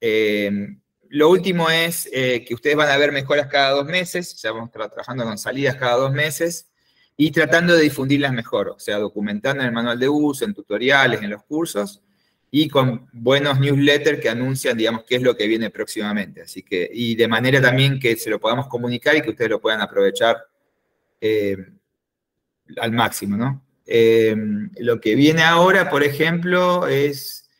Eh, lo último es eh, que ustedes van a ver mejoras cada dos meses, ya vamos trabajando con salidas cada dos meses, y tratando de difundirlas mejor, o sea, documentando en el manual de uso, en tutoriales, en los cursos, y con buenos newsletters que anuncian, digamos, qué es lo que viene próximamente. Así que, y de manera también que se lo podamos comunicar y que ustedes lo puedan aprovechar eh, al máximo, ¿no? Eh, lo que viene ahora, por ejemplo, es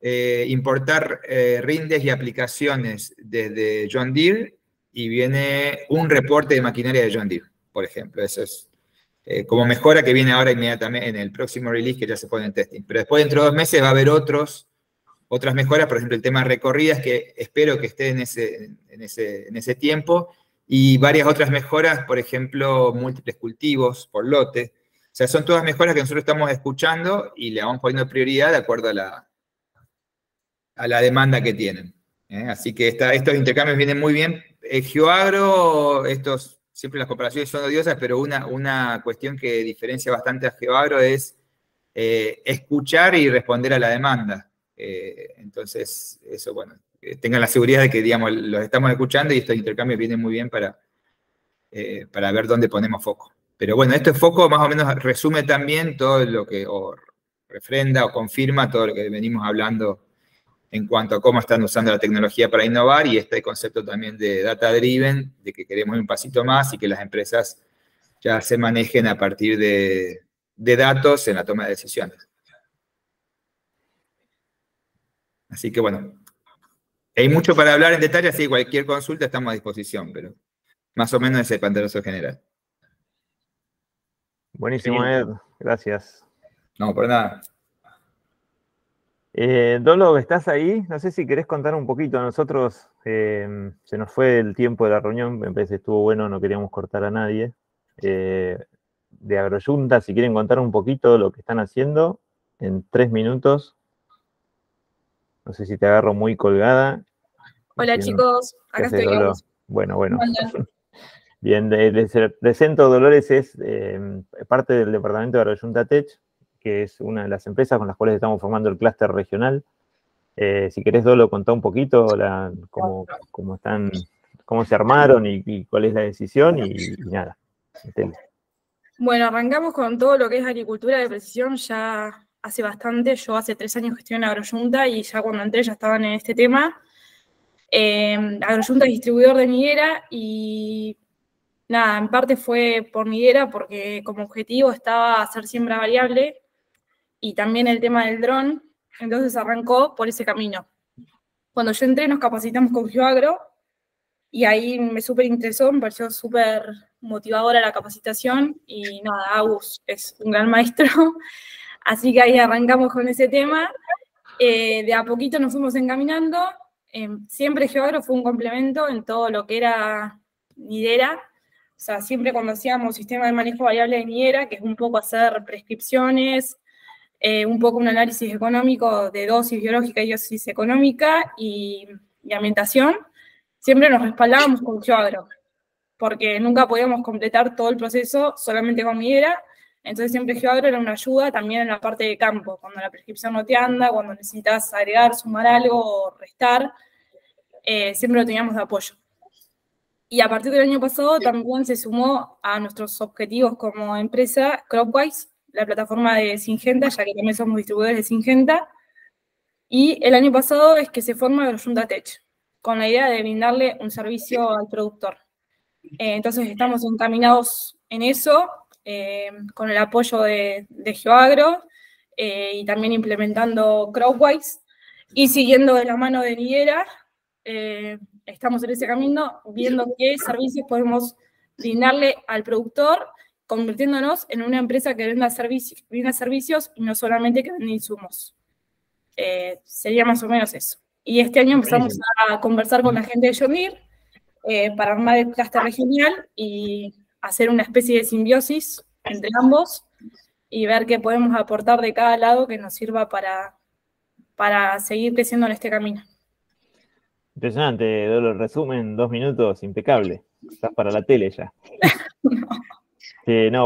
eh, importar rindes y aplicaciones desde John Deere y viene un reporte de maquinaria de John Deere, por ejemplo. Eso es eh, como mejora que viene ahora inmediatamente en el próximo release que ya se pone en testing. Pero después, dentro de dos meses, va a haber otros, otras mejoras, por ejemplo, el tema de recorridas, que espero que esté en ese, en ese, en ese tiempo, y varias otras mejoras, por ejemplo, múltiples cultivos por lote. O sea, son todas mejoras que nosotros estamos escuchando y le vamos poniendo prioridad de acuerdo a la, a la demanda que tienen. ¿eh? Así que estos intercambios vienen muy bien. El GeoAgro, estos, siempre las comparaciones son odiosas, pero una, una cuestión que diferencia bastante a GeoAgro es eh, escuchar y responder a la demanda. Eh, entonces, eso, bueno, tengan la seguridad de que, digamos, los estamos escuchando y estos intercambios vienen muy bien para, para ver dónde ponemos foco. Pero bueno, este foco más o menos resume también todo lo que, o refrenda o confirma todo lo que venimos hablando en cuanto a cómo están usando la tecnología para innovar y este concepto también de data driven, de que queremos ir un pasito más y que las empresas ya se manejen a partir de, datos en la toma de decisiones. Así que bueno, hay mucho para hablar en detalle, así que cualquier consulta estamos a disposición, pero más o menos ese pantaloso general.
Buenísimo, Ed. Gracias.
No, por nada.
Eh, Dolo, ¿estás ahí? No sé si querés contar un poquito. A nosotros eh, se nos fue el tiempo de la reunión, me parece que estuvo bueno, no queríamos cortar a nadie. Eh, de Agroyunta, si quieren contar un poquito lo que están haciendo en tres minutos. No sé si te agarro muy colgada.
Hola chicos, acá estoy.
Bueno, bueno. Bien, les presento, Dolores es parte del departamento de Agroyunta Tech, que es una de las empresas con las cuales estamos formando el clúster regional. Eh, si querés, Dolo, contá un poquito cómo, están, cómo se armaron y, cuál es la decisión y, nada.
Bueno, arrancamos con todo lo que es agricultura de precisión ya hace bastante. Yo hace tres años que estoy en Agroyunta y ya cuando entré ya estaban en este tema. Eh, Agroyunta es distribuidor de Niguera y nada, en parte fue por Niguera porque como objetivo estaba hacer siembra variable y también el tema del dron, entonces arrancó por ese camino. Cuando yo entré nos capacitamos con GeoAgro y ahí me súper interesó, me pareció súper motivadora la capacitación y nada, Agus es un gran maestro, así que ahí arrancamos con ese tema. Eh, de a poquito nos fuimos encaminando, eh, siempre GeoAgro fue un complemento en todo lo que era Nidera, o sea, siempre cuando hacíamos sistema de manejo variable de Nidera, que es un poco hacer prescripciones, eh, un poco un análisis económico de dosis biológica y dosis económica y, ambientación, siempre nos respaldábamos con GeoAgro, porque nunca podíamos completar todo el proceso solamente con Midera, entonces siempre GeoAgro era una ayuda también en la parte de campo, cuando la prescripción no te anda, cuando necesitas agregar, sumar algo o restar, eh, siempre lo teníamos de apoyo. Y a partir del año pasado también se sumó a nuestros objetivos como empresa Cropwise, la plataforma de Singenta, ya que también somos distribuidores de Singenta. Y el año pasado es que se forma Junta Tech, con la idea de brindarle un servicio al productor. Eh, entonces estamos encaminados en eso, eh, con el apoyo de, GeoAgro eh, y también implementando Crowdwise y siguiendo de la mano de Nidera. estamos en ese camino viendo qué servicios podemos brindarle al productor convirtiéndonos en una empresa que venda, servicios y no solamente que venda insumos. Eh, sería más o menos eso. Y este año empezamos a conversar con la gente de John eh, para armar el clúster regional y hacer una especie de simbiosis entre ambos y ver qué podemos aportar de cada lado que nos sirva para, para seguir creciendo en este camino.
Impresionante, Dolo, resumen, dos minutos, impecable. Estás para la tele ya. no,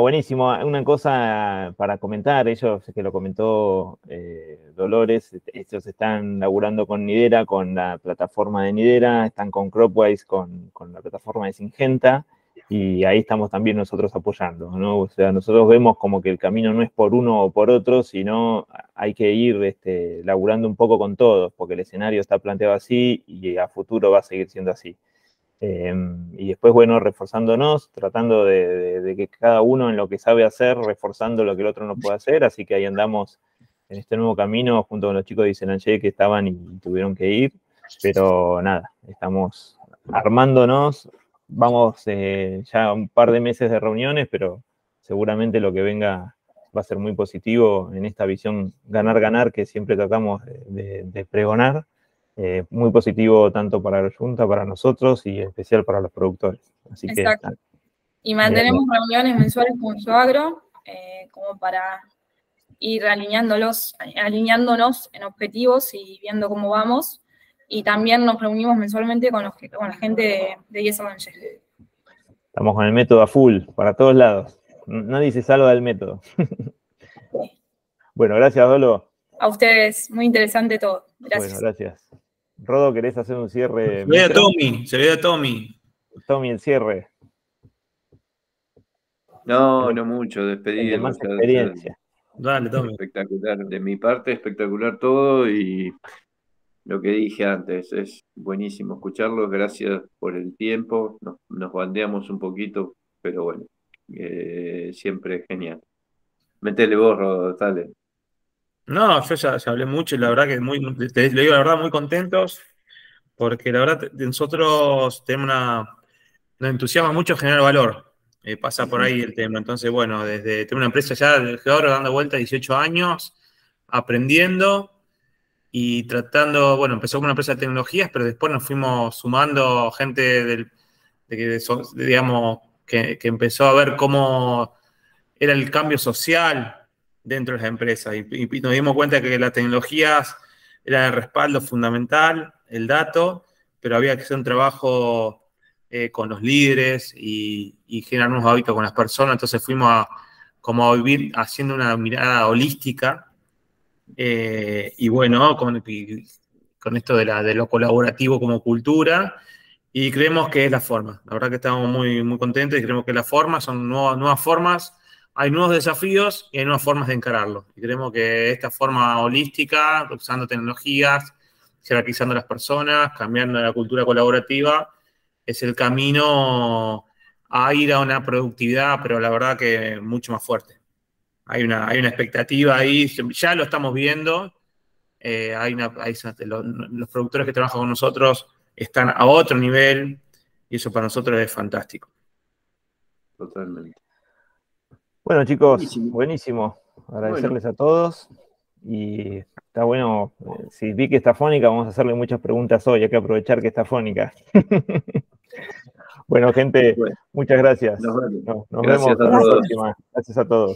buenísimo. Una cosa para comentar, ellos, que lo comentó eh, Dolores, ellos están laburando con Nidera, con la plataforma de Nidera, están con Cropwise, con, con la plataforma de Singenta, y ahí estamos también nosotros apoyando, ¿no? O sea, nosotros vemos como que el camino no es por uno o por otro, sino hay que ir este, laburando un poco con todos, porque el escenario está planteado así y a futuro va a seguir siendo así. Em, y después, bueno, reforzándonos, tratando de, que cada uno en lo que sabe hacer, reforzando lo que el otro no puede hacer, así que ahí andamos en este nuevo camino junto con los chicos de Isenanche que estaban y tuvieron que ir, pero nada, estamos armándonos, vamos eh, ya un par de meses de reuniones, pero seguramente lo que venga va a ser muy positivo en esta visión ganar-ganar que siempre tratamos de, pregonar. Eh, muy positivo tanto para la Junta, para nosotros y en especial para los productores. Así Exacto.
y mantenemos reuniones mensuales con Suagro eh, como para ir alineándolos, alineándonos en objetivos y viendo cómo vamos y también nos reunimos mensualmente con, con la gente de, de Yes
Estamos con el método a full, para todos lados. Nadie se salva del método. bueno, gracias, Dolo.
A ustedes, muy interesante todo. Gracias.
Bueno, gracias. Rodo, ¿querés hacer un cierre?
Se ve a Tommy, se ve a Tommy.
Tommy, el cierre.
No, no mucho, despedida.
más experiencia.
Dale, Tommy.
Espectacular. De mi parte, espectacular todo y lo que dije antes, es buenísimo escucharlos, gracias por el tiempo, nos, bandeamos un poquito, pero bueno, eh, siempre genial. Métele vos, dale.
No, yo ya, hablé mucho y la verdad que muy, te, digo la verdad, muy contentos, porque la verdad nosotros tenemos una, nos entusiasma mucho generar valor, eh, pasa por ahí el tema, entonces bueno, desde tengo una empresa ya de dando vuelta 18 años, aprendiendo, y tratando, bueno, empezó con una empresa de tecnologías, pero después nos fuimos sumando gente del, de, digamos, que, empezó a ver cómo era el cambio social dentro de las empresas y, nos dimos cuenta que las tecnologías eran el respaldo fundamental, el dato, pero había que hacer un trabajo eh, con los líderes y, generar unos hábitos con las personas, entonces fuimos a, como a vivir haciendo una mirada holística eh, y bueno, con, esto de, la, de lo colaborativo como cultura, y creemos que es la forma. La verdad que estamos muy, muy contentos y creemos que la forma son nuevas, nuevas formas, hay nuevos desafíos y hay nuevas formas de encararlo. Y creemos que esta forma holística, usando tecnologías, jerarquizando las personas, cambiando la cultura colaborativa, es el camino a ir a una productividad, pero la verdad que mucho más fuerte hay una, hay una expectativa ahí, ya lo estamos viendo. Eh, hay una, los, productores que trabajan con nosotros están a otro nivel y eso para nosotros es fantástico.
Totalmente.
Bueno, chicos, buenísimo. Agradecerles a todos. Y está bueno, eh, si vi que está fónica, vamos a hacerle muchas preguntas hoy. Hay que aprovechar que está fónica. bueno, gente, muchas gracias.
Nos
vemos. Nos, vemos la próxima. Gracias a todos.